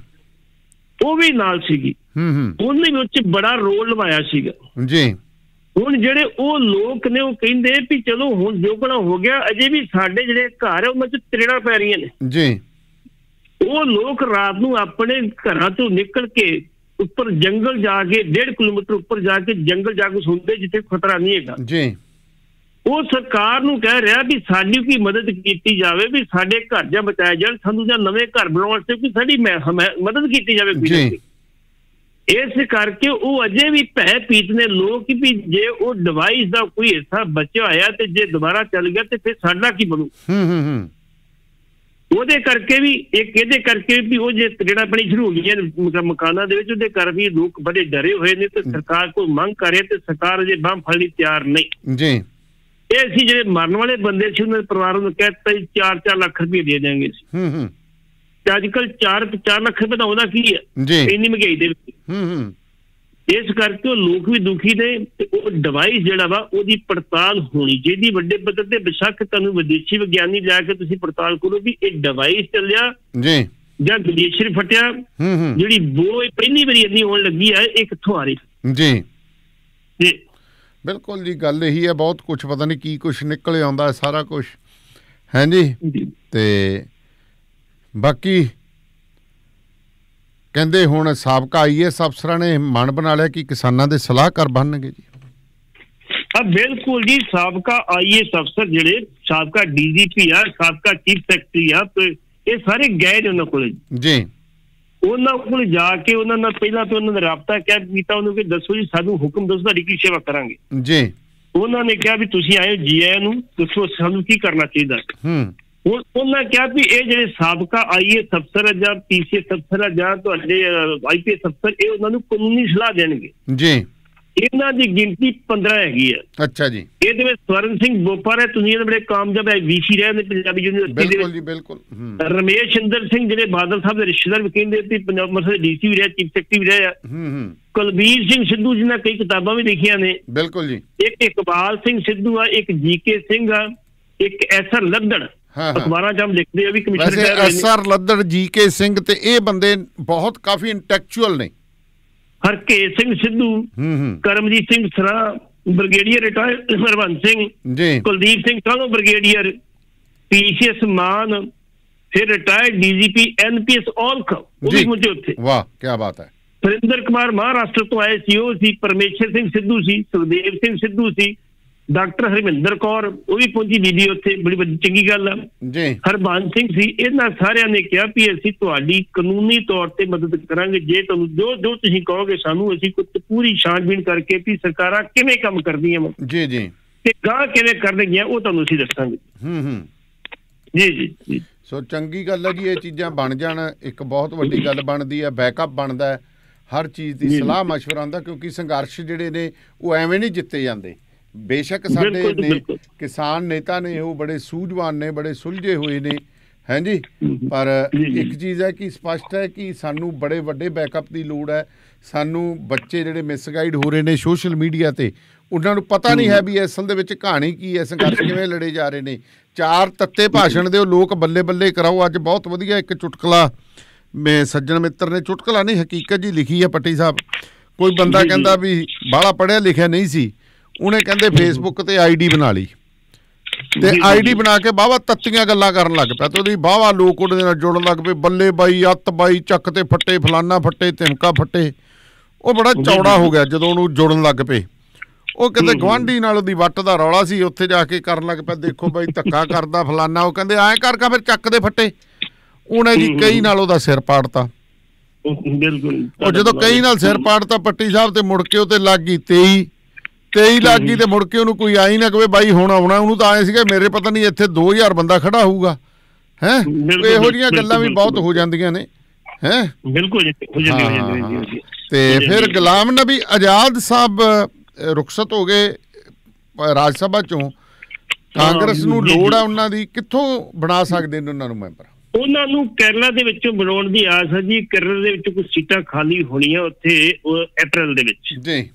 ਉਹ ਵੀ ਨਾਲ ਸੀਗੀ। ਹੂੰ ਹੂੰ। ਉਹਨੇ ਵੀ ਉੱਚ ਬੜਾ ਰੋਲ ਨਿਭਾਇਆ ਸੀਗਾ। ਜੀ। ਹੁਣ ਜਿਹੜੇ ਉਹ ਲੋਕ ਨੇ ਉਹ ਕਹਿੰਦੇ ਵੀ ਚਲੋ ਹੁਣ ਜੋ ਬਣਾ ਹੋ ਗਿਆ ਅਜੇ ਵੀ ਸਾਡੇ ਜਿਹੜੇ ਘਰ ਆ ਉਹਨਾਂ 'ਚ ਤਰੇੜਾਂ ਪੈ ਰਹੀਆਂ ਨੇ ਜੀ ਉਹ ਲੋਕ ਰਾਤ ਨੂੰ ਆਪਣੇ ਘਰਾਂ ਤੋਂ ਨਿਕਲ ਕੇ ਉੱਪਰ ਜੰਗਲ ਜਾ ਕੇ 1.5 ਕਿਲੋਮੀਟਰ ਉੱਪਰ ਜਾ ਕੇ ਜੰਗਲ ਜਾ ਕੇ ਸੁਣਦੇ ਜਿੱਥੇ ਖਤਰਾ ਨਹੀਂ ਹੈਗਾ ਜੀ ਉਹ ਸਰਕਾਰ ਨੂੰ ਕਹਿ ਰਿਹਾ ਵੀ ਸਾਡੀ ਕੀ ਮਦਦ ਕੀਤੀ ਜਾਵੇ ਵੀ ਸਾਡੇ ਘਰ ਜਾਂ ਬਚਾਏ ਜਾਣ ਸਾਨੂੰ ਜਾਂ ਨਵੇਂ ਘਰ ਬਣਾਉਣ ਵਾਸਤੇ ਵੀ ਸਾਡੀ ਮਦਦ ਕੀਤੀ ਜਾਵੇ। ਕੋਈ। ਇਸ ਕਰਕੇ ਉਹ ਅਜੇ ਵੀ ਭੈ ਪੀਤ ਨੇ ਲੋਕ ਵੀ ਜੇ ਉਹ ਡਿਵਾਈਸ ਦਾ ਕੋਈ ਹਿੱਸਾ ਬਚਿਆ ਹੋਇਆ ਤੇ ਜੇ ਦੁਬਾਰਾ ਚੱਲ ਗਿਆ ਤੇ ਫਿਰ ਸਾਡਾ ਕੀ ਬਣੂ? ਹੂੰ ਹੂੰ ਹੂੰ। ਉਹਦੇ ਕਰਕੇ ਵੀ ਇੱਕ ਇਹਦੇ ਕਰਕੇ ਵੀ ਉਹ ਜੇ ਜਿਹੜਾ ਆਪਣੀ ਸ਼ੁਰੂ ਹੋ ਗਈਆਂ ਮਕਾਨਾਂ ਦੇ ਵਿੱਚ ਉਹਦੇ ਕਰ ਵੀ ਲੋਕ ਬੜੇ ਡਰੇ ਹੋਏ ਨੇ ਤੇ ਸਰਕਾਰ ਕੋਈ ਮੰਗ ਕਰੇ ਤੇ ਸਰਕਾਰ ਅਜੇ ਬਾਂਹ ਫੜਨੀ ਤਿਆਰ ਨਹੀਂ। ਜੀ। ਇਹ ਅਸੀਂ ਜਿਹੜੇ ਮਰਨ ਵਾਲੇ ਬੰਦੇ ਸੀ ਉਹਨਾਂ ਦੇ ਪਰਿਵਾਰਾਂ ਨੂੰ ਕਹਿਤਾ 4-4 ਲੱਖ ਰੁਪਏ ਦੇ ਦੇਣਗੇ ਸੀ ਹੂੰ ਹੂੰ। ਤੇ ਅੱਜ ਕੱਲ 4 4 ਲੱਖ ਰੁਪਏ ਦਾ ਉਹਦਾ ਕੀ ਹੈ? ਜੀ। ਇੰਨੀ ਮਹਿੰਗਾਈ ਦੇ ਵਿੱਚ। ਹੂੰ ਹੂੰ। ਇਸ ਕਰਕੇ ਉਹ ਲੋਕ ਵੀ ਦੁਖੀ ਨੇ ਤੇ ਉਹ ਡਿਵਾਈਸ ਜਿਹੜਾ ਵਾ ਉਹਦੀ ਪੜਤਾਲ ਹੋਣੀ ਚਾਹੀਦੀ। ਵੱਡੇ ਪੱਧਰ ਤੇ ਬੇਸ਼ੱਕ ਤੁਹਾਨੂੰ ਵਿਦੇਸ਼ੀ ਵਿਗਿਆਨੀ ਲਿਆ ਕੇ ਤੁਸੀਂ ਪੜਤਾਲ ਕਰੋ ਵੀ ਇਹ ਡਿਵਾਈਸ ਚੱਲਿਆ ਜੀ। ਜਾਂ ਗਲੇਸ਼ੀਅਰ ਫਟਿਆ। ਹੂੰ ਹੂੰ। ਜਿਹੜੀ ਬੋ ਪਹਿਲੀ ਵਾਰੀ ਇੰਨੀ ਹੋਣ ਲੱਗੀ ਹੈ ਇਹ ਕਿੱਥੋਂ ਆ ਰਹੀ? ਜੀ। ਜੀ। ਬਿਲਕੁਲ ਜੀ ਗੱਲ ਇਹੀ ਹੈ ਬਹੁਤ ਕੁਝ ਪਤਾ ਨਹੀਂ ਕੀ ਕੁਝ ਨਿਕਲ ਆਉਂਦਾ ਹੈ ਸਾਰਾ ਕੁਝ ਹੈ ਜੀ? ਜੀ। ਤੇ ਬਾਕੀ ਕਹਿੰਦੇ ਹੁਣ ਸਾਬਕਾ ਆਈਐਸ ਅਫਸਰਾਂ ਨੇ ਮਨ ਬਣਾ ਲਿਆ ਕਿ ਕਿਸਾਨਾਂ ਦੇ ਸਲਾਹਕਾਰ ਬਣਨਗੇ ਜੀ। ਆ ਬਿਲਕੁਲ ਜੀ ਸਾਬਕਾ ਆਈਏਐਸ ਅਫਸਰ ਜਿਹੜੇ ਸਾਬਕਾ ਡੀਜੀਪੀ ਆ ਸਾਬਕਾ ਚੀਫ ਸੈਕਟਰੀ ਆ ਤੇ ਇਹ ਸਾਰੇ ਗਏ ਨੇ ਉਹਨਾਂ ਕੋਲ। ਜੀ। ਉਹਨਾਂ ਕੋਲ ਜਾ ਕੇ ਉਹਨਾਂ ਨਾਲ ਪਹਿਲਾਂ ਤਾਂ ਉਹਨਾਂ ਨੇ ਰਾਬਤਾ ਕਿਹਾ ਕੀਤਾ ਉਹਨੂੰ ਕਿ ਦੱਸੋ ਜੀ ਸਾਨੂੰ ਹੁਕਮ ਦੱਸੋ ਤੁਹਾਡੀ ਕੀ ਸੇਵਾ ਕਰਾਂਗੇ। ਜੀ। ਉਹਨਾਂ ਨੇ ਕਿਹਾ ਵੀ ਤੁਸੀਂ ਆਏ ਹੋ ਜੀਆਈ ਨੂੰ ਦੱਸੋ ਸਾਨੂੰ ਕੀ ਕਰਨਾ ਚਾਹੀਦਾ। ਹੂੰ। ਉਹਨਾਂ ਕਿਹਾ ਵੀ ਇਹ ਜਿਹੜੇ ਸਾਬਕਾ ਆਈਏਐਸ ਅਫਸਰ ਜਾਂ ਪੀਸੀਐਸ ਅਫਸਰ ਜਾਂ ਤੁਹਾਡੇ ਆਈਪੀਐਸ ਅਫਸਰ ਇਹ ਉਹਨਾਂ ਨੂੰ ਕਾਨੂੰਨੀ ਸਲਾਹ ਦੇਣਗੇ। ਜੀ। ਇਹਨਾਂ ਦੀ ਗਿਣਤੀ 15 ਹੈਗੀ ਆ। ਅੱਛਾ ਜੀ। ਇਹਦੇ ਵਿੱਚ ਸਵਰਨ ਸਿੰਘ ਬੋਪਰ ਹੈ ਦੁਨੀਆ ਦੇ ਬੜੇ ਕਾਮਯਾਬ ਹੈ ਵੀਸੀ ਰਹੇ ਨੇ ਪੰਜਾਬੀ ਯੂਨੀਵਰਸਿਟੀ ਦੇ ਬਿਲਕੁਲ ਜੀ ਬਿਲਕੁਲ। ਹੂੰ। ਰਮੇਸ਼ ਚੰਦਰ ਸਿੰਘ ਜਿਹੜੇ ਬਾਦਲ ਸਾਹਿਬ ਦੇ ਰਿਸ਼ਤੇਦਾਰ ਵੀ ਕਹਿੰਦੇ ਤੇ ਪੰਜਾਬ ਮਸਲੇ ਡੀਸੀ ਵੀ ਰਹੇ ਚੀਫ ਸੈਕਟਰੀ ਵੀ ਰਹੇ ਆ। ਹੂੰ ਹੂੰ। ਕੁਲਬੀਰ ਸਿੰਘ ਸਿੱਧੂ ਜਿਨ੍ਹਾਂ ਕਈ ਕਿਤਾਬਾਂ ਵੀ ਲਿਖੀਆਂ ਨੇ। ਬਿਲਕੁਲ ਜੀ। ਇੱਕ ਇਕਬਾਲ ਸਿੰਘ ਸਿੱਧੂ ਆ ਇੱਕ ਜੀਕੇ ਸਿੰਘ ਆ ਇੱਕ ਐਸਰ ਲੱਦੜ। ਹਾਂ ਹਾਂ ਅਖਬਾਰਾਂ 'ਚ ਹਮ ਲਿਖਦੇ ਆ ਵੀ ਕਮਿਸ਼ਨਰ ਸਾਹਿਬ ਨੇ। ਐਸਆਰ ਲੱਦੜ ਜੀਕੇ ਸਿੰਘ ਤੇ ਇਹ ਬੰਦੇ ਬਹੁਤ ਕਾਫੀ ਇੰਟੈਕਚੁਅਲ ਨੇ। Harkesh Singh Sidhu Karamjit Singh Sra brigadier retire Harwant Singh ji. Kuldeep Singh Kahlon brigadier PCS Maan ਫਿਰ ਰਿਟਾਇਰਡ ਡੀਜੀਪੀ ਐਨਪੀਐਸ ਔਲਖ ਉਹ ਵੀ ਜੀ। ਮੁਝੇ ਉੱਥੇ। ਵਾਹ ਕੀ ਬਾਤ ਹੈ। ਸੁਰਿੰਦਰ ਕੁਮਾਰ ਮਹਾਰਾਸ਼ਟਰ ਤੋਂ ਆਏ ਸੀ ਉਹ ਸੀ ਪਰਮੇਸ਼ਰ ਸਿੰਘ ਸਿੱਧੂ ਸੀ ਸੁਖਦੇਵ ਸਿੰਘ ਸਿੱਧੂ ਸੀ ਡਾਕਟਰ ਹਰਮਿੰਦਰ ਕੌਰ ਉਹ ਵੀ ਪਹੁੰਚੀ ਦੀਦੀ ਉੱਥੇ ਬੜੀ ਵੱਡੀ ਚੰਗੀ ਗੱਲ ਆ। ਜੀ। ਹਰਬਾਨ ਸਿੰਘ ਸੀ ਇਹਨਾਂ ਸਾਰਿਆਂ ਨੇ ਕਿਹਾ ਵੀ ਅਸੀਂ ਤੁਹਾਡੀ ਕਾਨੂੰਨੀ ਤੌਰ ਤੇ ਮਦਦ ਕਰਾਂਗੇ। ਜੇ ਤੁਹਾਨੂੰ ਜੋ ਜੋ ਤੁਸੀਂ ਕਹੋਗੇ ਸਾਨੂੰ ਅਸੀਂ ਕੁਝ ਪੂਰੀ ਛਾਣਬੀਣ ਕਰਕੇ ਵੀ ਸਰਕਾਰਾਂ ਕਿਵੇਂ ਕੰਮ ਕਰਦੀਆਂ ਜੀ ਜੀ। ਤੇ ਗਾਂ ਕਿਵੇਂ ਕਰਨਗੀਆਂ ਉਹ ਤੁਹਾਨੂੰ ਅਸੀਂ ਦੱਸਾਂਗੇ। ਹੂੰ ਹੂੰ। ਜੀ ਜੀ ਸੋ ਚੰਗੀ ਗੱਲ ਹੈ ਜੀ ਇਹ ਚੀਜ਼ਾਂ ਬਣ ਜਾਣ। ਇੱਕ ਬਹੁਤ ਵੱਡੀ ਗੱਲ ਬਣਦੀ ਹੈ ਬੈਕਅਪ ਬਣਦਾ ਹੈ। ਹਰ ਚੀਜ਼ ਦੀ ਸਲਾਹ مشਵਰਾ ਦਾ ਕਿਉਂਕਿ ਸੰਘਰਸ਼ ਜਿਹੜੇ ਨੇ ਉਹ ਐਵੇਂ ਨਹੀਂ ਜਿੱਤੇ ਜਾਂਦੇ। ਬੇਸ਼ੱਕ ਸਾਡੇ ਨੇ। ਕਿਸਾਨ ਨੇਤਾ ਨੇ ਉਹ ਬੜੇ ਸੂਝਵਾਨ ਨੇ ਬੜੇ ਸੁਲਝੇ ਹੋਏ ਨੇ ਹਾਂਜੀ ਪਰ ਇੱਕ ਚੀਜ਼ ਹੈ ਕਿ ਸਪਸ਼ਟ ਹੈ ਕਿ ਸਾਨੂੰ ਬੜੇ ਵੱਡੇ ਬੈਕਅਪ ਦੀ ਲੋੜ ਹੈ। ਸਾਨੂੰ ਬੱਚੇ ਜਿਹੜੇ ਮਿਸਗਾਈਡ ਹੋ ਰਹੇ ਨੇ ਸੋਸ਼ਲ ਮੀਡੀਆ ਤੇ ਉਹਨਾਂ ਨੂੰ ਪਤਾ ਨਹੀਂ ਹੈ ਵੀ ਅਸਲ ਦੇ ਵਿੱਚ ਕਹਾਣੀ ਕੀ ਹੈ ਸੰਘਰਸ਼ ਕਿਵੇਂ ਲੜੇ ਜਾ ਰਹੇ ਨੇ। ਚਾਰ ਤੱਤੇ ਭਾਸ਼ਣ ਦਿਓ ਲੋਕ ਬੱਲੇ ਬੱਲੇ ਕਰਾਓ। ਅੱਜ ਬਹੁਤ ਵਧੀਆ ਇੱਕ ਚੁਟਕਲਾ ਮੈਂ ਸੱਜਣ ਮਿੱਤਰ ਨੇ ਚੁਟਕਲਾ ਨਹੀਂ ਹਕੀਕਤ ਜੀ ਲਿਖੀ ਹੈ ਪੱਟੀ ਸਾਹਿਬ। ਕੋਈ ਬੰਦਾ। ਕਹਿੰਦਾ ਵੀ ਬਾਹਲਾ ਪੜਿਆ ਲਿਖਿਆ ਨਹੀਂ ਸੀ। ਉਹਨੇ ਕਹਿੰਦੇ ਫੇਸਬੁੱਕ ਤੇ ਆਈਡੀ ਬਣਾ ਲਈ। ਤੇ ਆਈਡੀ। ਬਣਾ ਕੇ ਬਾਵਾ ਤੱਤੀਆਂ ਗੱਲਾਂ ਕਰਨ ਲੱਗ ਪਿਆ ਤੇ ਉਹਦੀ ਬਾਵਾ ਲੋਕ ਉਹਦੇ ਨਾਲ ਜੁੜਨ ਲੱਗ ਪਏ। ਬੱਲੇ ਬਾਈ ਅੱਤ ਬਾਈ ਚੱਕ ਤੇ ਫੱਟੇ ਫਲਾਨਾ ਫੱਟੇ ਧਮਕਾ ਫੱਟੇ। ਉਹ ਬੜਾ ਚੌੜਾ। ਹੋ ਗਿਆ ਜਦੋਂ ਉਹਨੂੰ ਜੁੜਨ ਲੱਗ ਪਏ। ਉਹ ਕਿਤੇ ਹੂੰ। ਗਵਾਂਢੀ ਨਾਲ ਉਹਦੀ ਵੱਟ ਦਾ ਰੌਲਾ ਸੀ ਉੱਥੇ ਜਾ ਕੇ ਕਰਨ ਲੱਗ ਪਿਆ। ਦੇਖੋ ਬਾਈ ਧੱਕਾ ਕਰਦਾ ਫਲਾਨਾ ਉਹ ਕਹਿੰਦੇ ਐਂ ਕਰ ਕਾ ਫਿਰ ਚੱਕ ਦੇ ਫੱਟੇ। ਉਹਨੇ ਜੀ ਕਈ। ਨਾਲ ਉਹਦਾ ਸਿਰ ਪਾੜਤਾ। ਬਿਲਕੁਲ। ਉਹ ਜਦੋਂ ਕਈ ਨਾਲ ਸਿਰ ਪਾੜਤਾ ਪੱਟੀ ਸਾਹਿਬ ਤੇ ਮੁੜ ਕੇ ਉਹ ਤੇ ਲੱਗ ਗਈ 23 23 ਲੱਗ ਗਈ ਤੇ ਮੁੜ ਕੇ ਉਹਨੂੰ ਕੋਈ ਆਈ ਨਾ ਕਵੇ ਬਾਈ ਹੁਣ ਆਉਣਾ ਉਹਨੂੰ ਤਾਂ ਆਏ ਸੀਗੇ ਮੇਰੇ ਪਤਾ ਨਹੀਂ ਇੱਥੇ 2000 ਬੰਦਾ ਖੜਾ ਹੋਊਗਾ। ਹੈ? ਇਹੋ ਜੀਆਂ ਗੱਲਾਂ ਵੀ ਬਹੁਤ। ਹੋ ਜਾਂਦੀਆਂ ਨੇ। ਹੈ? ਬਿਲਕੁਲ ਜੀ, ਹੋ ਜਾਂਦੀ ਹੋ ਜਾਂਦੀ ਹੋ ਹਾਂ, ਜਾਂਦੀ ਤੇ ਫਿਰ। ਗੁਲਾਮ ਨਬੀ ਆਜ਼ਾਦ ਸਾਹਿਬ ਰੁਖਸਤ ਹੋ ਗਏ ਰਾਜ ਸਭਾ ਚੋਂ। ਕਾਂਗਰਸ ਨੂੰ। ਲੋੜ ਆ ਉਹਨਾਂ ਦੀ ਕਿੱਥੋਂ ਬਣਾ ਸਕਦੇ ਨੇ ਉਹਨਾਂ ਨੂੰ ਮੈਂਬਰ? ਉਹਨਾਂ ਨੂੰ ਕੇਰਲਾ ਦੇ ਵਿੱਚੋਂ ਬਣਾਉਣ ਦੀ ਆਸ ਹੈ ਜੀ ਕੇਰਲਾ ਦੇ ਵਿੱਚ ਕੁਝ ਸੀਟਾਂ ਖਾਲੀ ਹੋਣੀਆਂ ਉੱਥੇ ਅਪ੍ਰੈਲ ਦੇ ਵਿੱਚ। ਜੀ।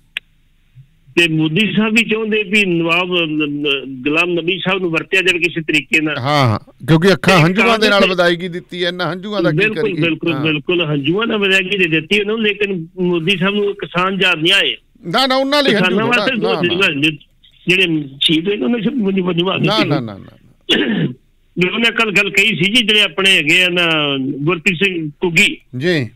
ਤੇ ਮੋਦੀ ਸਾਹਿਬ ਵੀ ਚਾਹੁੰਦੇ ਵੀ ਨਵਾਬ ਨ- ਗੁਲਾਮ ਨਬੀ ਸਾਹਿਬ ਨੂੰ ਵਰਤਿਆ ਜਾਵੇ ਕਿਸੇ ਤਰੀਕੇ ਨਾਲ। ਹਾਂ ਹਾਂ। ਕਿਉਂਕਿ ਅੱਖਾਂ ਹੰਝੂਆਂ ਦੇ ਨਾਲ ਵਧਾਈਗੀ ਦਿੱਤੀ ਐ ਇਹਨਾਂ ਹੰਝੂਆਂ ਦਾ ਕੀ ਬਿਲਕੁਲ ਕਰੀਏ? ਬਿਲਕੁਲ ਹਾਂ। ਬਿਲਕੁਲ ਹੰਝੂਆਂ ਨਾਲ ਵਿਦਾਇਗੀ ਦੇ ਦਿੱਤੀ ਉਹਨਾਂ ਨੂੰ ਲੇਕਿਨ ਮੋਦੀ ਸਾਹਿਬ ਨੂੰ ਕਿਸਾਨ ਯਾਦ ਨਹੀਂ ਆਏ। ਨਾ ਨਾ ਉਹਨਾਂ ਲਈ ਹੰਝੂ ਨਾ, ਨਾ। ਜਿਹੜੇ- ਸ਼ਹੀਦ ਹੋਏ ਨੇ ਉਹਨਾਂ ਨੂੰ ਮੋਦੀ ਨਾ ਨਾ ਨਾ ਨਾ। ਉਹਨੇ ਕੱਲ ਗੱਲ ਕਹੀ ਸੀ ਜੀ ਜਿਹੜੇ ਆਪਣੇ ਹੈਗੇ ਆ ਨਾ ਗੁਰਪ੍ਰੀਤ ਸਿੰਘ ਕੁੱਗੀ ਜੀ।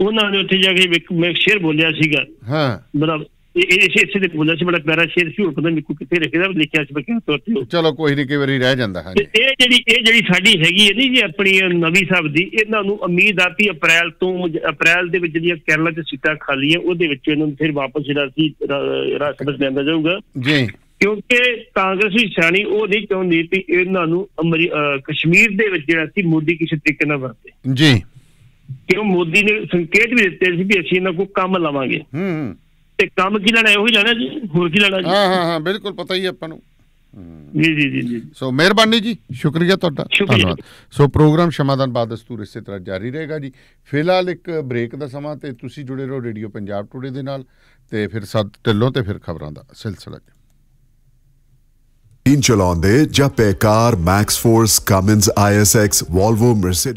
ਉਹਨਾਂ ਨੇ ਉੱਥੇ ਜਾ ਕੇ ਇੱਕ ਮੈਂ ਸ਼ੇਰ ਬੋਲਿਆ ਸੀਗਾ। ਹਾਂ। ਬੜਾ ਇਹ ਇਸੇ ਦੇ ਬੋਲਿਆ ਸੀ ਬੜਾ ਪਿਆਰਾ ਸ਼ੇਰ ਸੀ ਉਹ ਪਤਾ ਨਹੀਂ ਕੋਈ ਕਿੱਥੇ ਰੱਖਿਆ ਦਾ ਲਿਖਿਆ ਸੀ ਬਕਿਆ ਤੌਰ ਤੇ। ਉਹ। ਚਲੋ ਕੋਈ ਨਹੀਂ ਕਈ ਵਾਰੀ ਰਹਿ ਜਾਂਦਾ ਹੈ ਤੇ ਇਹ ਜਿਹੜੀ ਇਹ ਜਿਹੜੀ ਸਾਡੀ ਹੈਗੀ ਹੈ ਨਹੀਂ ਜੀ ਆਪਣੀ ਨਵੀਂ ਸਾਹਿਬ ਦੀ ਇਹਨਾਂ ਨੂੰ ਉਮੀਦ ਆ ਵੀ ਅਪ੍ਰੈਲ ਤੋਂ ਅਪ੍ਰੈਲ ਦੇ ਵਿੱਚ ਜਿਹੜੀਆਂ ਕੇਰਲਾ 'ਚ ਸੀਟਾਂ ਖਾਲੀਆਂ ਉਹਦੇ ਵਿੱਚ ਇਹਨਾਂ ਨੂੰ ਫਿਰ ਵਾਪਸ ਜਿਹੜਾ ਸੀ ਰਾ- ਰਾਜ ਸਭਾ 'ਚ ਲਿਆਂਦਾ ਜਾਊਗਾ। ਜੀ। ਕਿਉਂਕਿ ਕਾਂਗਰਸੀ ਸਿਆਣੀ ਉਹ ਨਹੀਂ ਚਾਹੁੰਦੀ ਵੀ ਇਹਨਾਂ ਨੂੰ ਕਸ਼ਮੀਰ ਦੇ ਵਿੱਚ ਜਿਹੜਾ ਸੀ ਮੋਦੀ ਕਿਸੇ ਤਰੀਕੇ ਨਾਲ ਵਰਤੇ। ਜੀ। ਕਿਉਂ ਮੋਦੀ ਨੇ ਸੰਕੇਤ ਵੀ ਦਿੱਤੇ ਸੀ ਵੀ ਅਸੀਂ ਇਹਨਾਂ ਕੋਲ ਕੰਮ ਲਵਾਂਗੇ। ਹੂੰ ਹੂੰ। ਤੇ ਕੰਮ ਕੀ ਲੈਣਾ ਇਹੋ ਹੀ ਲੈਣਾ ਜੀ? ਹੋਰ ਕੀ ਲੈਣਾ ਜੀ? ਹਾਂ ਹਾਂ ਹਾਂ ਬਿਲਕੁਲ ਪਤਾ ਹੀ ਆਪਾਂ ਨੂੰ। ਜੀ ਜੀ ਜੀ ਜੀ। ਸੋ ਮਿਹਰਬਾਨੀ ਜੀ ਸ਼ੁਕਰੀਆ ਤੁਹਾਡਾ। ਧੰਨਵਾਦ। ਸੋ ਪ੍ਰੋਗਰਾਮ ਸ਼ਮਾਦਾਨ ਬਾਦ ਦਸਤੂਰ ਇਸੇ ਤਰ੍ਹਾਂ ਜਾਰੀ ਰਹੇਗਾ ਜੀ। ਫਿਲਹਾਲ ਇੱਕ ਬ੍ਰੇਕ ਦਾ ਸਮਾਂ ਤੇ ਤੁਸੀਂ ਜੁੜੇ ਰਹੋ ਰੇਡੀਓ ਪੰਜਾਬ ਟੁਡੇ ਦੇ ਨਾਲ ਤੇ ਫਿਰ ਸੱਤ ਢਿੱਲੋਂ ਤੇ ਫਿਰ ਖਬਰਾਂ ਦਾ ਸਿਲਸਿਲਾ ਚਲਾਉਂਦੇ ਜਾਂ Paccar Max Force Cummins ISX Volvo Mercedes